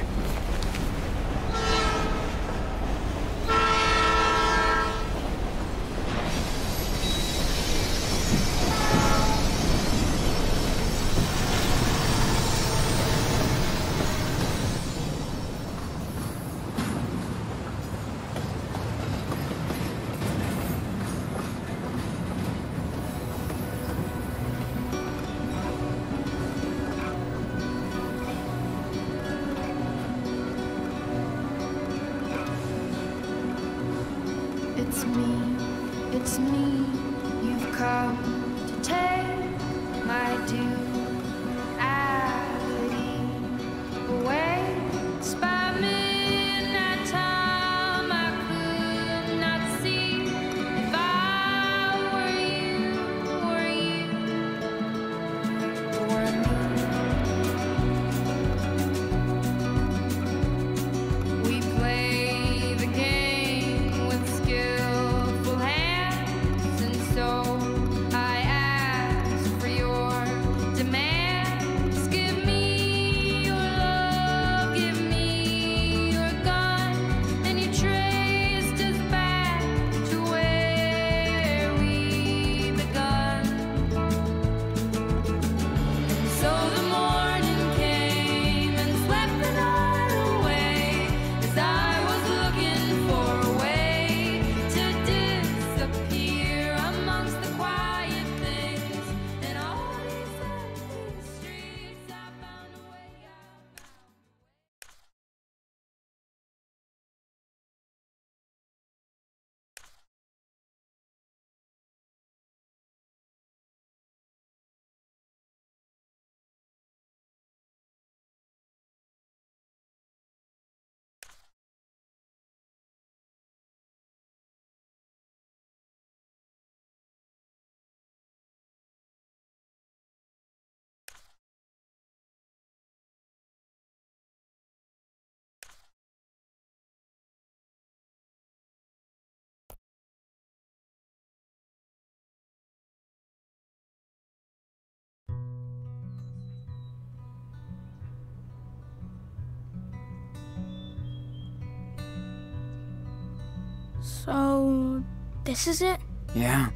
So, this is it? Yeah.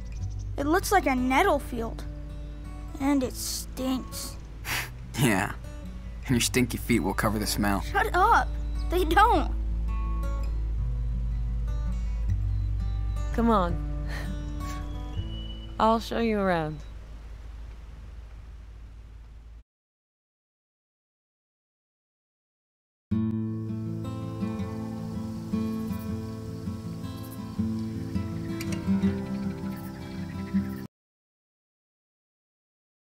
It looks like a nettle field. And it stinks. *laughs* Yeah. And your stinky feet will cover the smell. Shut up. They don't. Come on. I'll show you around.